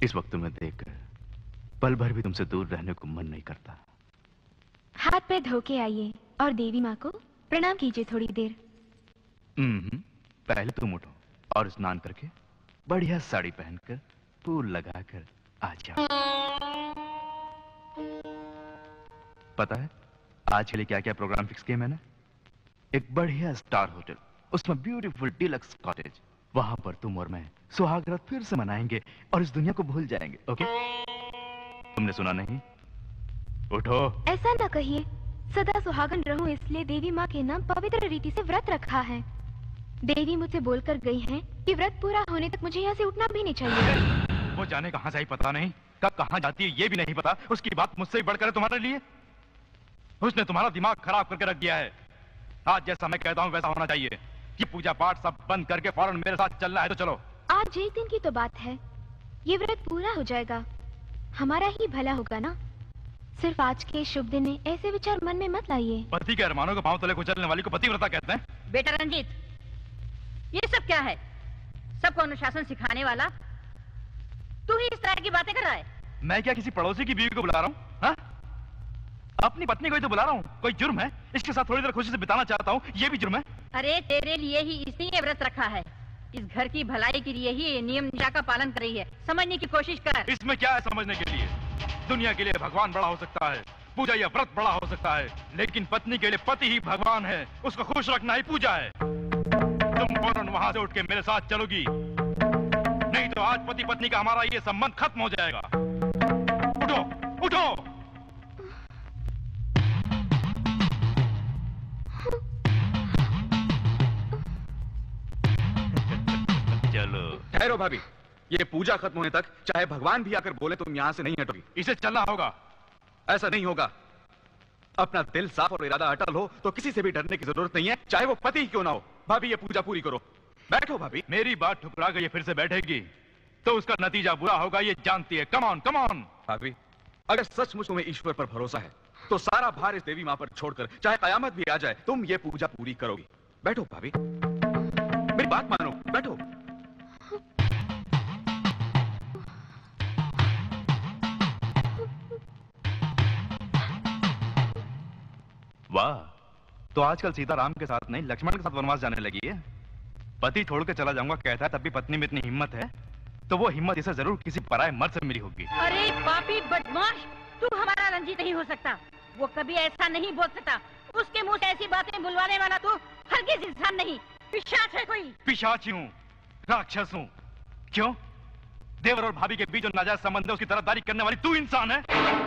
इस वक्त तुम्हें देखकर पल भर भी तुमसे दूर रहने को मन नहीं करता। हाथ पैर धोके आइए और देवी माँ को प्रणाम कीजिए थोड़ी देर। हम्म पहले तुम उठो और स्नान करके बढ़िया साड़ी पहनकर फूल लगाकर आ जाओ। पता है? आज के लिए क्या क्या प्रोग्राम फिक्स किया मैंने? एक बढ़िया स्टार होटल उसमें ब्यूटीफुल डिलक्स कॉटेज वहाँ पर तुम और मैं सुहाग रात फिर से मनाएँगे और इस दुनिया को भूल जाएँगे ओके? तुमने सुना नहीं? उठो। ऐसा न कहिए सदा सुहागन रहूँ इसलिए देवी माँ के नाम पवित्र रीति से व्रत रखा है। देवी मुझसे बोलकर गई हैं कि व्रत पूरा होने तक मुझे यहाँ से उठना भी नहीं चाहिए। वो जाने कहाँ से आई पता नहीं? कब कहाँ जाती है ये भी नहीं पता। उसकी बात मुझसे ही बढ़कर है तुम्हारे लिए। उसने तुम्हारा दिमाग खराब करके रख दिया है। आज जैसा मैं कहता हूँ वैसा होना चाहिए ये पूजा पाठ सब बंद करके फ़ौरन मेरे साथ चलना है तो चलो। आज एक दिन की तो बात है। ये व्रत पूरा हो जाएगा। हमारा ही भला होगा ना? सिर्फ़ आज के शुभ दिन में ऐसे विचार मन में मत लाइए। पति के अरमानों को पाँव तले कुचलने वाली को पतिव्रता कहते हैं। बेटा रंजीत ये सब क्या है? सबको अनुशासन सिखाने वाला? तू ही इस तरह की बातें कर रहा है। मैं क्या किसी पड़ोसी की बीवी को बुला रहा हूँ? हाँ? अपनी पत्नी को ही तो बुला रहा हूँ। कोई जुर्म है? इसके साथ थोड़ी देर खुशी से बिताना चाहता हूँ। ये भी जुर्म है? अरे तेरे लिए ही इसने ये व्रत रखा है। इस घर की भलाई के लिए ही नियम निष्ठा का पालन कर रही है। समझने की कोशिश कर। इसमें क्या है समझने के लिए? दुनिया के लिए भगवान बड़ा हो सकता है। पूजा या व्रत बड़ा हो सकता है। लेकिन पत्नी के लिए पति ही भगवान है। उसको खुश रखना ही पूजा है। तुम फ़ौरन वहाँ से उठ के मेरे साथ चलोगी। नहीं तो आज पति पत्नी का हमारा ये संबंध खत्म हो जाएगा। उठो उठो! ठहरो भाभी। ये पूजा खत्म होने तक चाहे भगवान भी आकर बोले तुम यहाँ से नहीं हटोगी। इसे चलना होगा। ऐसा नहीं होगा। अपना दिल साफ़ और इरादा अटल हो तो किसी से भी डरने की ज़रूरत नहीं है चाहे वो पति ही क्यों ना हो। भाभी ये पूजा पूरी करो। बैठो भाभी। मेरी बात ठुकरा कर ये फिर से बैठेगी। तो उसका नतीजा बुरा होगा ये जानती है। कमॉन कमॉन भाभी अगर सचमुच तुम्हें ईश्वर पर भरोसा है तो सारा भार इस देवी माँ पर छोड़कर चाहे कयामत भी आ जाए तुम ये पूजा पूरी करोगी। बैठो भाभी। मेरी बात मानो। बैठो। वाह। तो आजकल सीता राम के साथ नहीं लक्ष्मण के साथ वनवास जाने लगी है। पति छोड़ के चला जाऊँगा कहता है तब भी पत्नी में इतनी हिम्मत है। तो वो हिम्मत इसे ज़रूर किसी पराये मर्द से मिली होगी। अरे पापी बदमाश तू हमारा रंजीत नहीं हो सकता। वो कभी ऐसा नहीं बोल सकता। उसके मुँह से ऐसी बातें बुलवाने वाला तू हरगिज इंसान नहीं। पिशाच है कोई। पिशाची हूँ राक्षस हूँ क्यों? देवर और भाभी के बीच जो नाजायज संबंध है उसकी तरफदारी करने वाली तू इंसान है।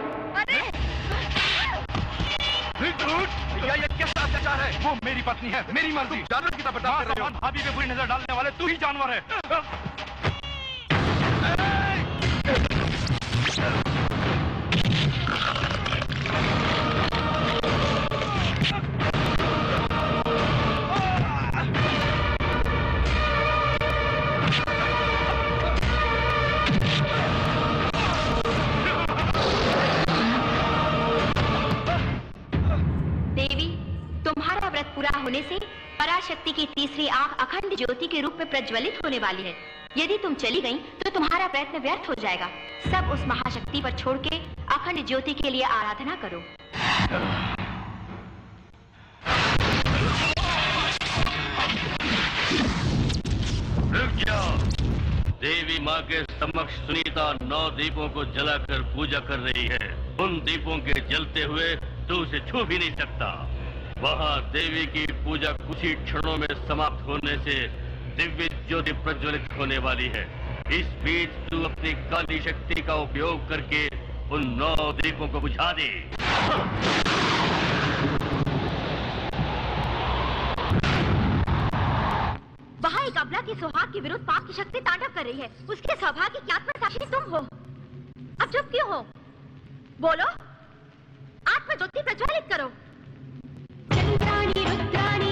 भैया ये कैसा अत्याचार है? वो मेरी पत्नी है मेरी मर्ज़ी। जानवर की तरफ़ हाबी हो। पे बुरी नज़र डालने वाले तू ही जानवर है। तीसरी आँख अखंड ज्योति के रूप में प्रज्वलित होने वाली है। यदि तुम चली गई तो तुम्हारा प्रयत्न व्यर्थ हो जाएगा। सब उस महाशक्ति पर छोड़ के अखंड ज्योति के लिए आराधना करो। देवी माँ के समक्ष सुनीता नौ दीपों को जलाकर पूजा कर रही है। उन दीपों के जलते हुए तू उसे छू भी नहीं सकता। वहाँ देवी की पूजा कुछ ही क्षणों में समाप्त होने से दिव्य ज्योति प्रज्वलित होने वाली है। इस बीच तू अपनी काली शक्ति का उपयोग करके उन नौ दीपों को बुझा दे। वहाँ एक अबला की सुहाग के विरुद्ध पाप की शक्ति तांडव कर रही है। उसके सौभाग्य की आत्मा साक्षी तुम हो। अब चुप क्यों हो? बोलो। आत्मा ज्योति प्रज्वलित करो। ರುದ್ರಾಣಿ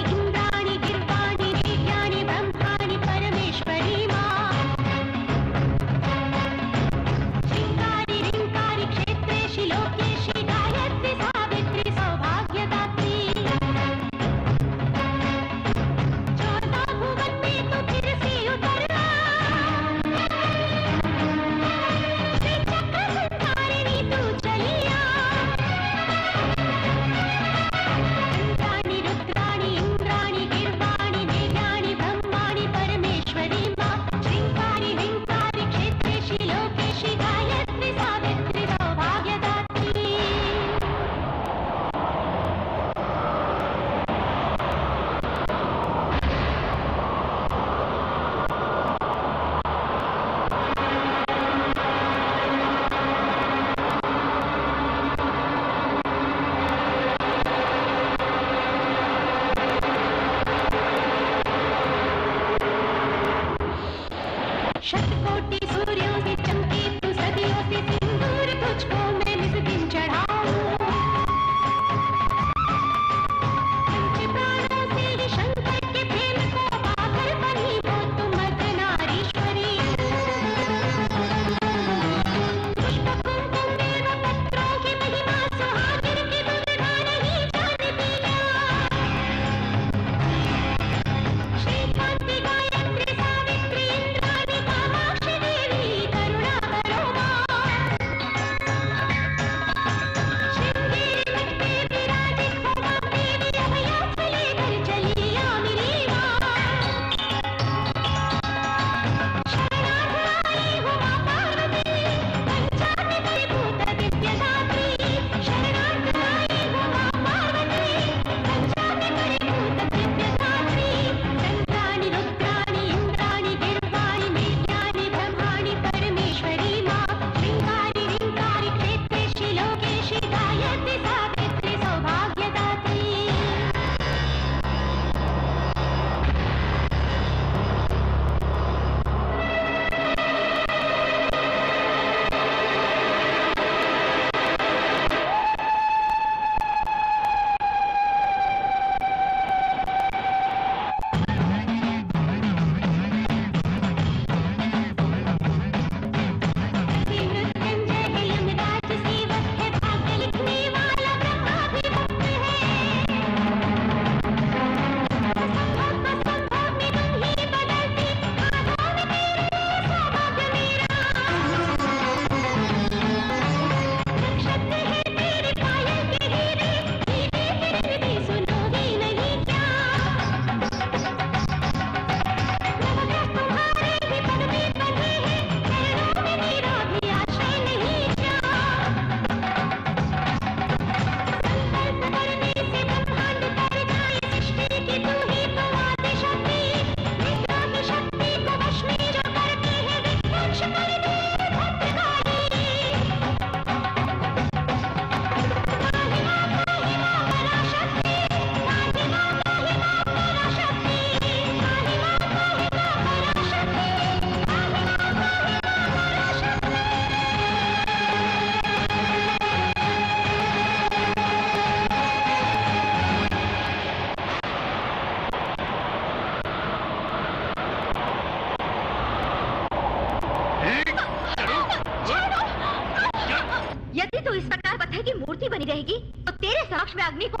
रहेगी तो तेरे समक्ष में अग्नि को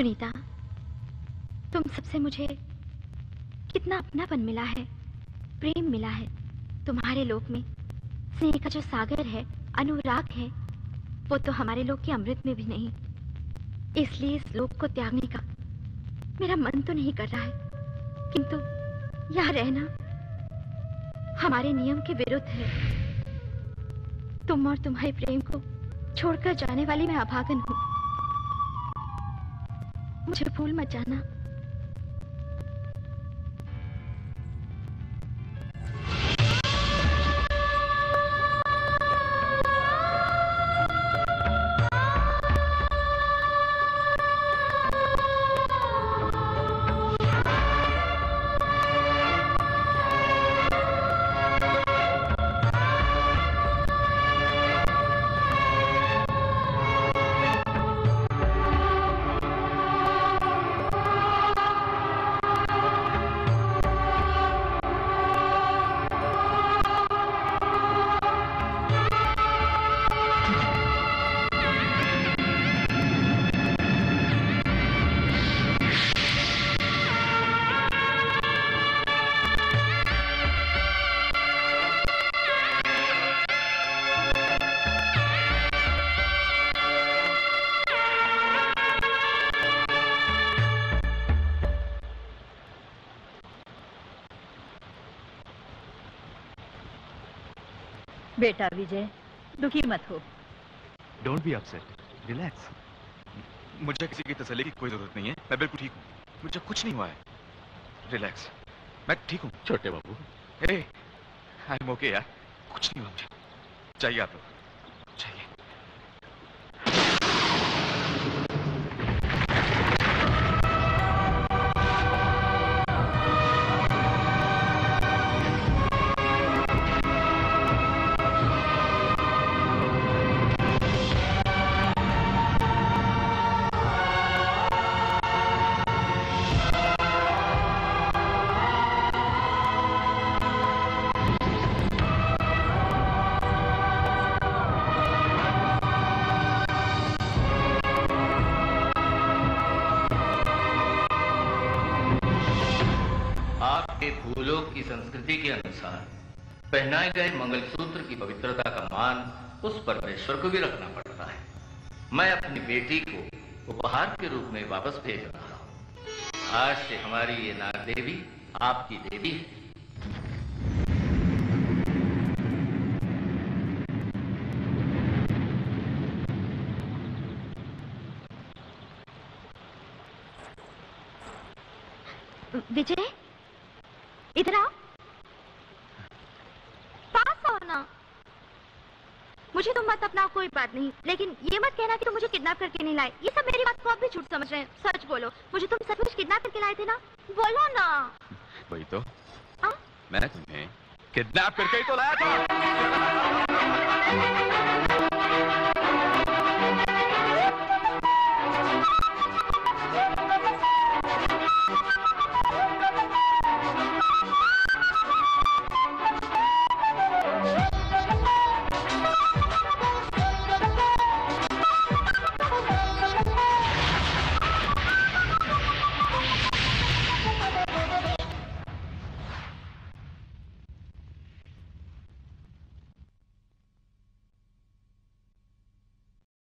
सुनीता, तुम सबसे मुझे कितना अपनापन मिला है, प्रेम मिला है तुम्हारे लोक में। स्नेह का जो सागर है, अनुराग है, वो तो हमारे लोक के अमृत में भी नहीं। इसलिए इस लोक को त्यागने का मेरा मन तो नहीं कर रहा है। किंतु यहाँ रहना हमारे नियम के विरुद्ध है। तुम और तुम्हारे प्रेम को छोड़कर जाने वाली मैं अभागन हूँ। मुझे भूल मचाना बेटा विजय दुखी मत हो। डोंट बी अपसेट रिलैक्स मुझे किसी की तसली की कोई ज़रूरत नहीं है। मैं बिल्कुल ठीक हूँ। मुझे कुछ नहीं हुआ है। रिलैक्स मैं ठीक हूँ। छोटे बाबू। आई एम ओके यार। कुछ नहीं हुआ मुझे। चाहिए आप लोग। मान उस परमेश्वर को भी रखना पड़ता है। मैं अपनी बेटी को उपहार के रूप में वापस भेज रहा हूँ। आज से हमारी ये नाग देवी आपकी देवी है। विजय, इधर आओ। पास आओ ना। मुझे तुम मत अपना कोई बात नहीं। लेकिन ये मत कहना कि तुम मुझे किडनैप करके नहीं लाए। ये सब मेरी बात को आप भी झूठ समझ रहे हैं। सच बोलो मुझे तुम सचमुच किडनैप करके लाए थे ना? बोलो ना। वही तो। आ? मैं तुम्हें किडनैप करके ही तो लाया था।